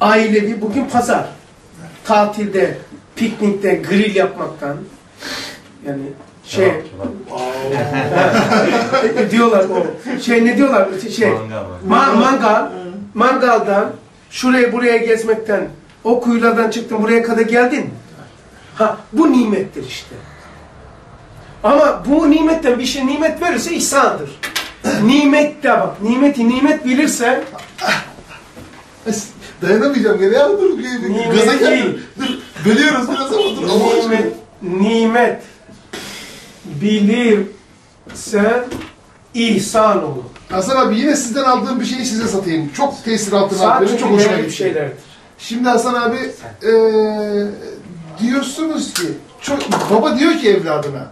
ailevi bugün pazar. Tatilde, piknikte, grill yapmaktan, yani şey, diyorlar o, şey ne diyorlar, şey, ma mangal, mangaldan, şuraya buraya gezmekten, o kuyulardan çıktın, buraya kadar geldin. Ha, bu nimettir işte. Ama bu nimetten bir şey nimet verirse ihsandır. nimet de bak, nimeti nimet bilirse Dayanamayacağım gene ya dur. Gaza geldim. Dur. Bölüyoruz biraz ama dur. Nimet, nimet bilirsen ihsan olur. Hasan abi yine sizden aldığım bir şeyi size satayım. Çok tesir altına Benim çok hoşuma gitti. şeylerdir. Şimdi Hasan abi eee diyorsunuz ki çok, baba diyor ki evladına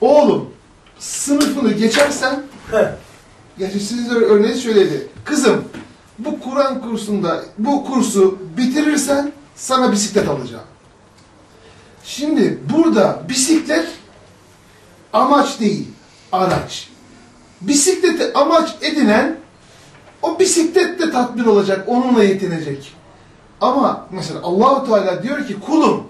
oğlum sınıfını geçersen Heh. gerçi siz de örneği söyledi. Kızım bu Kur'an kursunda bu kursu bitirirsen sana bisiklet alacağım. Şimdi burada bisiklet amaç değil, araç. Bisikleti amaç edinen o bisikletle tatmin olacak, onunla yetinecek. Ama mesela Allahu Teala diyor ki kulum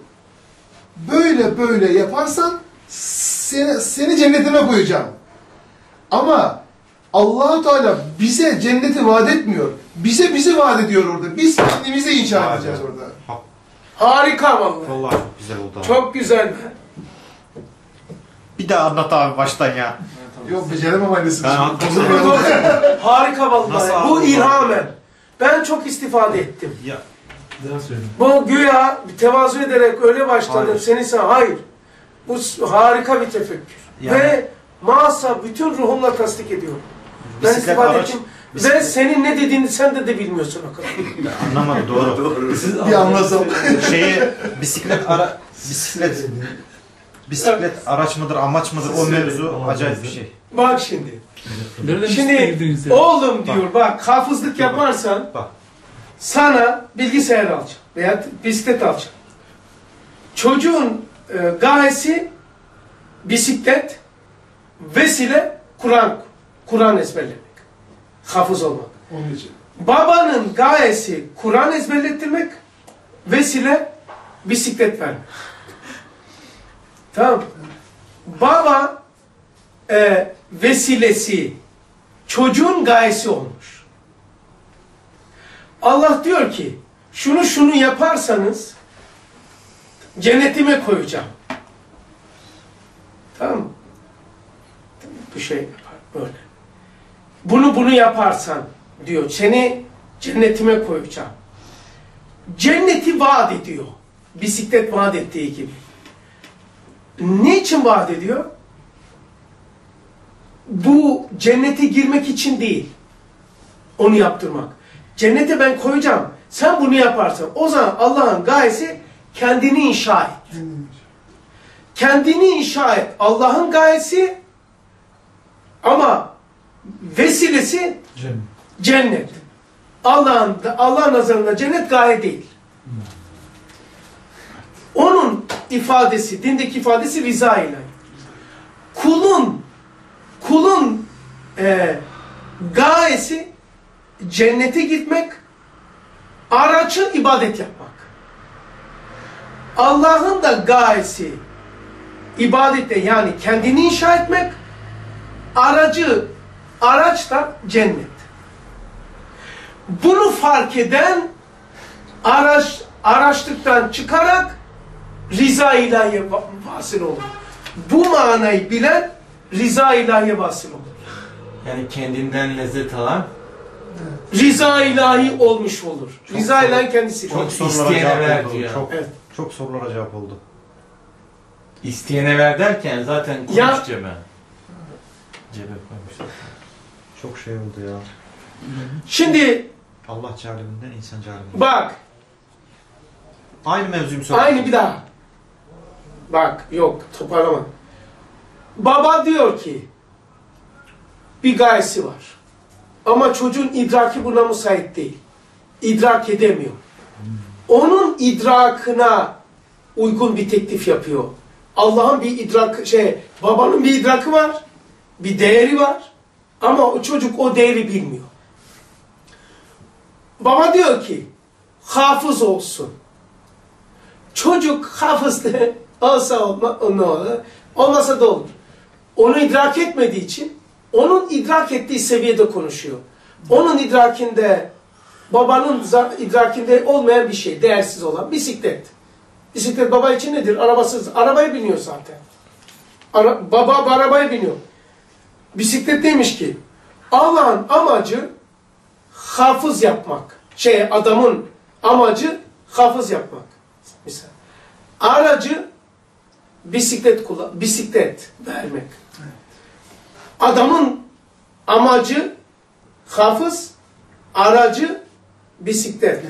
böyle böyle yaparsan seni, seni cennetime koyacağım. Ama Allahu Teala bize cenneti vaat etmiyor. Bize bizi vaat ediyor orada. Biz kendimize inşa edeceğiz orada. Harika vallahi. Vallahi çok güzel oldu. abi. Çok güzel. Bir daha anlat abi baştan ya. Yok beceremem aynısını. Ben şimdi. haklısın. Bozulmayalım. Harika vallahi. Nasıl Bu ilhamen. Ben çok istifade ettim. Ya Daha söyle. Bu güya tevazu ederek öyle başladım. Hayır. Seni sen hayır. Bu s- harika bir tefekkür. Yani- Ve masa bütün ruhumla tasdik ediyorum. Ben Bisiklet, istifade araç- ettim. Ve bisiklet- senin ne dediğini sen de de bilmiyorsun o kadar. anlamadım doğru. Bir anlasam. Şeyi bisiklet ara bisiklet bisiklet araç mıdır amaç mıdır o mevzu acayip bir şey. Bak şimdi. Şimdi ya? oğlum diyor bak hafızlık yaparsan Bak. sana bilgisayar alacağım veya bisiklet alacağım. Çocuğun e, gayesi bisiklet, vesile Kur'an, Kur'an ezberlemek, hafız olmak. Onun için. Babanın gayesi Kur'an ezberlettirmek, vesile bisiklet vermek. Tamam. Baba e, vesilesi çocuğun gayesi olmuş. Allah diyor ki şunu şunu yaparsanız cennetime koyacağım. Tamam mı? Bir şey yapar böyle. Bunu bunu yaparsan diyor seni cennetime koyacağım. Cenneti vaat ediyor. Bisiklet vaat ettiği gibi. Niçin vaat ediyor? Bu cennete girmek için değil. Onu yaptırmak. Cennete ben koyacağım. Sen bunu yaparsan o zaman Allah'ın gayesi kendini inşa et. Kendini inşa et. Allah'ın gayesi ama vesilesi Cennet. cennet. Allah'ın Allah nazarında cennet gaye değil. Onun ifadesi, dindeki ifadesi rıza ile. Kulun kulun e, gayesi cennete gitmek, aracı ibadet yapmak. Allah'ın da gayesi ibadette yani kendini inşa etmek, aracı araç da cennet. Bunu fark eden araç araçlıktan çıkarak rıza ilahiye va- vasıl olur. Bu manayı bilen rıza ilahiye vasıl olur. Yani kendinden lezzet alan Rıza ilahi olmuş olur. Rıza ilahi kendisi. Çok sorulara cevap oldu. diyor. Çok, Evet. çok sorulara cevap oldu. isteyene ver derken zaten konuş Ya- cebe. Cebe. Çok şey oldu ya. Şimdi Allah cehalinden insan cehalinden. bak Aynı mevzuyu mu söyledin? aynı bir daha. Bak yok toparlama. Baba diyor ki bir gayesi var. Ama çocuğun idraki buna müsait değil. İdrak edemiyor. Onun idrakına uygun bir teklif yapıyor. Allah'ın bir idrak şey babanın bir idrakı var. Bir değeri var. Ama o çocuk o değeri bilmiyor. Baba diyor ki hafız olsun. Çocuk hafız de olsa olma, ne olur, olmasa da olur. Onu idrak etmediği için onun idrak ettiği seviyede konuşuyor. Onun idrakinde babanın idrakinde olmayan bir şey, değersiz olan bisiklet. Bisiklet baba için nedir? Arabasız. Arabaya biniyor zaten. Ara- baba bu arabaya biniyor. Bisiklet neymiş ki? Allah'ın amacı hafız yapmak. Şey adamın amacı hafız yapmak. Misal. Aracı bisiklet kullan, bisiklet vermek. Adamın amacı hafız, aracı bisiklet.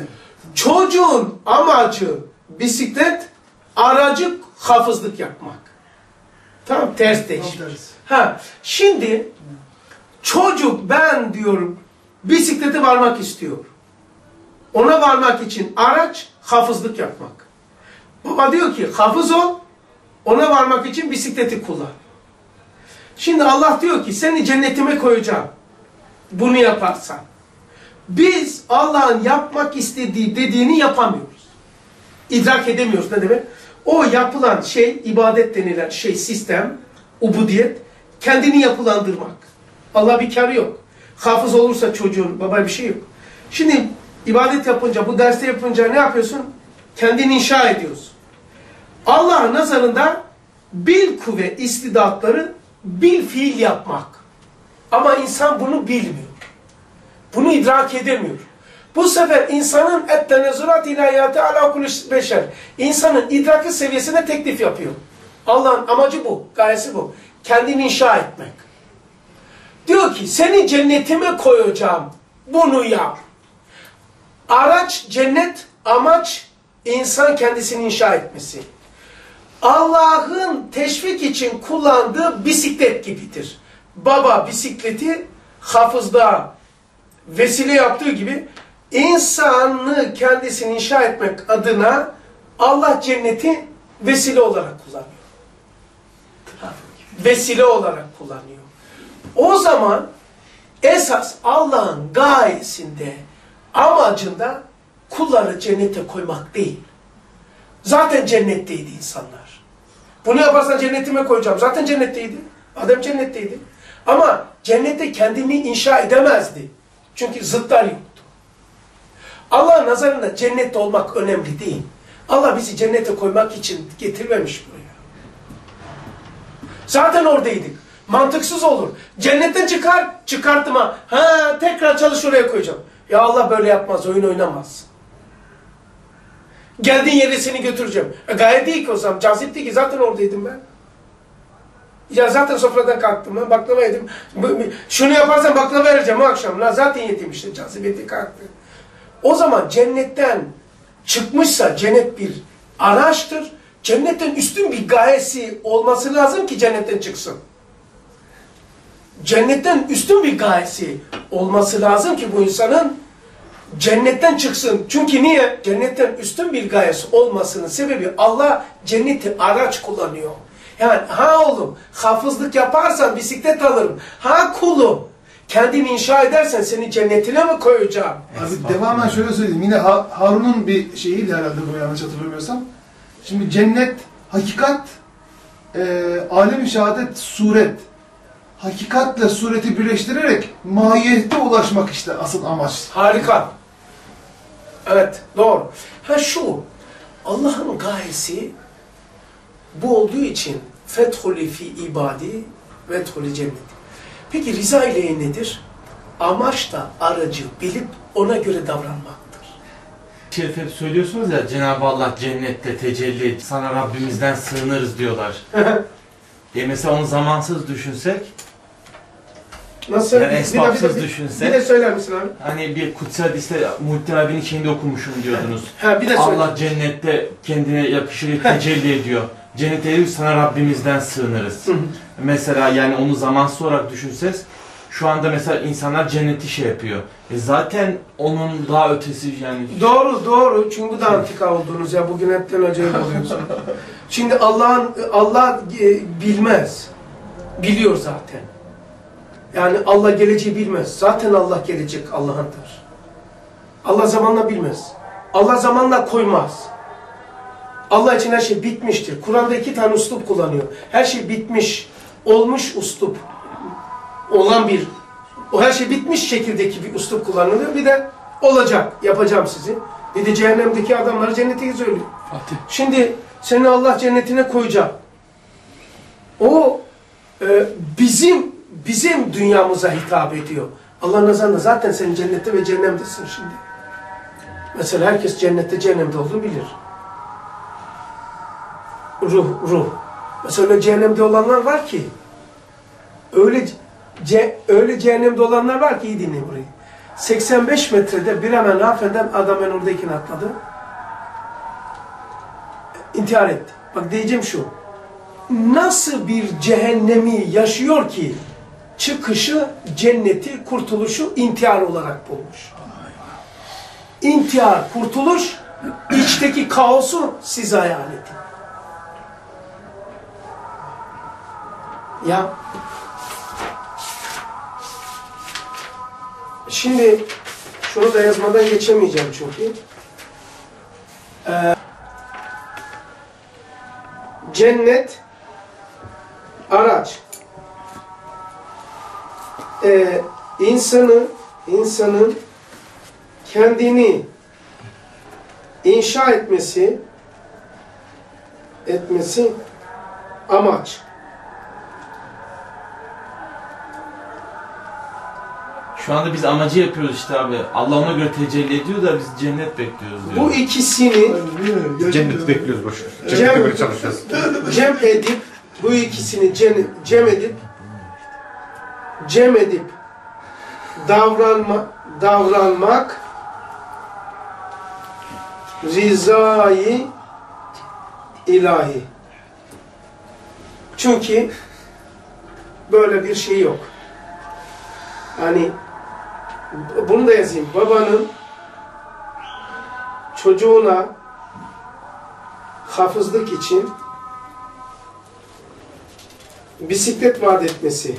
Çocuğun amacı bisiklet, aracı hafızlık yapmak. Tamam ters değişmiş. Ha, şimdi çocuk ben diyorum bisiklete varmak istiyor. Ona varmak için araç hafızlık yapmak. Baba diyor ki hafız ol, ona varmak için bisikleti kullan. Şimdi Allah diyor ki seni cennetime koyacağım. Bunu yaparsan. Biz Allah'ın yapmak istediği dediğini yapamıyoruz. İdrak edemiyoruz. Ne demek? O yapılan şey, ibadet denilen şey, sistem, ubudiyet, kendini yapılandırmak. Allah bir karı yok. Hafız olursa çocuğun, baba bir şey yok. Şimdi ibadet yapınca, bu derste yapınca ne yapıyorsun? Kendini inşa ediyorsun. Allah'ın nazarında bil kuvve istidatları bil fiil yapmak. Ama insan bunu bilmiyor. Bunu idrak edemiyor. Bu sefer insanın et tenezurat ilahiyatı ala beşer. İnsanın idraki seviyesine teklif yapıyor. Allah'ın amacı bu, gayesi bu. Kendini inşa etmek. Diyor ki seni cennetime koyacağım. Bunu yap. Araç cennet, amaç insan kendisini inşa etmesi. Allah'ın teşvik için kullandığı bisiklet gibidir. Baba bisikleti hafızda vesile yaptığı gibi insanı kendisini inşa etmek adına Allah cenneti vesile olarak kullanıyor. Vesile olarak kullanıyor. O zaman esas Allah'ın gayesinde, amacında kulları cennete koymak değil. Zaten cennetteydi insanlar. Bunu yaparsan cennetime koyacağım. Zaten cennetteydi. Adem cennetteydi. Ama cennette kendini inşa edemezdi. Çünkü zıtlar yoktu. Allah'ın nazarında cennette olmak önemli değil. Allah bizi cennete koymak için getirmemiş buraya. Zaten oradaydık. Mantıksız olur. Cennetten çıkar, çıkarttım ha. Tekrar çalış oraya koyacağım. Ya Allah böyle yapmaz, oyun oynamaz. Geldiğin yere seni götüreceğim. E, gayet değil ki o zaman. Cazip değil ki. Zaten oradaydım ben. Ya zaten sofradan kalktım ben. Baklava yedim. Şunu yaparsan baklava vereceğim o akşam. La zaten yedim işte. Cazibeti kalktı. O zaman cennetten çıkmışsa cennet bir araçtır. Cennetten üstün bir gayesi olması lazım ki cennetten çıksın. Cennetten üstün bir gayesi olması lazım ki bu insanın cennetten çıksın. Çünkü niye? Cennetten üstün bir gayesi olmasının sebebi Allah cenneti araç kullanıyor. Yani ha oğlum hafızlık yaparsan bisiklet alırım. Ha kulum kendini inşa edersen seni cennetine mi koyacağım? Abi devamen şöyle söyleyeyim. Yine Ha- Harun'un bir şeyiydi herhalde bu yanlış hatırlamıyorsam. Şimdi cennet, hakikat, e, alem-i şehadet, suret. Hakikatle sureti birleştirerek mahiyette ulaşmak işte asıl amaç. Harika. Evet, doğru. Ha şu, Allah'ın gayesi bu olduğu için fethuli fi ibadi ve fethuli cennet. Peki rıza ile nedir? Amaç da aracı bilip ona göre davranmaktır. Şerif hep söylüyorsunuz ya Cenab-ı Allah cennette tecelli sana Rabbimizden sığınırız diyorlar. e mesela onu zamansız düşünsek, Nasıl? yani esbabsız bir de- Bir de düşünsek, söyler misin abi? hani bir kutsi hadiste Muhittin abinin şeyinde okumuşum diyordunuz. Ha, bir de söyle. Allah cennette kendine yakışır tecelli ediyor. Cennete erir sana Rabbimizden sığınırız. Mesela yani onu zamansız olarak düşünseniz şu anda mesela insanlar cenneti şey yapıyor. E zaten onun daha ötesi yani Doğru doğru çünkü bu da antika oldunuz ya bugün hepten acayip oluyorsun. Şimdi Allah'ın Allah e, bilmez. Biliyor zaten. Yani Allah geleceği bilmez. Zaten Allah gelecek Allah'ındır. Allah zamanla bilmez. Allah zamanla koymaz. Allah için her şey bitmiştir. Kur'an'da iki tane uslup kullanıyor. Her şey bitmiş, olmuş uslup. Olan bir, o her şey bitmiş şekildeki bir uslup kullanılıyor. Bir de olacak, yapacağım sizi. Bir de cehennemdeki adamları cennete söylüyor. Fatih. Şimdi seni Allah cennetine koyacak. O e, bizim bizim dünyamıza hitap ediyor. Allah nazarında zaten sen cennette ve cehennemdesin şimdi. Mesela herkes cennette cehennemde olduğunu bilir. Ruh, ruh. Mesela cehennemde olanlar var ki öyle ce, öyle cehennemde olanlar var ki iyi dinleyin burayı. 85 metrede bir hemen hafeden adam ben oradayken atladı. İntihar etti. Bak diyeceğim şu. Nasıl bir cehennemi yaşıyor ki çıkışı, cenneti, kurtuluşu intihar olarak bulmuş. İntihar, kurtuluş, içteki kaosu siz hayal edin. Ya Şimdi şunu da yazmadan geçemeyeceğim çünkü. Ee, cennet araç. Ee, insanı insanın kendini inşa etmesi etmesi amaç. Şu anda biz amacı yapıyoruz işte abi. Allah ona göre tecelli ediyor da biz cennet bekliyoruz diyor. Bu ikisini Cenneti bekliyoruz boş. ver. Böyle çalışacağız. cem edip bu ikisini cem, cem edip cem edip davranma davranmak rizayı ilahi. Çünkü böyle bir şey yok. Hani bunu da yazayım. Babanın çocuğuna hafızlık için bisiklet vaat etmesi.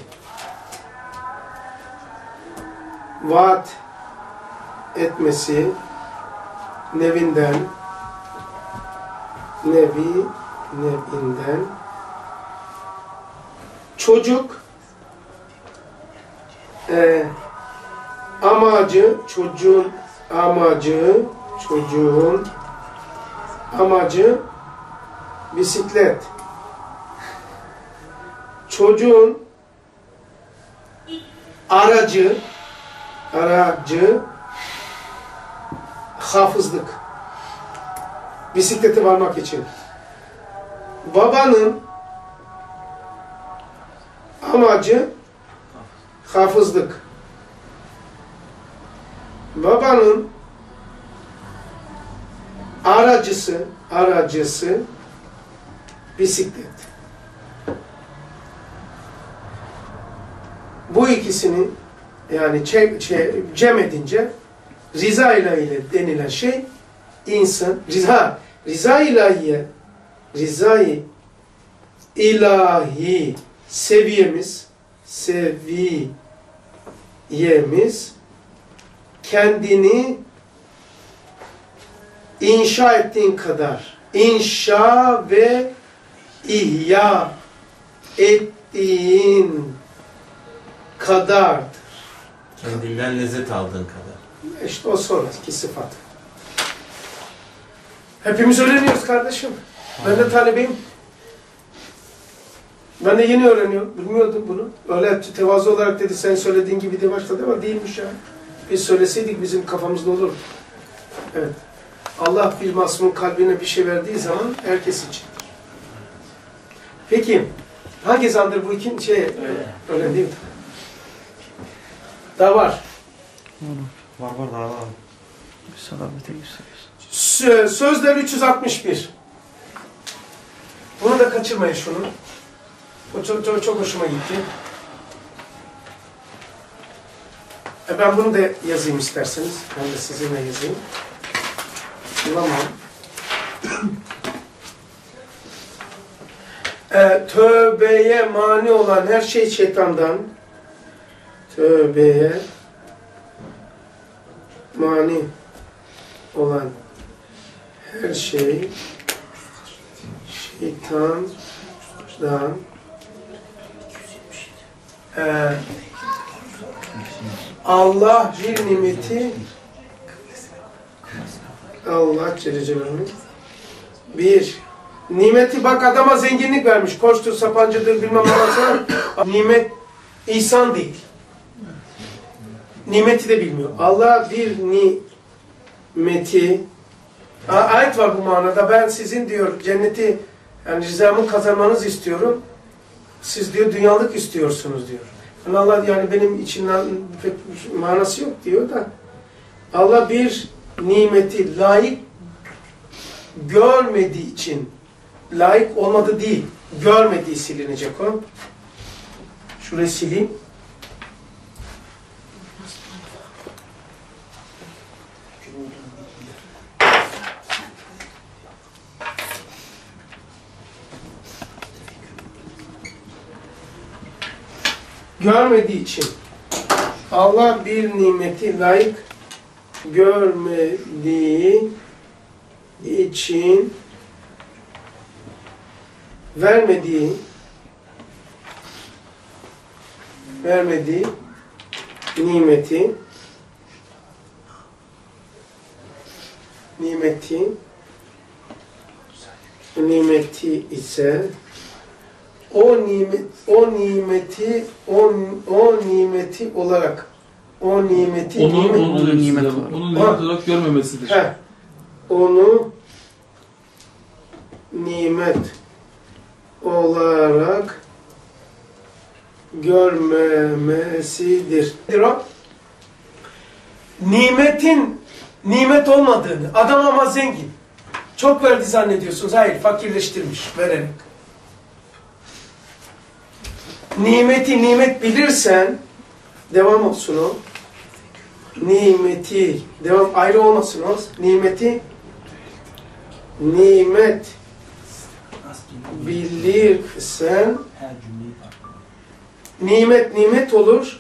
Vaat etmesi nevinden nevi nevinden çocuk e, amacı çocuğun amacı çocuğun amacı bisiklet. Çocuğun aracı aracı hafızlık. Bisiklete varmak için. Babanın amacı hafızlık. Babanın aracısı, aracısı bisiklet. Bu ikisini yani cem edince riza ilahiyle denilen şey insan, riza, riza ilahiye, rizayı ilahi seviyemiz, seviyemiz kendini inşa ettiğin kadar inşa ve ihya ettiğin kadardır. Kendinden lezzet aldığın kadar. İşte o sonraki sıfat. Hepimiz öğreniyoruz kardeşim. Ben de talebeyim. Ben de yeni öğreniyorum. Bilmiyordum bunu. Öyle tevazu olarak dedi sen söylediğin gibi diye başladı ama değilmiş ya. Biz söyleseydik bizim kafamızda olur. Evet. Allah bir masumun kalbine bir şey verdiği zaman herkes için. Peki, hangi zandır bu iki şey? Öyle değil mi? Daha var. Var var daha var. Sö- Sözler 361. Bunu da kaçırmayın şunu. O çok, çok, çok hoşuma gitti. E ben bunu da yazayım isterseniz. Ben de sizinle yazayım. Bulamam. e, tövbeye mani olan her şey şeytandan. Tövbeye mani olan her şey şeytandan Ee, Allah bir nimeti Allah Celle bir nimeti bak adama zenginlik vermiş. Koçtur, sapancıdır bilmem anasına. Nimet ihsan değil. Nimeti de bilmiyor. Allah bir nimeti ayet var bu manada. Ben sizin diyor cenneti yani rızamı kazanmanızı istiyorum. Siz diyor dünyalık istiyorsunuz diyor. Allah yani benim içimden pek manası yok diyor da Allah bir nimeti layık görmediği için layık olmadı değil, görmediği silinecek o. Şurayı sileyim. Görmediği için. Allah bir nimeti layık görmediği için vermediği vermediği nimeti nimeti nimeti ise o nimet o nimeti o, o nimeti olarak o nimeti Onu, nimet, onu, onu nimet olarak. Onu nimet olarak görmemesidir. Heh. onu nimet olarak görmemesidir. Nimetin nimet olmadığını, adam ama zengin. Çok verdi zannediyorsunuz. Hayır, fakirleştirmiş vererek. Nimeti nimet bilirsen, devam olsun o. Nimeti, devam ayrı olmasın o. Nimeti, nimet bilirsen, nimet nimet olur.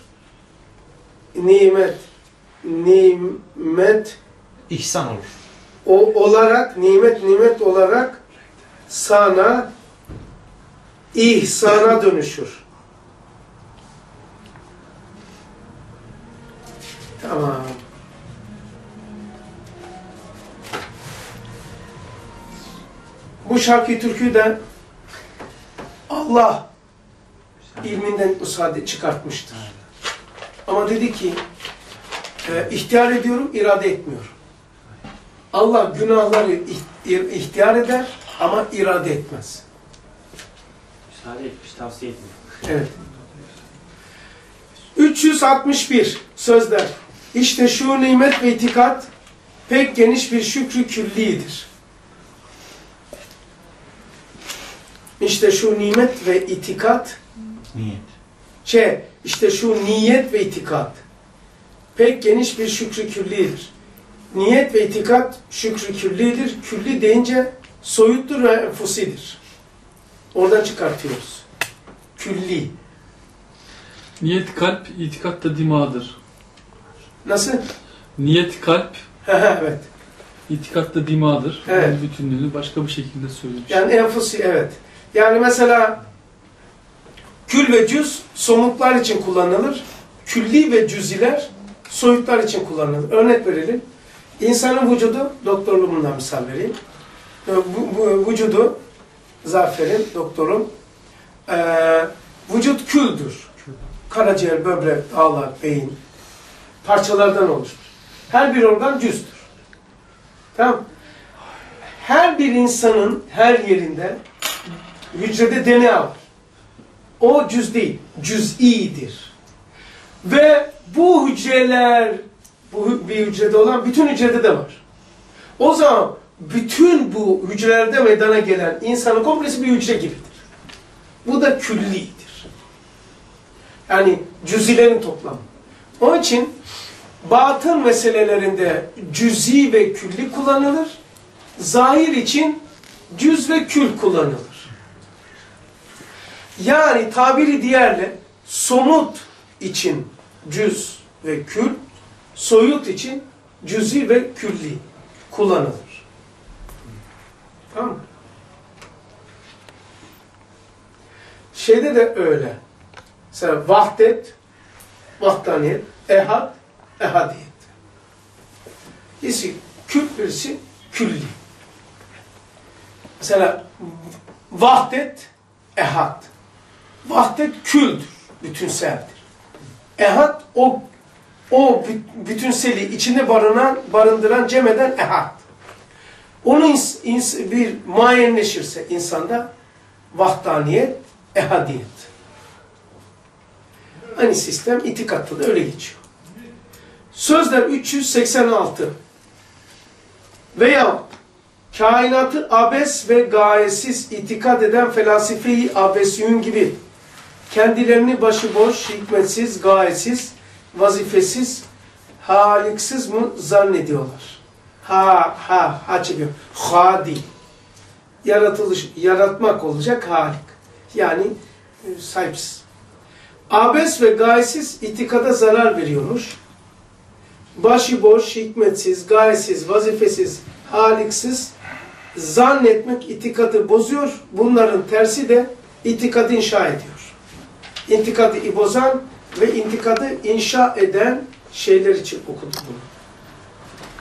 Nimet, nimet İhsan olur. o olarak, nimet nimet olarak sana ihsana dönüşür. Tamam. Bu şarkı türküyü de Allah ilminden müsaade çıkartmıştır. Ama dedi ki e, ihtiyar ediyorum, irade etmiyorum. Allah günahları iht- ihtiyar eder ama irade etmez. Müsaade etmiş, tavsiye etmiyor. Evet. 361 sözler. İşte şu nimet ve itikat pek geniş bir şükrü küllidir. İşte şu nimet ve itikat Niyet. şey, işte şu niyet ve itikat pek geniş bir şükrü küllidir. Niyet ve itikat şükrü küllidir. Külli deyince soyuttur ve enfusidir. Oradan çıkartıyoruz. Külli. Niyet kalp, itikat da dimağdır. Nasıl? Niyet kalp, evet. itikat da dimağdır. Evet. Yani bütünlüğünü başka bir şekilde söylemiş. Yani enfusi evet. Yani mesela kül ve cüz somutlar için kullanılır. Külli ve cüziler soyutlar için kullanılır. Örnek verelim. İnsanın vücudu, doktorluğumdan misal vereyim. Ee, Bu, bu vücudu, Zafer'in, doktorum, ee, vücut küldür. Karaciğer, böbrek, dağlar, beyin parçalardan oluşur. Her bir organ cüzdür. Tamam Her bir insanın her yerinde hücrede DNA var. O cüz değil, cüz'idir. Ve bu hücreler, bu bir hücrede olan bütün hücrede de var. O zaman bütün bu hücrelerde meydana gelen insanın komplesi bir hücre gibidir. Bu da küllidir. Yani cüzilerin toplamı. Onun için batın meselelerinde cüzi ve külli kullanılır. Zahir için cüz ve kül kullanılır. Yani tabiri diğerle somut için cüz ve kül, soyut için cüzi ve külli kullanılır. Tamam mı? Şeyde de öyle. Mesela vahdet, vahdaniyet, ehad, ehadiyet. Birisi kül, birisi külli. Mesela vahdet, ehad. Vahdet küldür, bütünseldir. Ehad o o bütünseli içinde barınan, barındıran cemeden ehad. Onu ins, ins, bir muayenleşirse insanda vahdaniyet, ehadiyet. Aynı sistem itikatta da öyle geçiyor. Sözler 386 veya kainatı abes ve gayesiz itikad eden felasife-i abesiyün gibi kendilerini başıboş, hikmetsiz, gayesiz, vazifesiz, haliksiz mı zannediyorlar? Ha, ha, ha çekiyor. Ha. Yaratılış, yaratmak olacak halik. Yani e, sahipsiz. Abes ve gayesiz itikada zarar veriyormuş. Başıboş, hikmetsiz, gayesiz, vazifesiz, haliksiz zannetmek itikadı bozuyor. Bunların tersi de itikadı inşa ediyor. İntikadı bozan ve intikadı inşa eden şeyler için okudu bunu.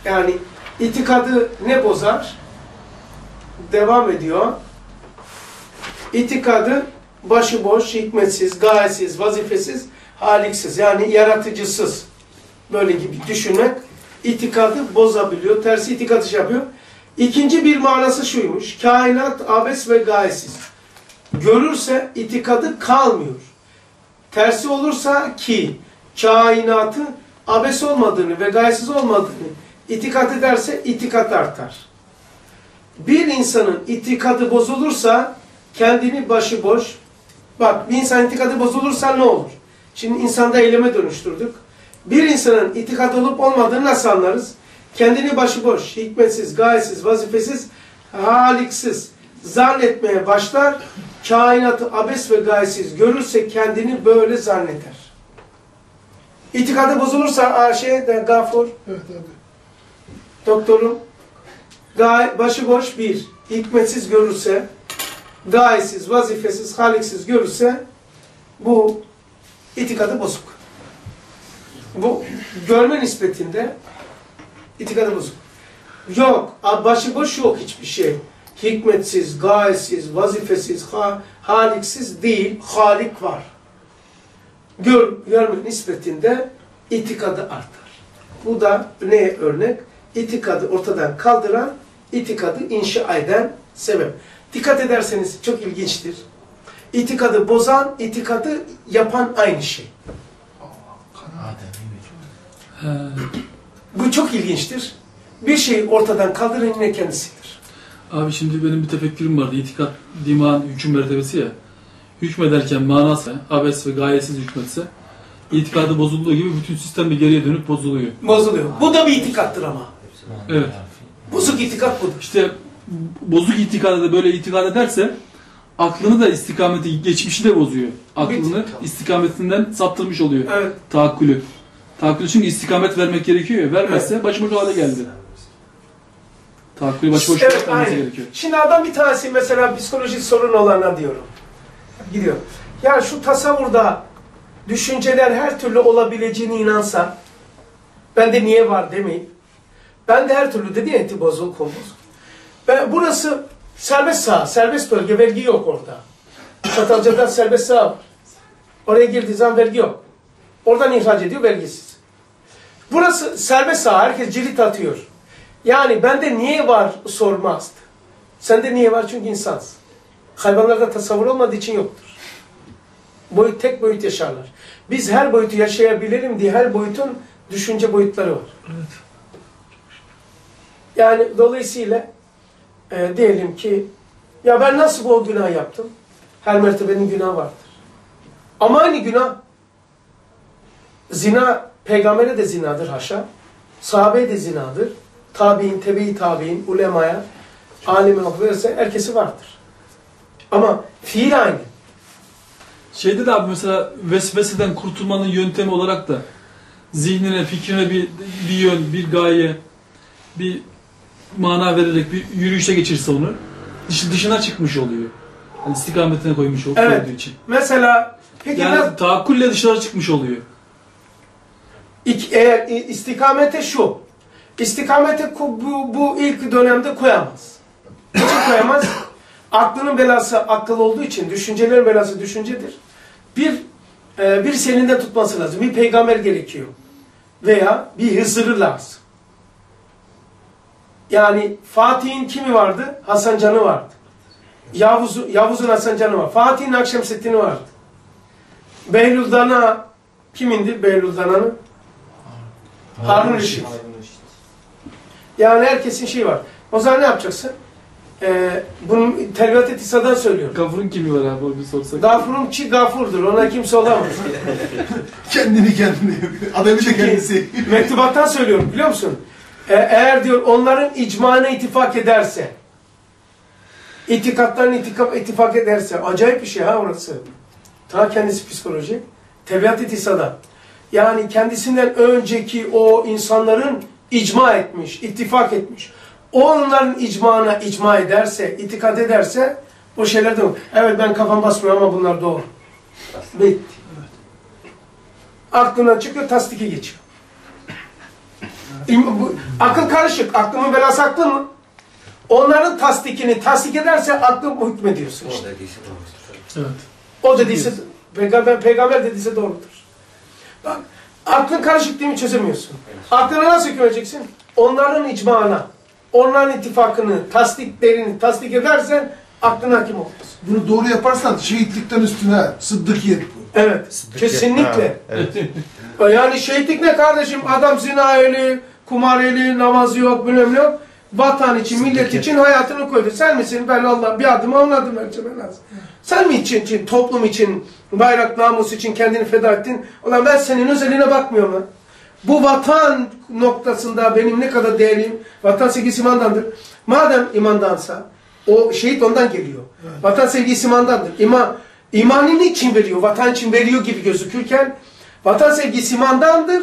Yani itikadı ne bozar? Devam ediyor. İtikadı başıboş, hikmetsiz, gayesiz, vazifesiz, haliksiz yani yaratıcısız böyle gibi düşünmek itikadı bozabiliyor. Tersi itikadı şey yapıyor. İkinci bir manası şuymuş. Kainat abes ve gayesiz. Görürse itikadı kalmıyor. Tersi olursa ki kainatı abes olmadığını ve gayesiz olmadığını itikat ederse itikat artar. Bir insanın itikadı bozulursa kendini başıboş, bak bir insan itikadı bozulursa ne olur? Şimdi insanda eyleme dönüştürdük. Bir insanın itikat olup olmadığını nasıl anlarız? Kendini başıboş, hikmetsiz, gayesiz, vazifesiz, haliksiz zannetmeye başlar. Kainatı abes ve gayesiz görürse kendini böyle zanneder. İtikadı bozulursa şey de gafur, Evet abi. doktorum, gay, başıboş bir, hikmetsiz görürse, gayesiz, vazifesiz, haliksiz görürse bu itikadı bozuk. Bu görme nispetinde itikadı bozuk. Yok, başıboş yok hiçbir şey. Hikmetsiz, gayesiz, vazifesiz, ha, haliksiz değil, halik var. Gör, görme nispetinde itikadı artar. Bu da neye örnek? İtikadı ortadan kaldıran, itikadı inşa eden sebep. Dikkat ederseniz çok ilginçtir. İtikadı bozan, itikadı yapan aynı şey. He. Bu çok ilginçtir. Bir şeyi ortadan kaldıran yine kendisidir. Abi şimdi benim bir tefekkürüm vardı. İtikat, diman, hüküm mertebesi ya. Hükmederken manası abes ve gayesiz hükmetse itikadı bozulduğu gibi bütün sistem de geriye dönüp bozuluyor. Bozuluyor. Bu da bir itikattır ama. Evet. Bozuk itikat budur. İşte bozuk itikada da böyle itikad ederse aklını da istikameti, geçmişi de bozuyor. Aklını istikametinden saptırmış oluyor. Evet. Tahakkülü. Tahakkülü çünkü istikamet vermek gerekiyor ya. Vermezse başıboş hale geldi. Tahakkülü başıboş Evet, aynen. gerekiyor. Şimdi adam bir tanesi mesela psikolojik sorun olana diyorum. Gidiyor. Ya şu tasavvurda düşünceler her türlü olabileceğine inansa ben de niye var demeyip ben de her türlü dedi ya eti bozul kol bozul. Ben, burası serbest saha, serbest bölge, vergi yok orada. Çatalca'da serbest saha var. Oraya girdiği zaman vergi yok. Oradan ihraç ediyor vergisiz. Burası serbest saha, herkes cirit atıyor. Yani bende niye var sormazdı. Sende niye var? Çünkü insansın. Hayvanlarda tasavvur olmadığı için yoktur. Boyut tek boyut yaşarlar. Biz her boyutu yaşayabilirim diye her boyutun düşünce boyutları var. Yani dolayısıyla e, diyelim ki ya ben nasıl bu günah yaptım? Her mertebenin günahı vardır. Ama aynı günah zina peygambere de zinadır haşa. Sahabeye de zinadır. Tabi'in, tebe-i tabi'in, ulemaya, alimin verirse herkesi vardır. Ama fiil aynı. Şeyde de abi mesela vesveseden kurtulmanın yöntemi olarak da zihnine, fikrine bir, bir yön, bir gaye, bir mana vererek bir yürüyüşe geçirse onu dış, dışına çıkmış oluyor. Yani istikametine koymuş ol- Evet. koyduğu için. Mesela peki Yani nasıl- taakkulle dışarı çıkmış oluyor. İk- eğer istikamete şu. İstikamete bu, bu ilk dönemde koyamaz. Niçin koyamaz? Aklının belası akıl olduğu için, düşüncelerin belası düşüncedir. Bir e, bir seninden tutması lazım. Bir peygamber gerekiyor. Veya bir Hızır'ı lazım. Yani Fatih'in kimi vardı? Hasan Can'ı vardı. Yavuz, Yavuz'un Hasan Can'ı var. Fatih'in Akşemseddin'i vardı. Behlül Dana kimindi Behlül Dana'nın? Harun Reşit. Yani herkesin şeyi var. O zaman ne yapacaksın? Ee, bunun terbiat etisa'dan söylüyorum. Gafur'un kimi var abi o bir sorsak. Gafurun ki gafurdur. Ona kimse olamaz. Kendini kendine adamı da kendisi. Mektubattan söylüyorum biliyor musun? Ee, eğer diyor onların icmana ittifak ederse itikatların itikap, ittifak ederse acayip bir şey ha orası. Ta kendisi psikoloji. Tebiat etisada. Yani kendisinden önceki o insanların icma etmiş, ittifak etmiş. Onların icmana icma ederse, itikat ederse o şeyler de Evet ben kafam basmıyor ama bunlar doğru. Bitti. Aklına çıkıyor, tasdiki geçiyor. Akıl karışık. Aklımın belası aklı mı? Onların tasdikini tasdik ederse aklım hükmediyorsun işte. Evet. O dediyse, peygamber, peygamber dediyse doğrudur. Bak, aklın karışık değil mi çözemiyorsun. Aklına nasıl hükmedeceksin? Onların icmana, onların ittifakını, tasdiklerini tasdik edersen aklın hakim olmaz. Bunu doğru yaparsan şehitlikten üstüne sıddıkiyet bu. Evet, kesinlikle. Ha, evet. Yani şehitlik ne kardeşim? Adam zina eli, kumar eli, namazı yok, bilmem yok. Vatan için, millet için hayatını koydu. Sen misin? Ben Allah bir adım ona adım vereceğim lazım. Sen mi için, için, toplum için, bayrak namus için kendini feda ettin? Ulan ben senin özeline bakmıyorum lan. Bu vatan noktasında benim ne kadar değerliyim? Vatan sevgisi imandandır. Madem imandansa, o şehit ondan geliyor. Vatan sevgisi imandandır. İman, imanını için veriyor, vatan için veriyor gibi gözükürken, vatan sevgisi imandandır.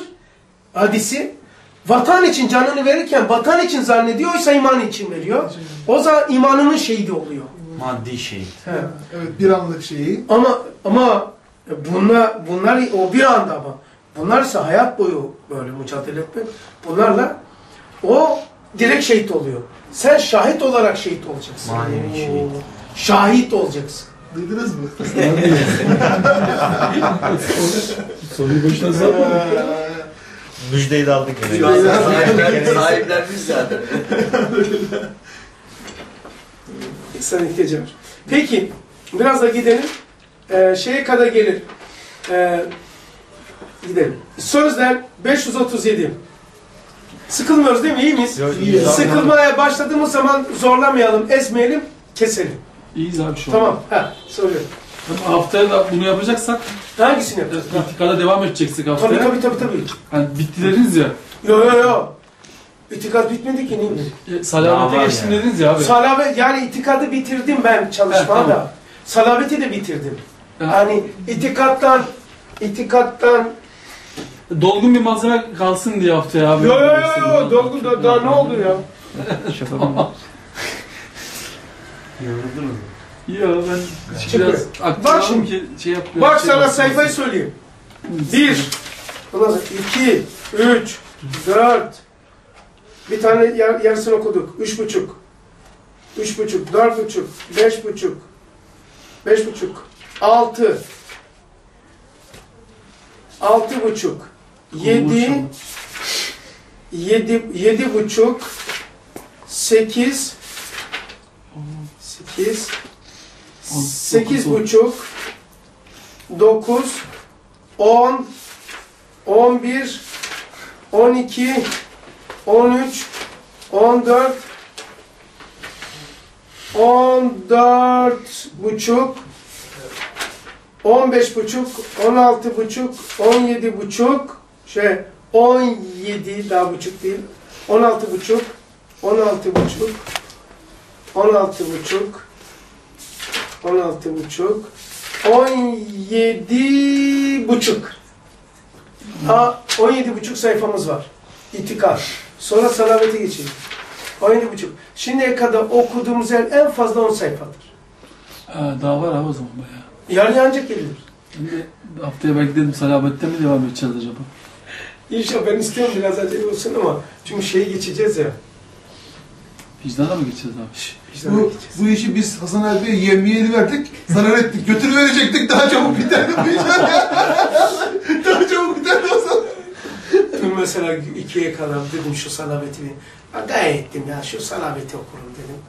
Hadisi, vatan için canını verirken vatan için zannediyorsa iman için veriyor. O zaman imanının şehidi oluyor. Maddi şey. He. Evet bir anlık şeyi. Ama ama bunlar bunlar o bir anda ama bunlar ise hayat boyu böyle mücadele etmek. Bunlarla o direkt şehit oluyor. Sen şahit olarak şehit olacaksın. Manevi şehit. Şahit olacaksın. Duydunuz mu? Soruyu başına sorma. Müjdeyi de aldık yine. Şu an Gene- sahipler, biz zaten. İnsan ihtiyacı var. Peki biraz da gidelim. Ee, şeye kadar gelir. Ee, gidelim. Sözler 537. Sıkılmıyoruz değil mi? İyi miyiz? Yok. Sıkılmaya başladığımız zaman zorlamayalım, ezmeyelim, keselim. İyiyiz abi şu an. Tamam. Ha, soruyorum. Haftaya da bunu yapacaksak Hangisini yapacağız? Ha. itikada devam edeceksek Tabii haftaya. tabii tabii tabii. Hani bitti dediniz ya. Yo yo yo. İtikat bitmedi ki neymiş? e, Salamete var geçtim yani. dediniz ya abi. Salave, yani itikadı bitirdim ben çalışmada. Evet, tamam. Salaveti de bitirdim. Ha. Yani itikattan, itikattan Dolgun bir malzeme kalsın diye haftaya abi. Yo yo yo yo dolgu da, daha ne oldu ya? Ya ben biraz aklım Bak şimdi. ki şey yap. Bak şey sana sayfayı söyleyeyim. Bir, ondan sonra iki, üç, dört. Bir tane yar, yarısını okuduk. Üç buçuk. Üç buçuk, dört buçuk, beş buçuk. Beş buçuk. Altı. Altı buçuk. Yedi. Yedi, yedi buçuk. Sekiz. Sekiz. Sekiz buçuk. Dokuz. On. On bir. On iki. On üç. On dört. 14 buçuk, 15 buçuk, 16 buçuk, 17 buçuk, şey 17 daha buçuk değil, 16 buçuk, 16 buçuk, 16 buçuk, 16 buçuk, 17 buçuk. Ha, 17 buçuk sayfamız var. İtikad. Sonra salavete geçelim. 17 buçuk. Şimdiye kadar okuduğumuz yer en fazla 10 sayfadır. Ha, daha var abi o zaman bayağı. Yarın ancak gelir. Şimdi haftaya belki dedim salabette mi devam edeceğiz acaba? İnşallah ben istiyorum biraz acele olsun ama çünkü şeyi geçeceğiz ya. Vicdana mı geçeceğiz abi? vicdana Bu, geçeceğiz. bu işi biz Hasan abiye yemyeğini verdik, zarar ettik. Götürü verecektik, daha çabuk biterdi bu iş. daha çabuk biterdi Hasan. Dün mesela ikiye kadar dedim şu salaveti. Ha, gayet ettim ya şu salaveti okurum dedim.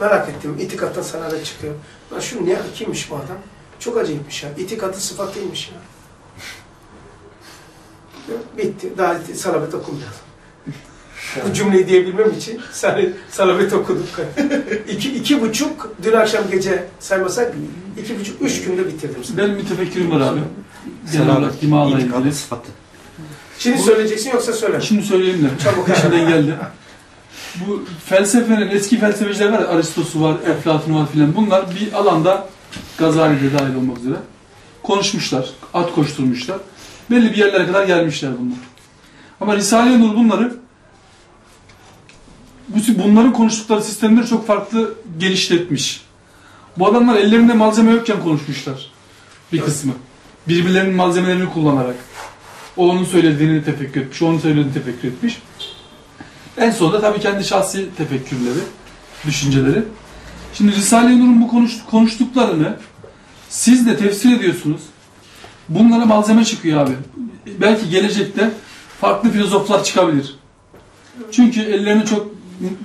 Merak ettim. İtikattan salavet çıkıyor. Lan şu ne? Kimmiş bu adam? Çok acayipmiş ya. İtikatı sıfatıymış ya. Bitti. Daha salavet okumayacağız. Bu cümleyi diyebilmem için sal- salavet okuduk. iki, iki buçuk, dün akşam gece saymasak, iki buçuk, üç günde bitirdim. Benim bir tefekkürüm var abi. Genel Selamet, olarak dimağla ilgili. sıfatı. Şimdi söyleyeceksin yoksa söyle. Şimdi söyleyeyim de. Çabuk. İçinden geldi. Bu felsefenin eski felsefeciler var. ya, Aristosu var, Eflatun var filan. Bunlar bir alanda Gazali'de dahil olmak üzere konuşmuşlar. At koşturmuşlar. Belli bir yerlere kadar gelmişler bunlar. Ama Risale-i Nur bunları bu- bunların konuştukları sistemleri çok farklı genişletmiş. Bu adamlar ellerinde malzeme yokken konuşmuşlar. Bir kısmı. Birbirlerinin malzemelerini kullanarak. O onun söylediğini tefekkür etmiş, o onun söylediğini tefekkür etmiş. En sonunda tabii kendi şahsi tefekkürleri, düşünceleri. Şimdi Risale-i Nur'un bu konuş- konuştuklarını siz de tefsir ediyorsunuz. Bunlara malzeme çıkıyor abi. Belki gelecekte farklı filozoflar çıkabilir. Çünkü ellerine çok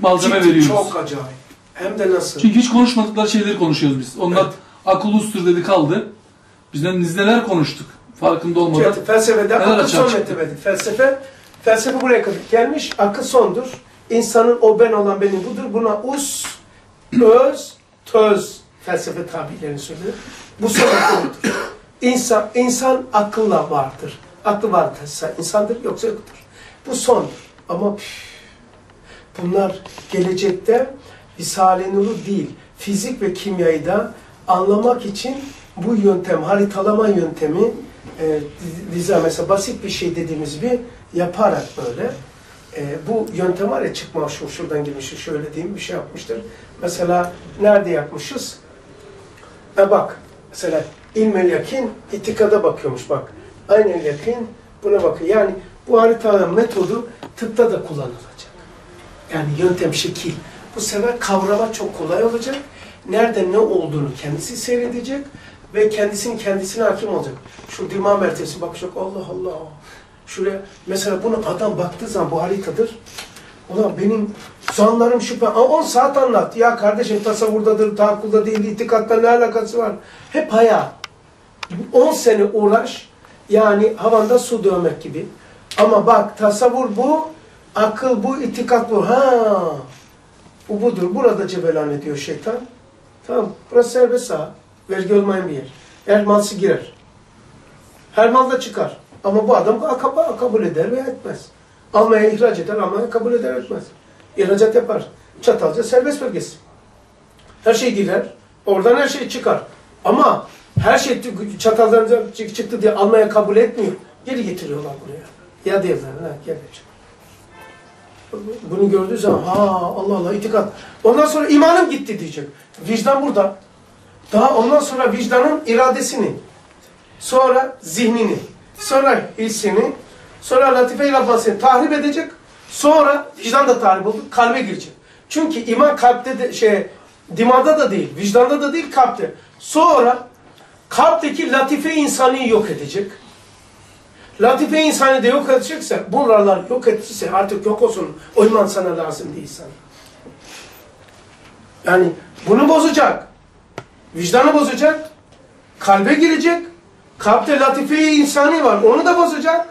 malzeme Ciddi, veriyoruz. Çok acayip. Hem de nasıl? Çünkü hiç konuşmadıkları şeyleri konuşuyoruz biz. Onlar akıl ustur dedi kaldı. Bizden biz neler konuştuk farkında olmadan. Evet, felsefede akıl son mertebedir. Felsefe, felsefe buraya kadar gelmiş, akıl sondur. İnsanın o ben olan benim budur. Buna us, öz, töz felsefe tabirlerini söylüyor. Bu son akıllıdır. İnsan, insan akılla vardır. Aklı varsa insandır, yoksa yoktur. Bu sondur. Ama püf, bunlar gelecekte Risale-i Nur'u değil, fizik ve kimyayı da anlamak için bu yöntem, haritalama yöntemi e, vize mesela basit bir şey dediğimiz bir yaparak böyle e, bu yöntem var ya çıkma şu şuradan girmişiz şöyle diyeyim bir şey yapmıştır. Mesela nerede yapmışız? E bak mesela ilmel yakin itikada bakıyormuş bak. Aynel yakin buna bakıyor. Yani bu haritalama metodu tıpta da kullanılacak. Yani yöntem şekil. Bu sefer kavrama çok kolay olacak. Nerede ne olduğunu kendisi seyredecek ve kendisinin kendisine hakim olacak. Şu dima mertebesi bakacak Allah Allah. Şuraya mesela bunu adam baktığı zaman bu haritadır. Ulan benim zanlarım şüphe. Aa, 10 saat anlat. Ya kardeşim tasavvurdadır, tahakkülda değil, itikatta ne alakası var? Hep hayal. 10 sene uğraş. Yani havanda su dövmek gibi. Ama bak tasavvur bu, akıl bu, itikat bu. Ha, bu budur. Burada cebelan ediyor şeytan. Tamam. Burası serbest saha. Vergi olmayan bir yer. Her malsı girer. Her mal da çıkar. Ama bu adam kab- kabul eder veya etmez. Almaya ihraç eder, almaya kabul eder etmez. İhracat yapar. Çatalca serbest bölgesi. Her şey girer. Oradan her şey çıkar. Ama her şey çataldan çık- çıktı diye almaya kabul etmiyor. Geri getiriyorlar buraya. Ya diyorlar, ha, gel Bunu gördüğü zaman ha Allah Allah itikat. Ondan sonra imanım gitti diyecek. Vicdan burada. Daha ondan sonra vicdanın iradesini, sonra zihnini, sonra hissini, sonra latife-i Rabbani'sini tahrip edecek. Sonra vicdan da tahrip oldu, kalbe girecek. Çünkü iman kalpte de şey, dimağda da değil, vicdanda da değil, kalpte. Sonra kalpteki latife insanı yok edecek. Latife insanı da yok edecekse, buralar yok etmişse artık yok olsun. O iman sana lazım değil sana. Yani bunu bozacak. Vicdanı bozacak. Kalbe girecek. Kalpte latife-i insani var. Onu da bozacak.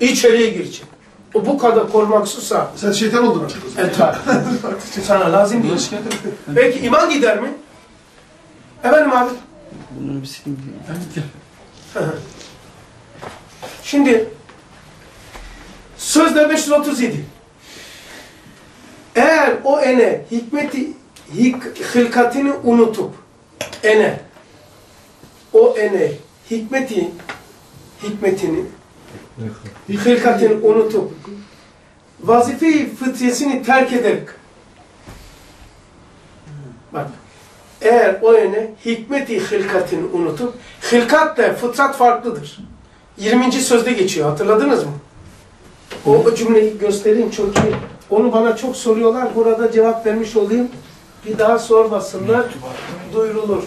İçeriye girecek. o bu kadar korumaksızsa Sen şeytan oldun artık o zaman. e tabi. Sana lazım değil. Peki iman gider mi? Efendim abi. Bunları bir sileyim. Şimdi sözde 537. Eğer o ene hikmeti hik, hılkatini unutup ene o ene hikmeti hikmetini hılkatini unutup vazife-i fıtriyesini terk ederek bak eğer o ene hikmeti hılkatini unutup hılkatla fıtrat farklıdır. 20. sözde geçiyor. Hatırladınız mı? O, o cümleyi göstereyim çünkü onu bana çok soruyorlar. Burada cevap vermiş olayım. Bir daha sormasınlar. Duyurulur.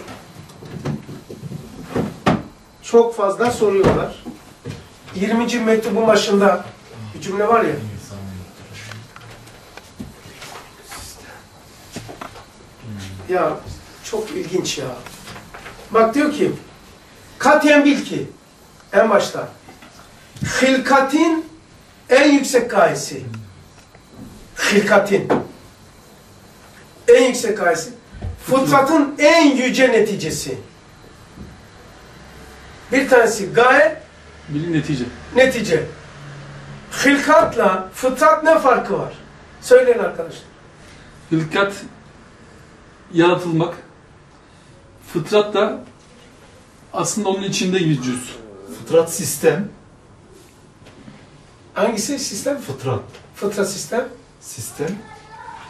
Çok fazla soruyorlar. 20. mektubun başında bir cümle var ya. Ya çok ilginç ya. Bak diyor ki katiyen bil ki en başta hilkatin en yüksek gayesi. Hilkatin en yüksek gayesi. Fıtratın en yüce neticesi. Bir tanesi gaye, Bilin netice. netice. Hilkatla fıtrat ne farkı var? Söyleyin arkadaşlar. Hılkat yaratılmak. Fıtrat da aslında onun içinde bir cüz. Fıtrat sistem, Hangisi sistem? fıtrat Fıtrat sistem. sistem,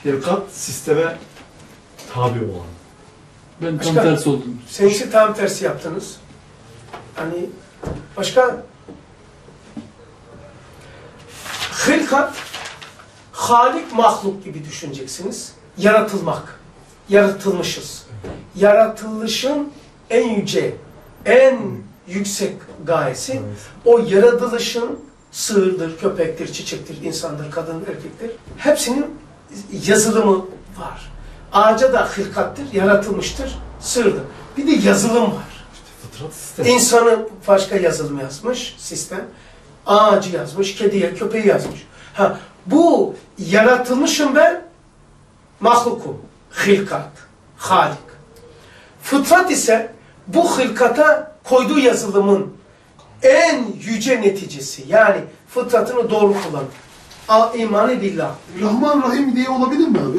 hilkat sisteme tabi olan. Ben tam Başka? tersi oldum. Seninkisi tam tersi yaptınız. Hani başka hılkat halik mahluk gibi düşüneceksiniz. Yaratılmak. Yaratılmışız. Yaratılışın en yüce, en yüksek gayesi o yaratılışın sığırdır, köpektir, çiçektir, insandır, kadındır, erkektir. Hepsinin yazılımı var. Ağaca da hırkattır, yaratılmıştır, sığırdır. Bir de yazılım var. Sistem. İnsanı başka yazılım yazmış sistem. Ağacı yazmış, kediye, köpeği yazmış. Ha, bu yaratılmışım ben, mahlukum, hilkat, halik. Fıtrat ise bu hılkata koyduğu yazılımın en yüce neticesi. Yani fıtratını doğru kullan. İmanı billah. Rahman Rahim diye olabilir mi abi?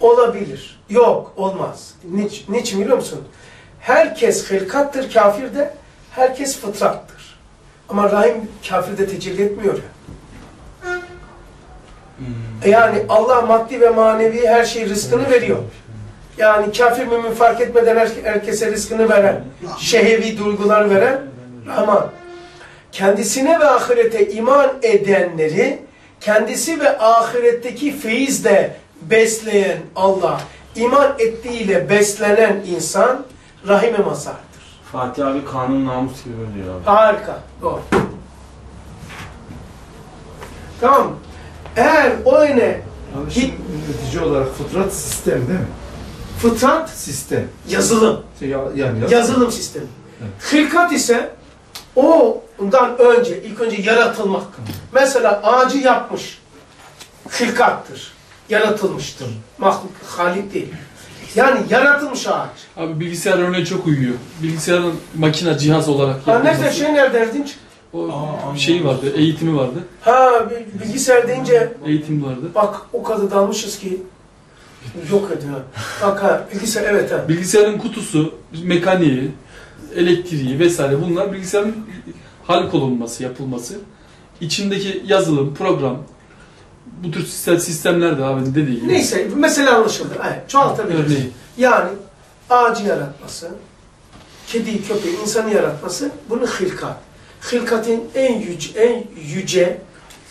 Olabilir. Yok, olmaz. Niç, niçin biliyor musun? Herkes hılkattır kafirde, herkes fıtrattır. Ama rahim kafirde tecelli etmiyor ya. Yani Allah maddi ve manevi her şeyi rızkını veriyor. Yani kafir mümin fark etmeden her- herkese rızkını veren, şehevi duygular veren ama kendisine ve ahirete iman edenleri kendisi ve ahiretteki feyizle besleyen Allah, iman ettiğiyle beslenen insan rahime mazardır. Fatih abi kanun namus gibi diyor abi. Harika. Doğru. Tamam? Eğer o yine Abi Hi- şimdi netice olarak fıtrat sistem değil mi? Fıtrat Sistem. yazılım. Ya- Yani yaz- Yazılım sistemi. Hilkat ise o ondan önce, ilk önce yaratılmak. Mesela ağacı yapmış. Hilkattır. Yaratılmıştır. Mahluk, halik değil. Yani yaratılmış ağaç. Abi bilgisayar örneği çok uyuyor. Bilgisayarın makine cihaz olarak Ha nerede şey nerede Erdinç? O şeyi vardı, eğitimi vardı. Ha bi- bilgisayar deyince Eğitim vardı. bak o kadar dalmışız ki yok ediyor. Bak ha bilgisayar evet ha. Bilgisayarın kutusu, mekaniği, elektriği vesaire bunlar bilgisayarın halk olunması, yapılması. İçindeki yazılım, program, bu tür sistem, sistemler de abi dediği gibi. Neyse mesele anlaşıldı. Evet, çoğaltabiliriz. Örneği. Yani ağacı yaratması, kediyi, köpeği, insanı yaratması bunu hilkat. Hilkatin en yüce, en yüce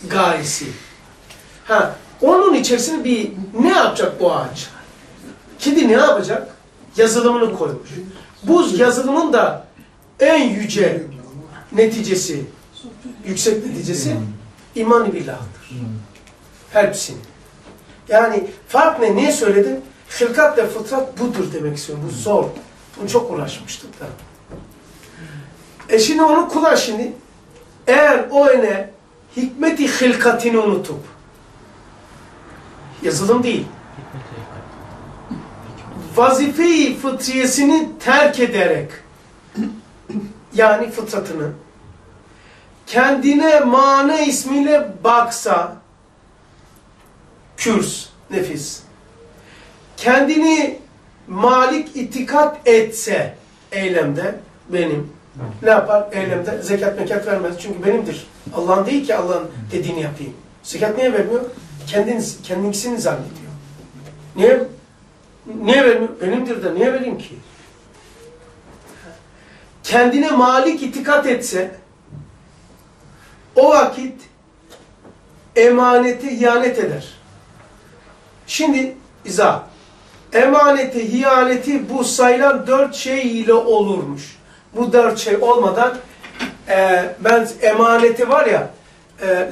gayesi. Ha, onun içerisine bir ne yapacak bu ağaç? Kedi ne yapacak? Yazılımını koymuş. Bu yazılımın da en yüce neticesi, yüksek neticesi iman-ı billah'tır. Hepsinin. Yani fark ne? Niye söyledim? Hılkat ve fıtrat budur demek istiyorum. Bu zor. Bunu çok uğraşmıştık da. E şimdi onu kullan şimdi. eğer o ene hikmeti hilkatini unutup yazılım değil. Vazife-i fıtriyesini terk ederek yani fıtratını kendine mana ismiyle baksa kürs, nefis kendini malik itikat etse eylemde benim ne yapar? Eylemde zekat mekat vermez. Çünkü benimdir. Allah'ın değil ki Allah'ın dediğini yapayım. Zekat niye vermiyor kendiniz kendisini zannediyor niye niye vermiyor benimdir de niye vereyim ki kendine malik itikat etse o vakit emanete ihanet eder. Şimdi izah. Emaneti, hiyaneti bu sayılan dört şey ile olurmuş. Bu dört şey olmadan e, ben emaneti var ya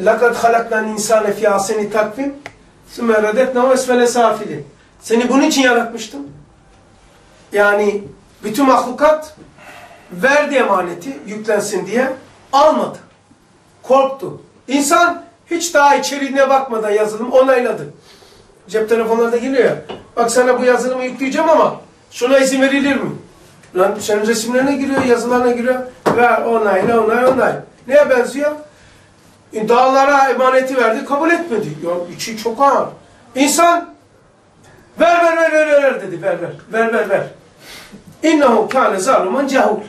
لَقَدْ خَلَقْنَا الْاِنْسَانَ فِي عَسَنِ takvim ثُمَّ رَدَتْنَا وَاسْفَلَ سَافِلٍ Seni bunun için yaratmıştım. Yani bütün mahlukat verdi emaneti yüklensin diye almadı. Korktu. İnsan hiç daha içeriğine bakmadan yazılım onayladı. Cep telefonlarında geliyor ya. Bak sana bu yazılımı yükleyeceğim ama şuna izin verilir mi? Lan senin resimlerine giriyor, yazılarına giriyor. Ver onayla, onay, onay. Neye benziyor? Dağlara emaneti verdi, kabul etmedi. Ya içi çok ağır. İnsan ver ver ver ver ver dedi. Ver ver. Ver ver ver. İnnehu kâne zaluman cehûle.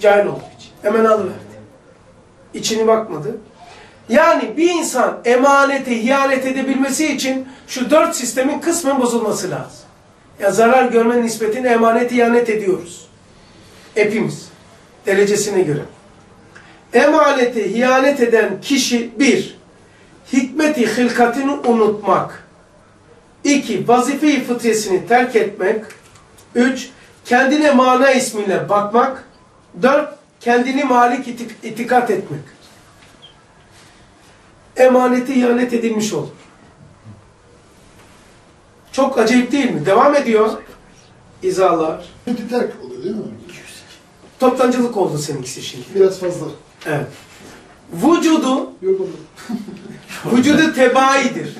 Cahil olduğu için. Hemen alıverdi. İçini bakmadı. Yani bir insan emanete ihanet edebilmesi için şu dört sistemin kısmen bozulması lazım. Ya zarar görme nispetine emanet ihanet ediyoruz. Hepimiz. Derecesine göre. Emanete ihanet eden kişi bir, hikmeti hilkatini unutmak. iki, vazife-i fıtresini terk etmek. Üç, kendine mana ismiyle bakmak. Dört, kendini malik itik itikat etmek. Emanete ihanet edilmiş olur. Çok acayip değil mi? Devam ediyor. İzalar. Terk oluyor değil mi? Toptancılık oldu seninkisi şimdi. Biraz fazla. Evet. Vücudu, vücudu tebaidir.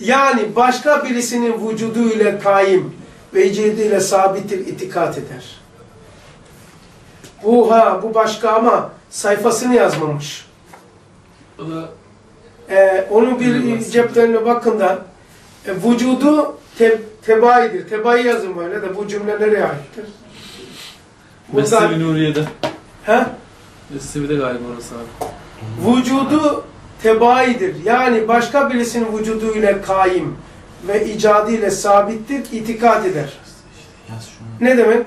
Yani başka birisinin vücudu ile kaim ve cildiyle sabittir, itikat eder. Bu ha, bu başka ama sayfasını yazmamış. Ee, onun bir ceplerine bakın da e, vücudu te, tebaidir. Tebai yazın böyle de bu cümle nereye aittir? Mesnevi Nuriye'de. he? Mesnevi'de galiba orası abi. Vücudu tebaidir. Yani başka birisinin vücudu ile kaim ve icadı ile sabittir, itikat eder. Ne demek?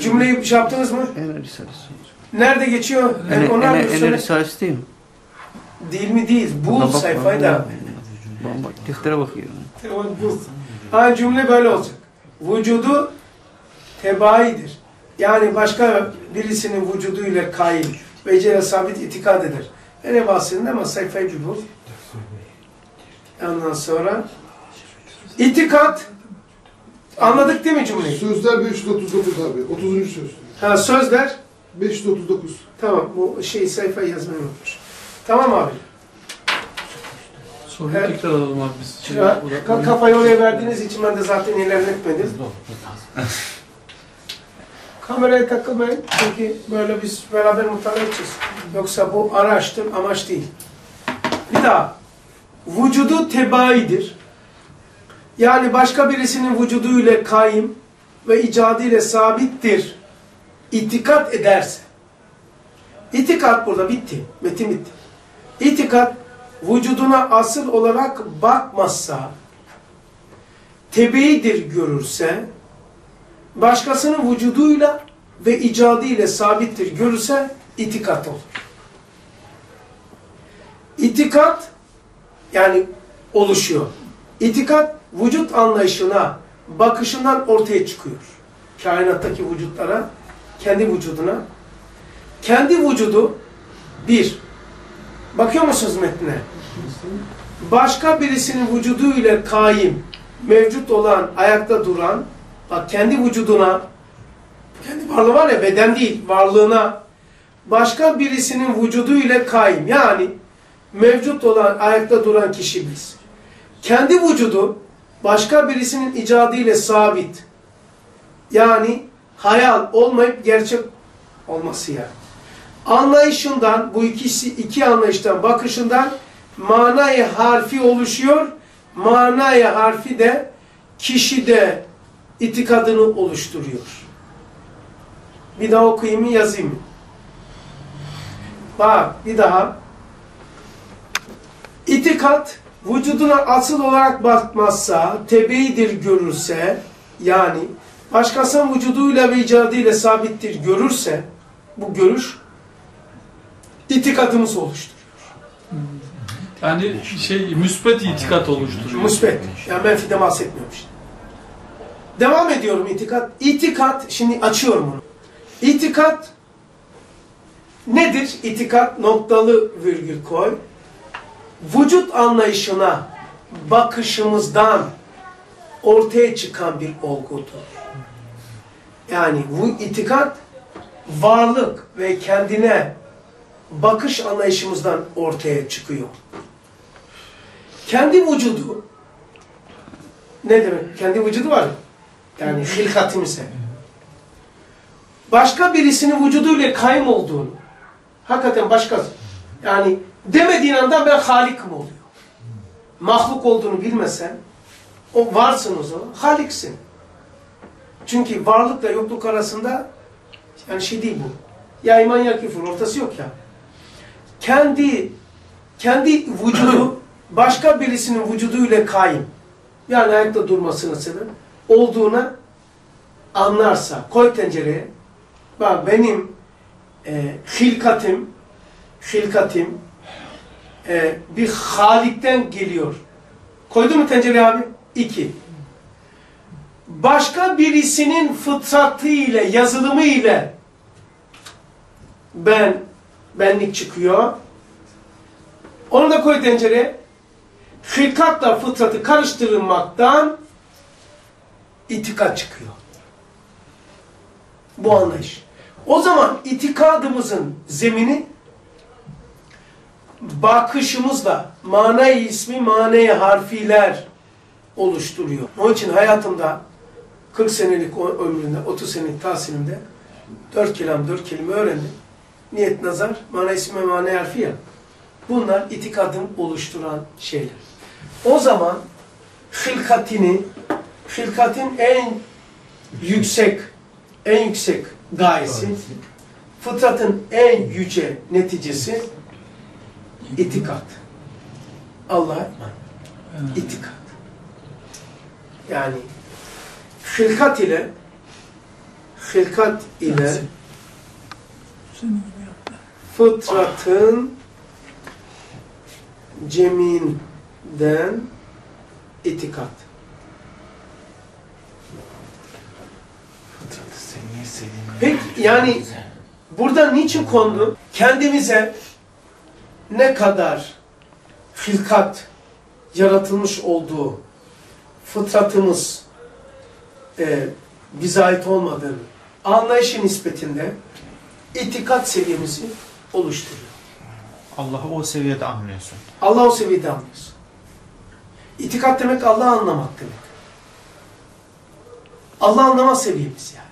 Cümleyi şey yaptınız mı? Ener Risalesi. Nerede geçiyor? Yani Ener, onlar Ener, Ener. Risalesi değil mi? Değil mi değil. Bu bakma, sayfayı da. Ben bak, deftere bakıyorum. Bu. Ha, cümle böyle olacak. Vücudu tebaidir. Yani başka birisinin vücudu ile kaim ve icra sabit itikad eder. Öyle bahsedin ama sayfayı bir bul. Ondan sonra itikat anladık değil mi cümleyi? Sözler 539 abi. 30. söz. Ha, sözler 539. tamam bu şey sayfayı yazmayı unutmuş. Tamam abi. Soruyu Evet. tekrar alalım abi biz. Şey, kafayı oraya verdiğiniz için ben de zaten ilerletmedim. Kameraya takılmayın çünkü böyle biz beraber mutlu edeceğiz. Yoksa bu araçtır, amaç değil. Bir daha. Vücudu tebaidir. Yani başka birisinin vücudu ile kaim ve icadı ile sabittir. İtikat ederse. İtikat burada bitti. Metin bitti. İtikat vücuduna asıl olarak bakmazsa, tebiidir görürse, başkasının vücuduyla ve icadı ile sabittir görürse itikat olur. İtikat yani oluşuyor. İtikat vücut anlayışına, bakışından ortaya çıkıyor. Kainattaki vücutlara, kendi vücuduna. Kendi vücudu bir, bakıyor musunuz metnine? Başka birisinin vücudu ile kaim, mevcut olan, ayakta duran, bak kendi vücuduna, kendi varlığı var ya beden değil, varlığına başka birisinin vücudu ile kaim. Yani mevcut olan, ayakta duran kişi biz. Kendi vücudu başka birisinin icadı ile sabit. Yani hayal olmayıp gerçek olması yani. Anlayışından, bu ikisi iki anlayıştan, bakışından manayı harfi oluşuyor. Manayı harfi de kişide itikadını oluşturuyor. Bir daha okuyayım mı, yazayım mı? Bak, bir daha. İtikat, vücuduna asıl olarak bakmazsa, tebeidir görürse, yani başkasının vücuduyla ve icadıyla sabittir görürse, bu görüş, itikadımız oluşturur. Yani şey müspet itikat oluşturuyor. Müsbet. Yani menfide bahsetmiyorum işte. Devam ediyorum itikat. İtikat, şimdi açıyorum bunu. İtikat nedir? İtikat noktalı virgül koy. Vücut anlayışına bakışımızdan ortaya çıkan bir olgudur. Yani bu itikat varlık ve kendine bakış anlayışımızdan ortaya çıkıyor. Kendi vücudu ne demek? Kendi vücudu var. Yani hilkatimize. Başka birisinin vücuduyla kayım olduğunu hakikaten başkası. Yani demediğin anda ben halikim oluyor. Mahluk olduğunu bilmesen o varsın o zaman. Haliksin. Çünkü varlıkla yokluk arasında yani şey değil bu. Ya iman ya küfür ortası yok ya. Kendi kendi vücudu başka birisinin vücuduyla kayım. Yani ayakta durmasının sebep olduğuna anlarsa koy tencereye bak benim e, hilkatim hilkatim e, bir halikten geliyor. Koydu mu tencereye abi? İki. Başka birisinin fıtratı ile, yazılımı ile ben, benlik çıkıyor. Onu da koy tencereye. Hilkatla fıtratı karıştırılmaktan itikat çıkıyor. Bu anlayış. O zaman itikadımızın zemini bakışımızla manayı ismi, manayı harfiler oluşturuyor. Onun için hayatımda 40 senelik ömründe, 30 senelik tahsilimde 4 kelam, 4 kelime öğrendim. Niyet, nazar, mana ismi, mana harfi ya. Bunlar itikadım oluşturan şeyler. O zaman hilkatini, hilkatin en yüksek, en yüksek gayesi, fıtratın en yüce neticesi itikat. Allah'a iman. İtikat. Yani hilkat ile hilkat ile fıtratın ceminden itikat. Fıtratı sen niye sevdiğini Peki yani burada niçin kondu? Kendimize ne kadar hilkat yaratılmış olduğu fıtratımız e, bize ait olmadığını anlayışı nispetinde itikat seviyemizi oluşturuyor. Allah'ı o seviyede anlıyorsun. Allah o seviyede anlıyorsun. İtikat demek Allah'ı anlamak demek. Allah anlama seviyemiz yani.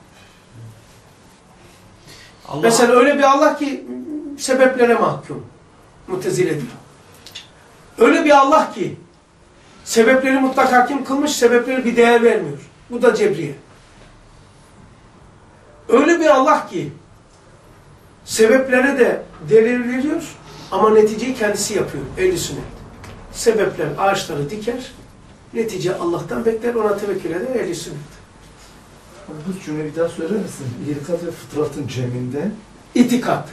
Allah, Mesela öyle bir Allah ki sebeplere mahkum. Mutezile diyor. Öyle bir Allah ki sebepleri mutlak hakim kılmış, sebepleri bir değer vermiyor. Bu da Cebriye. Öyle bir Allah ki sebeplere de değer veriyor ama neticeyi kendisi yapıyor. Ehl-i sünnet. Sebepler ağaçları diker, netice Allah'tan bekler, ona tevekkül eder ehl-i sünnet. Bu cümleyi bir daha söyler misin? İlkat ve fıtratın ceminde İtikat.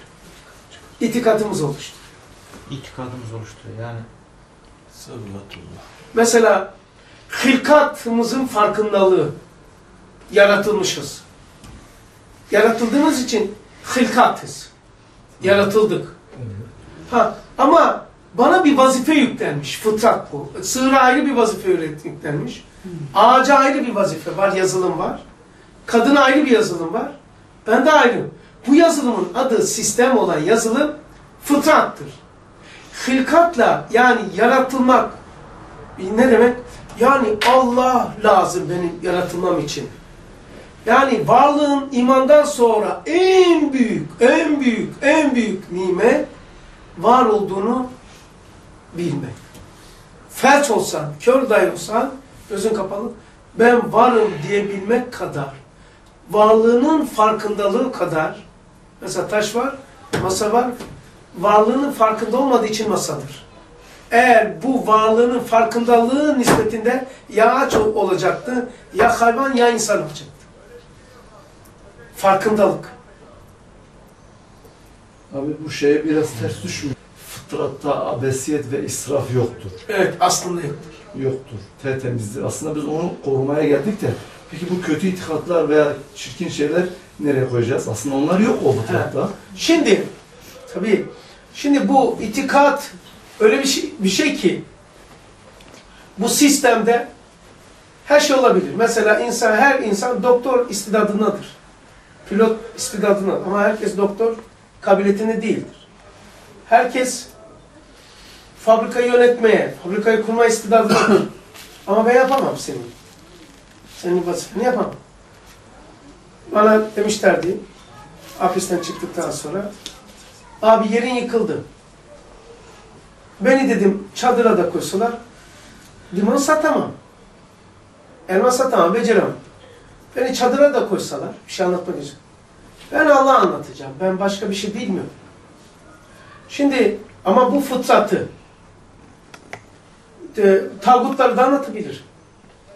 İtikatımız oluştu. itikadımız oluşturuyor yani. Sabratullah. Mesela hilkatımızın farkındalığı. Yaratılmışız. Yaratıldığımız için hilkatız. Yaratıldık. Ha, ama bana bir vazife yüklenmiş. Fıtrat bu. Sığıra ayrı bir vazife yüklenmiş. Ağaca ayrı bir vazife var, yazılım var. Kadına ayrı bir yazılım var. Ben de ayrı. Bu yazılımın adı sistem olan yazılım fıtrattır. Hılkatla yani yaratılmak ne demek? Yani Allah lazım benim yaratılmam için. Yani varlığın imandan sonra en büyük, en büyük, en büyük nimet var olduğunu bilmek. Felç olsan, kör dahi olsan, gözün kapalı, ben varım diyebilmek kadar, varlığının farkındalığı kadar, mesela taş var, masa var, varlığının farkında olmadığı için masadır. Eğer bu varlığının farkındalığı nispetinde ya ağaç olacaktı, ya hayvan ya insan olacaktı. Farkındalık. Abi bu şeye biraz ters düşmüyor. Fıtratta abesiyet ve israf yoktur. Evet, aslında yoktur. Yoktur. Tertemizdir. Aslında biz onu korumaya geldik de peki bu kötü itikatlar veya çirkin şeyler nereye koyacağız? Aslında onlar yok o fıtratta. Şimdi, tabii, şimdi bu itikat öyle bir şey, bir şey ki bu sistemde her şey olabilir. Mesela insan, her insan doktor istidadındadır. Pilot istidadına ama herkes doktor kabiliyetinde değildir. Herkes fabrikayı yönetmeye, fabrikayı kurma istidadındadır. ama ben yapamam senin. Senin vazifeni yapamam. Bana demişlerdi, hapisten çıktıktan sonra, abi yerin yıkıldı. Beni dedim çadıra da koysalar, limon satamam. Elma satamam, beceremem. Beni çadıra da koysalar, bir şey anlatmak için. Ben Allah'a anlatacağım. Ben başka bir şey bilmiyorum. Şimdi ama bu fıtratı e, tağutları da anlatabilir.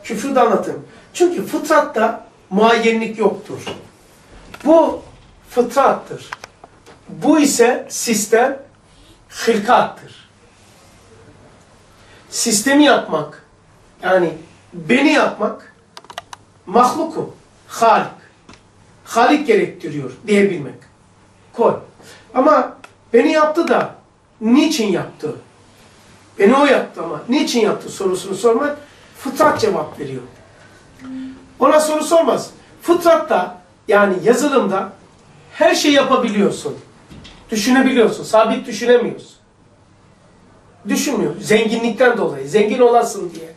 Küfrü de anlatırım. Çünkü fıtratta muayyenlik yoktur. Bu fıtrattır. Bu ise sistem hırkattır. Sistemi yapmak, yani beni yapmak, mahlukum, halik. Halik gerektiriyor diyebilmek. Koy. Ama beni yaptı da niçin yaptı? Beni o yaptı ama niçin yaptı sorusunu sormak fıtrat cevap veriyor. Ona soru sormaz. Fıtratta yani yazılımda her şey yapabiliyorsun. Düşünebiliyorsun. Sabit düşünemiyorsun. Düşünmüyor. Zenginlikten dolayı. Zengin olasın diye.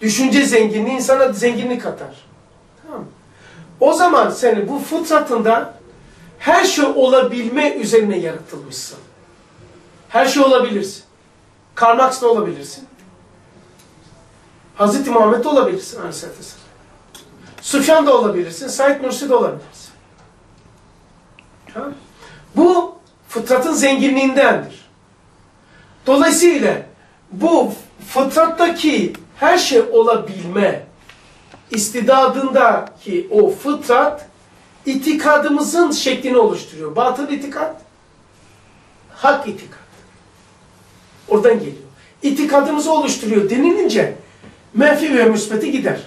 Düşünce zenginliği insana zenginlik katar. Tamam? O zaman seni bu fıtratında her şey olabilme üzerine yaratılmışsın. Her şey olabilirsin. Karl da olabilirsin. Hazreti Muhammed de olabilirsin Aleyhisselatü Vesselam. Süfyan da olabilirsin. Said Nursi de olabilirsin. Tamam. Bu fıtratın zenginliğindendir. Dolayısıyla bu fıtrattaki her şey olabilme istidadındaki o fıtrat itikadımızın şeklini oluşturuyor. Batıl itikat, hak itikat. Oradan geliyor. İtikadımızı oluşturuyor denilince menfi ve müsbeti gider.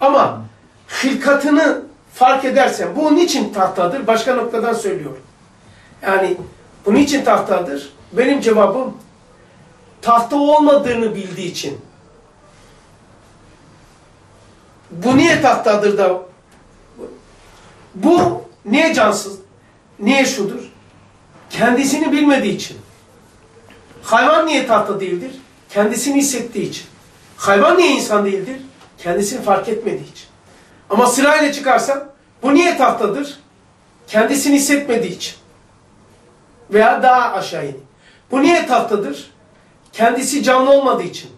Ama hilkatını fark edersen, bu niçin tahtadır? Başka noktadan söylüyorum. Yani bu niçin tahtadır? Benim cevabım tahta olmadığını bildiği için. Bu niye tahtadır da? Bu niye cansız? Niye şudur? Kendisini bilmediği için. Hayvan niye tahta değildir? Kendisini hissettiği için. Hayvan niye insan değildir? Kendisini fark etmediği için. Ama sırayla çıkarsan bu niye tahtadır? Kendisini hissetmediği için. Veya daha aşağı in. Bu niye tahtadır? Kendisi canlı olmadığı için.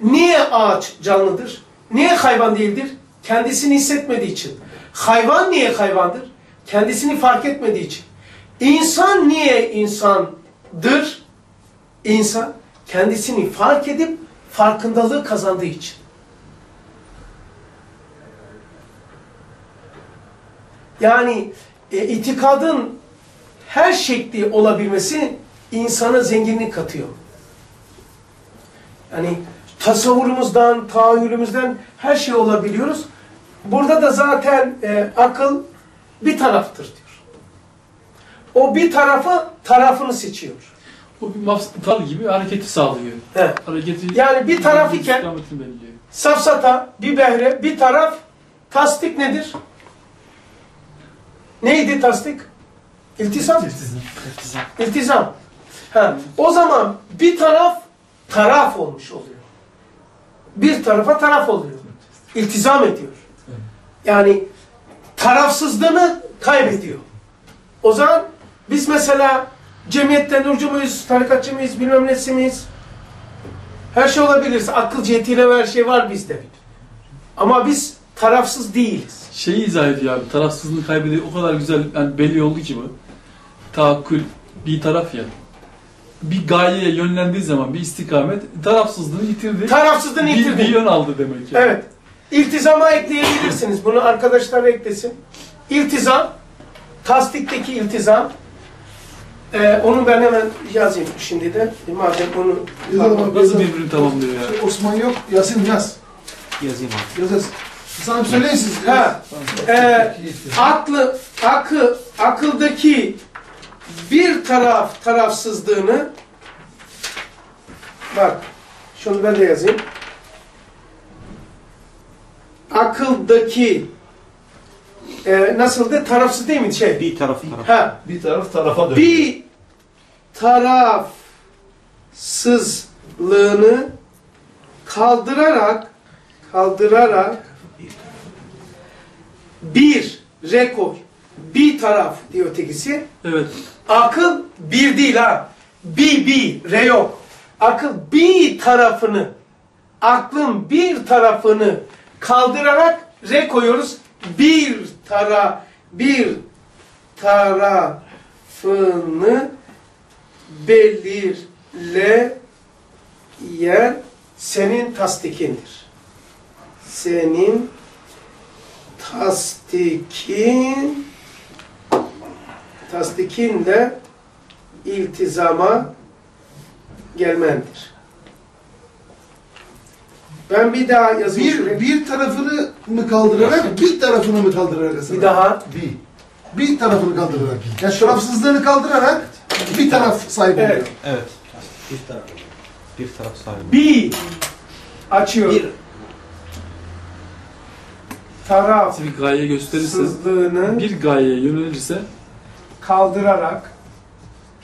Niye ağaç canlıdır? Niye hayvan değildir? Kendisini hissetmediği için. Hayvan niye hayvandır? Kendisini fark etmediği için. İnsan niye insandır? İnsan kendisini fark edip farkındalığı kazandığı için. Yani e, itikadın her şekli olabilmesi insana zenginlik katıyor. Yani tasavvurumuzdan, tahayyülümüzden her şey olabiliyoruz. Burada da zaten e, akıl bir taraftır diyor. O bir tarafı tarafını seçiyor. O bir mafsal gibi hareketi sağlıyor. Evet. Hareketi Yani bir taraf iken safsata, bir behre, bir taraf tasdik nedir? Neydi tasdik? İltizam. İltizam. Ha, o zaman bir taraf taraf olmuş oluyor. Bir tarafa taraf oluyor. İltizam ediyor. Yani tarafsızlığını kaybediyor. O zaman biz mesela cemiyette nurcu muyuz, tarikatçı mıyız, bilmem nesi miyiz? Her şey olabiliriz. Akıl cihetiyle her şey var bizde. Ama biz tarafsız değiliz. Şeyi izah ediyor abi. Tarafsızlığını kaybediyor. O kadar güzel yani belli oldu ki bu. Tahakkül bir taraf ya. Bir gayeye yönlendiği zaman bir istikamet tarafsızlığını yitirdi. Tarafsızlığını bir, yitirdi. bir yön aldı demek ki. Evet. İltizama ekleyebilirsiniz. Bunu arkadaşlar eklesin. İltizam, tasdikteki iltizam. Ee, onu ben hemen yazayım şimdi de. Madem onu... Yazalım, Nasıl birbirini tamamlıyor ya? Şey, Osman yok. Yasin yaz. Yazayım abi. Yaz yaz. Sana bir söyleyin siz. Ha, e, aklı, akı, akıldaki bir taraf tarafsızlığını bak şunu ben de yazayım. Akıldaki e, nasıldı? Tarafsız değil mi şey? Bir taraf taraf. Ha, Bir taraf tarafa dönüyor. bir tarafsızlığını kaldırarak kaldırarak bir rekor bir taraf diyor ötekisi. Evet. Akıl bir değil ha. Bir bir re yok. Akıl bir tarafını aklın bir tarafını kaldırarak re koyuyoruz. Bir tara bir tarafını belirleyen senin tasdikindir. Senin tasdikin tasdikinle iltizama gelmendir. Ben bir daha yazayım. şuraya. Bir, bir tarafını mı kaldırarak, bir tarafını mı kaldırarak? Bir daha. Bir. Bir tarafını kaldırarak. Yani tarafsızlığını kaldırarak bir taraf sahibi Evet. oluyor. Evet. Bir taraf. Bir taraf sahibi. Bir açıyor. Taraf Bir gaye gösterirse, sızlığını bir gayeye yönelirse kaldırarak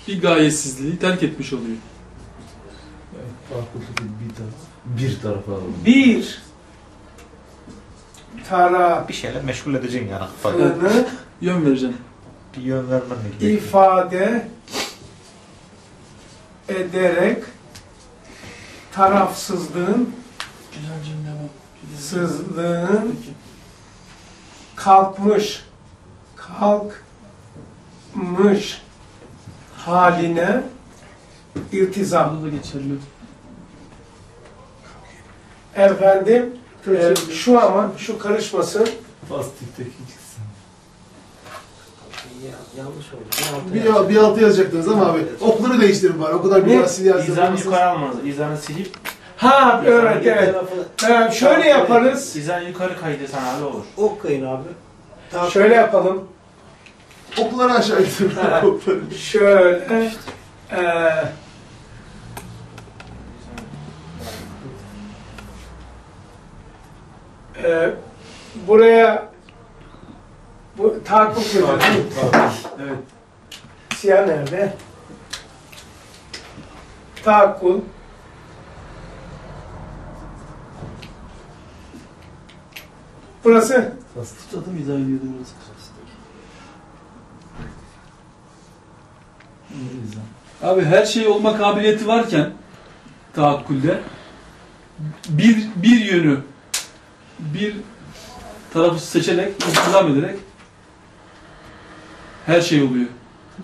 bir gayesizliği terk etmiş oluyor. Bir taraf. Bir tarafa alalım. bir tarafını Bir şeyler meşgul edeceksin yani. Yön vereceksin. Bir yön vermen gerekiyor. ifade ederek tarafsızlığın Güzel cümle bu. sızlığın kalkmış kalkmış haline iltizam. Da geçerli. Efendim e, şu ama şu karışmasın. İkisi. Yanlış oldu. Bir, bir altı yazacaktınız ama abi. Okları değiştirin bari. O kadar Ne? güzel sil İzanı yukarı almanız. İzanı silip Ha evet evet. E, şöyle yaparız. İzanı yukarı kaydırsan abi olur. Okuyun abi. Tamam. Şöyle yapalım. Okları aşağı. Okları. Şöyle e, e, buraya bu değil mi? Evet. Siyah nerede? Tahakkul Burası. Tutadım izah ediyordu burası. Abi her şey olma kabiliyeti varken tahakkülde bir bir yönü bir tarafı seçerek, intizam ederek her şey oluyor.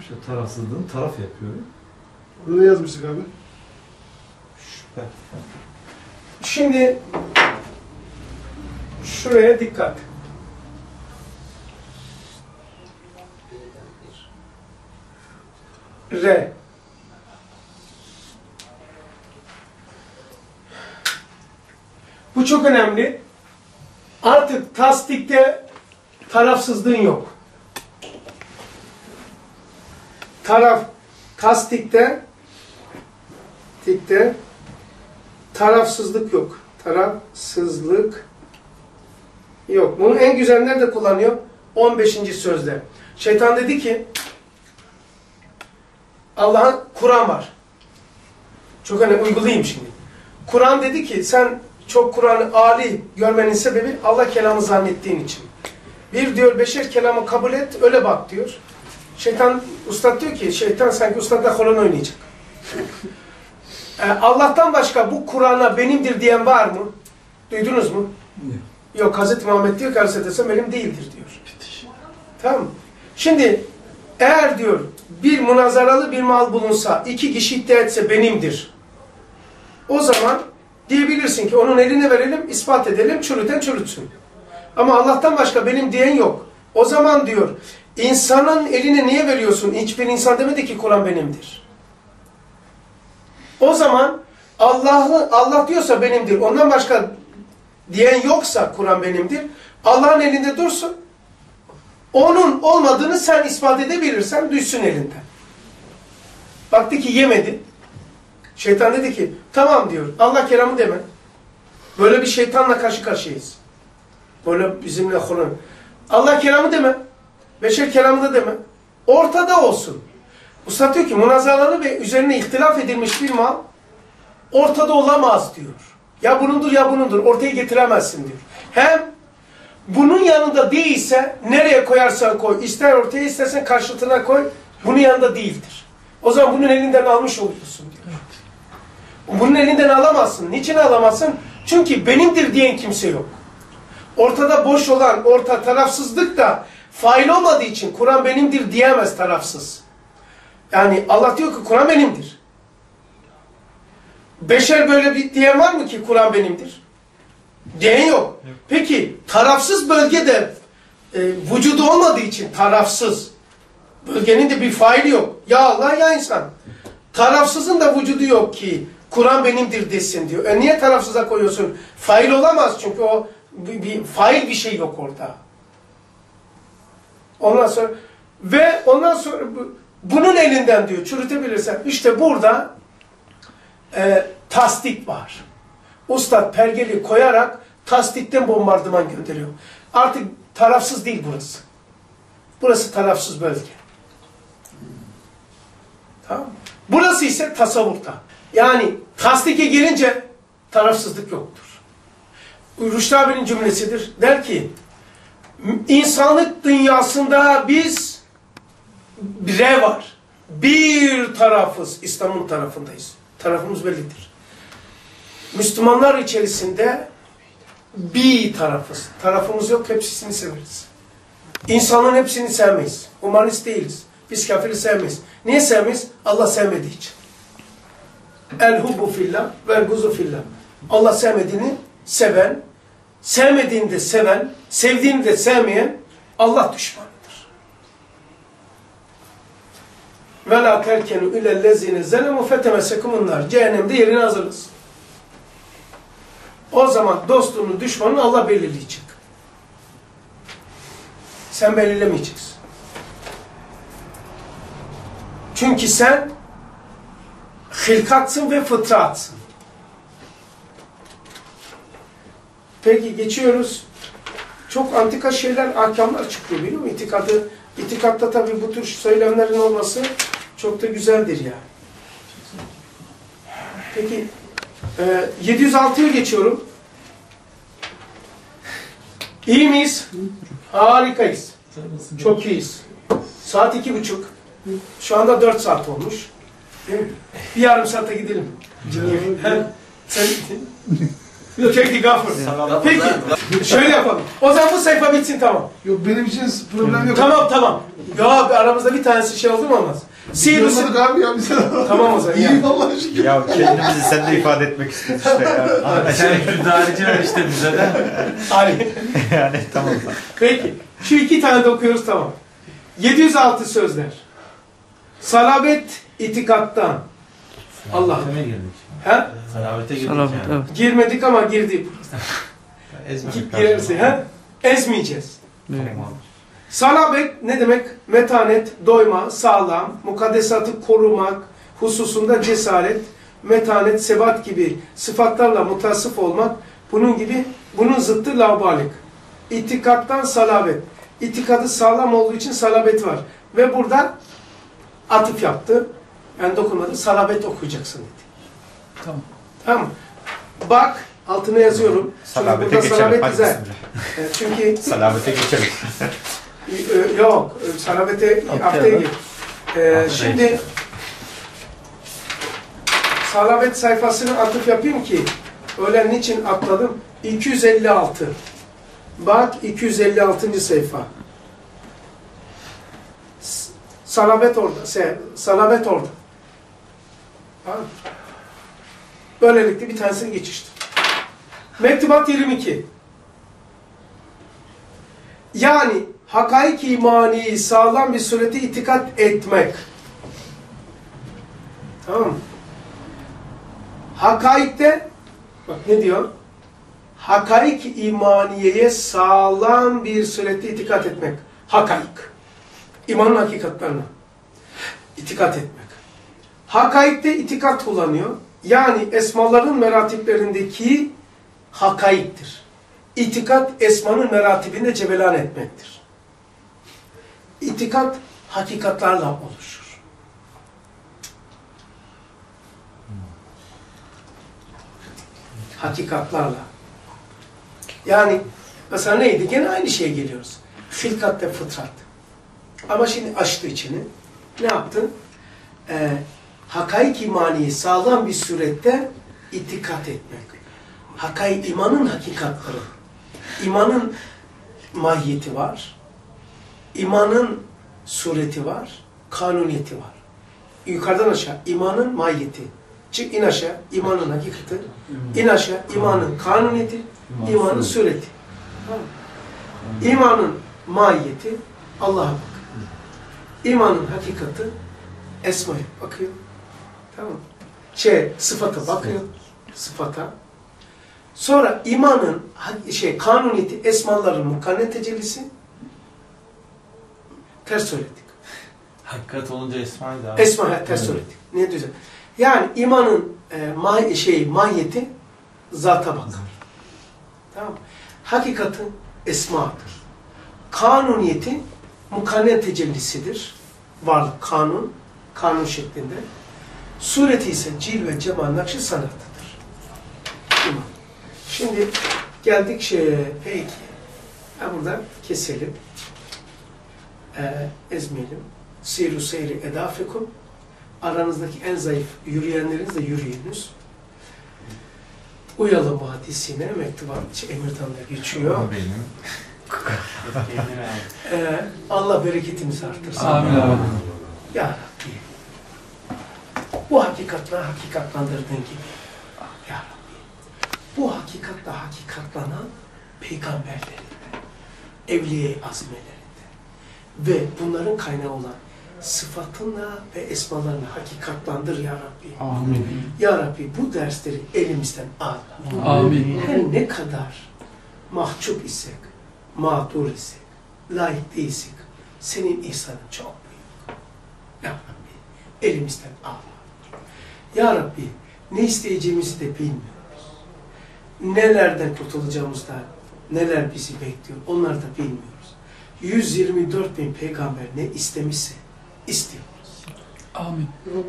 İşte tarafsızlığını taraf yapıyor. Burada yazmıştık abi. Şimdi şuraya dikkat. R. Bu çok önemli. Artık tasdikte tarafsızlığın yok. Taraf tasdikte tikte tarafsızlık yok. Tarafsızlık yok. Bunu en güzel nerede kullanıyor? 15. sözde. Şeytan dedi ki Allah'ın Kur'an var. Çok hani uygulayayım şimdi. Kur'an dedi ki sen çok Kur'an'ı âli görmenin sebebi Allah kelamı zannettiğin için. Bir diyor beşer kelamı kabul et öyle bak diyor. Şeytan, ustad diyor ki şeytan sanki ustadla kolon oynayacak. Ee, Allah'tan başka bu Kur'an'a benimdir diyen var mı? Duydunuz mu? Yok Hazreti Muhammed diyor ki Aleyhisselam benim değildir diyor. Tamam mı? Şimdi eğer diyor bir münazaralı bir mal bulunsa, iki kişi iddia etse benimdir. O zaman diyebilirsin ki onun eline verelim, ispat edelim, çürüten çürütsün. Ama Allah'tan başka benim diyen yok. O zaman diyor, insanın eline niye veriyorsun? Hiçbir insan demedi ki Kur'an benimdir. O zaman Allah'ı Allah diyorsa benimdir. Ondan başka diyen yoksa Kur'an benimdir. Allah'ın elinde dursun. Onun olmadığını sen ispat edebilirsen düşsün elinden. Baktı ki yemedi. Şeytan dedi ki tamam diyor Allah kelamı deme. Böyle bir şeytanla karşı karşıyayız. Böyle bizimle Kur'an. Allah kelamı deme. Beşer kelamı da deme. Ortada olsun. Usta diyor ki münazaralı ve üzerine ihtilaf edilmiş bir mal ortada olamaz diyor. Ya bunundur ya bunundur. Ortaya getiremezsin diyor. Hem bunun yanında değilse nereye koyarsan koy. ister ortaya istersen karşıtına koy. Bunun yanında değildir. O zaman bunun elinden almış oluyorsun diyor. Bunun elinden alamazsın. Niçin alamazsın? Çünkü benimdir diyen kimse yok. Ortada boş olan orta tarafsızlık da fail olmadığı için Kur'an benimdir diyemez tarafsız. Yani Allah diyor ki Kur'an benimdir. Beşer böyle bir diyen var mı ki Kur'an benimdir? Diyen yok. Peki tarafsız bölgede e, vücudu olmadığı için tarafsız bölgenin de bir faili yok. Ya Allah ya insan. Tarafsızın da vücudu yok ki Kur'an benimdir desin diyor. E niye tarafsıza koyuyorsun? Fail olamaz çünkü o bir, bir fail bir şey yok orada. Ondan sonra ve ondan sonra bu, bunun elinden diyor çürütebilirsen işte burada e, tasdik var. Ustad pergeli koyarak tasdikten bombardıman gönderiyor. Artık tarafsız değil burası. Burası tarafsız bölge. Tamam? Burası ise tasavvufta. Yani tasdike gelince tarafsızlık yoktur. Rüştü abinin cümlesidir. Der ki, insanlık dünyasında biz bire var. Bir tarafız. İslam'ın tarafındayız. Tarafımız bellidir. Müslümanlar içerisinde bir tarafız. Tarafımız yok, hepsini severiz. İnsanların hepsini sevmeyiz. Humanist değiliz. Biz kafiri sevmeyiz. Niye sevmeyiz? Allah sevmediği için. El hubbu fillah vel guzu fillah. Allah sevmediğini seven, sevmediğini de seven, sevdiğini de sevmeyen Allah düşmanıdır. Ve la terkenu ilellezine zelemu fetemessekumunlar. Cehennemde yerini hazırlasın. O zaman dostunu, düşmanını Allah belirleyecek. Sen belirlemeyeceksin. Çünkü sen hilkatsın ve fıtratsın. Peki geçiyoruz. Çok antika şeyler, ahkamlar çıkıyor biliyor musun? İtikadı, itikatta tabii bu tür söylemlerin olması çok da güzeldir yani. Peki e, 706'ya geçiyorum. İyi miyiz? Harikayız. Çok iyiyiz. Saat iki buçuk. Şu anda dört saat olmuş. Bir yarım saate gidelim. Hem sen Çekti gafur. Peki. Şöyle yapalım. O zaman bu sayfa bitsin tamam. Yok benim için problem yok. Tamam tamam. Ya abi aramızda bir tanesi şey oldu mu olmaz? Sihirlisi... Yapmadık abi ya bize. Tamam o zaman. İyi vallahi şükür. Ya kendimizi sen de ifade etmek istiyoruz işte ya. Sen harici ver işte bize de. Ali. yani tamam. Peki. Şu iki tane de okuyoruz tamam. 706 sözler. Salabet itikattan. Allah. Girdik? Ha? Salavete girdik Salavet, yani. evet. Girmedik ama girdik. Ezmemek Girerse ha? Ezmeyeceğiz. Evet. Salabet ne demek? Metanet, doyma, sağlam, mukaddesatı korumak hususunda cesaret, metanet, sebat gibi sıfatlarla mutasıf olmak, bunun gibi, bunun zıttı laubalik. İtikattan salabet. İtikadı sağlam olduğu için salabet var. Ve burada atıf yaptı. Ben dokunmadım. Salabet okuyacaksın dedi. Tamam. Tamam? Bak altına yazıyorum. Burada geçelim. güzel. bismillah. E, Çünkü Salamete geçelim. e, yok. e, Salabete haftaya gir. E, şimdi salabet sayfasını atıf yapayım ki öyle niçin atladım? 256. Bak 256. sayfa. S- Salabet orada. Se- Salabet orada. Tamam. Böylelikle bir tanesini geçiştim. Mektubat 22. Yani hakaik imani sağlam bir surete itikat etmek. Tamam? Hakaikte bak ne diyor? Hakaik imaniyeye sağlam bir surette itikat etmek. Hakaik. İmanın hakikatlerine. itikat etmek. Hakaikte itikat kullanıyor. Yani esmaların meratiplerindeki hakaiktir. İtikat esmanın meratibinde cebelan etmektir. İtikat hakikatlarla oluşur. Hakikatlarla. Yani mesela neydi? Gene aynı şeye geliyoruz. Filkat ve fıtrat. Ama şimdi açtı içini. Ne yaptı? Ee, hakaik imaniyi sağlam bir surette itikat etmek. Hakaik imanın hakikatları. İmanın mahiyeti var. İmanın sureti var. Kanuniyeti var. Yukarıdan aşağı imanın mahiyeti. Çık in aşağı imanın hakikati. İn aşağı imanın kanuniyeti. imanın sureti. İmanın mahiyeti Allah'a bak. İmanın hakikati Esma'ya bakıyor. Tamam? Şey, sıfata bakıyor. Sıfata. Sonra imanın şey kanuniyeti esmaların mukannet tecellisi ters söyledik. Hakikat olunca esmaydı abi. Esma ters söyledik. Ne güzel. Yani imanın e, ma şey mahiyeti zata bakar. Tamam? Hakikati esmadır. Kanuniyeti mukannet tecellisidir. Varlık, kanun, kanun şeklinde. Sureti ise cil ve cemal nakşi sanatıdır. İman. Şimdi geldik şeye, peki. Ha burada keselim. Ee, ezmeyelim. Siru seyri edafekum. Aranızdaki en zayıf yürüyenleriniz de yürüyünüz. Uyalım hadisine. Mektubat şey, emirden de geçiyor. Benim. Ee, Allah bereketimizi artırsın. Amin abi. Ya. Bu hakikatla hakikatlandırdığın gibi. Ya Rabbi. Bu hakikatla hakikatlanan peygamberlerinde, evliye azmelerinde ve bunların kaynağı olan sıfatınla ve esmalarına hakikatlandır ya Rabbi. Amin. Ya Rabbi bu dersleri elimizden al. Amin. Her ne kadar mahcup isek, mağdur isek, layık değilsek, senin ihsanın çok büyük. Ya Rabbi, elimizden al. Ya Rabbi, ne isteyeceğimizi de bilmiyoruz. Nelerden kurtulacağımızda, neler bizi bekliyor, onları da bilmiyoruz. 124 bin peygamber ne istemişse istiyoruz. Amin.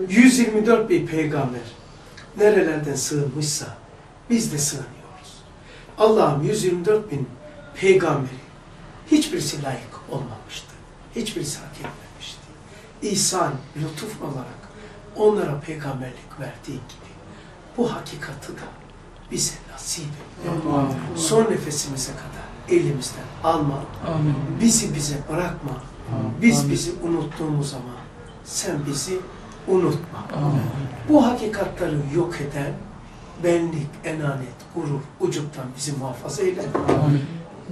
124 bin peygamber nerelerden sığınmışsa biz de sığınıyoruz. Allah'ım 124 bin peygamberi hiçbirisi layık olmamıştı. Hiçbirisi hak etmemişti. İhsan, lütuf olarak onlara peygamberlik verdiği gibi bu hakikati da bize nasip et. Son nefesimize kadar elimizden alma. Amin. Bizi bize bırakma. Amin. Biz bizi unuttuğumuz zaman sen bizi unutma. Amin. Bu hakikatları yok eden benlik, enanet, gurur, ucuptan bizi muhafaza eyle. Amin.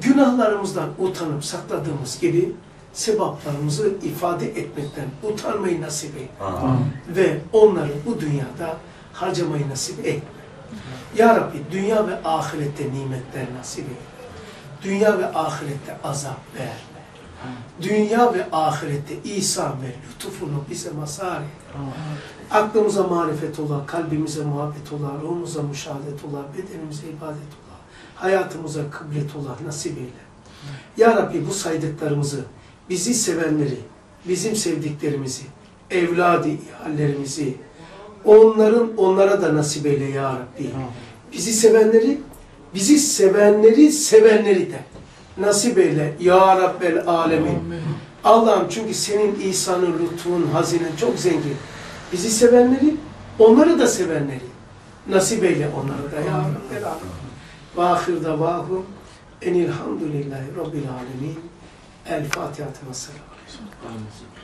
Günahlarımızdan utanıp sakladığımız gibi sevaplarımızı ifade etmekten utanmayı nasip et. Amin. Ve onları bu dünyada harcamayı nasip etme. Ya Rabbi dünya ve ahirette nimetler nasip et. Dünya ve ahirette azap verme. Dünya ve ahirette İsa ve lütufunu bize mazhar et. Aklımıza marifet ola, kalbimize muhabbet ola, ruhumuza müşahadet ola, bedenimize ibadet ola, hayatımıza kıblet ola, nasip eyle. Ya Rabbi bu saydıklarımızı, bizi sevenleri, bizim sevdiklerimizi, evladı hallerimizi, onların onlara da nasip eyle ya Rabbi. Bizi sevenleri, bizi sevenleri sevenleri de nasip eyle ya Rabbel alemin. Allah'ım çünkü senin İsa'nın, lütfun, hazinen çok zengin. Bizi sevenleri, onları da sevenleri. Nasip eyle onları da ya Rabbel alemin. Ve ahir davahum enilhamdülillahi rabbil alemin. El Fatiha. Selam. Amin.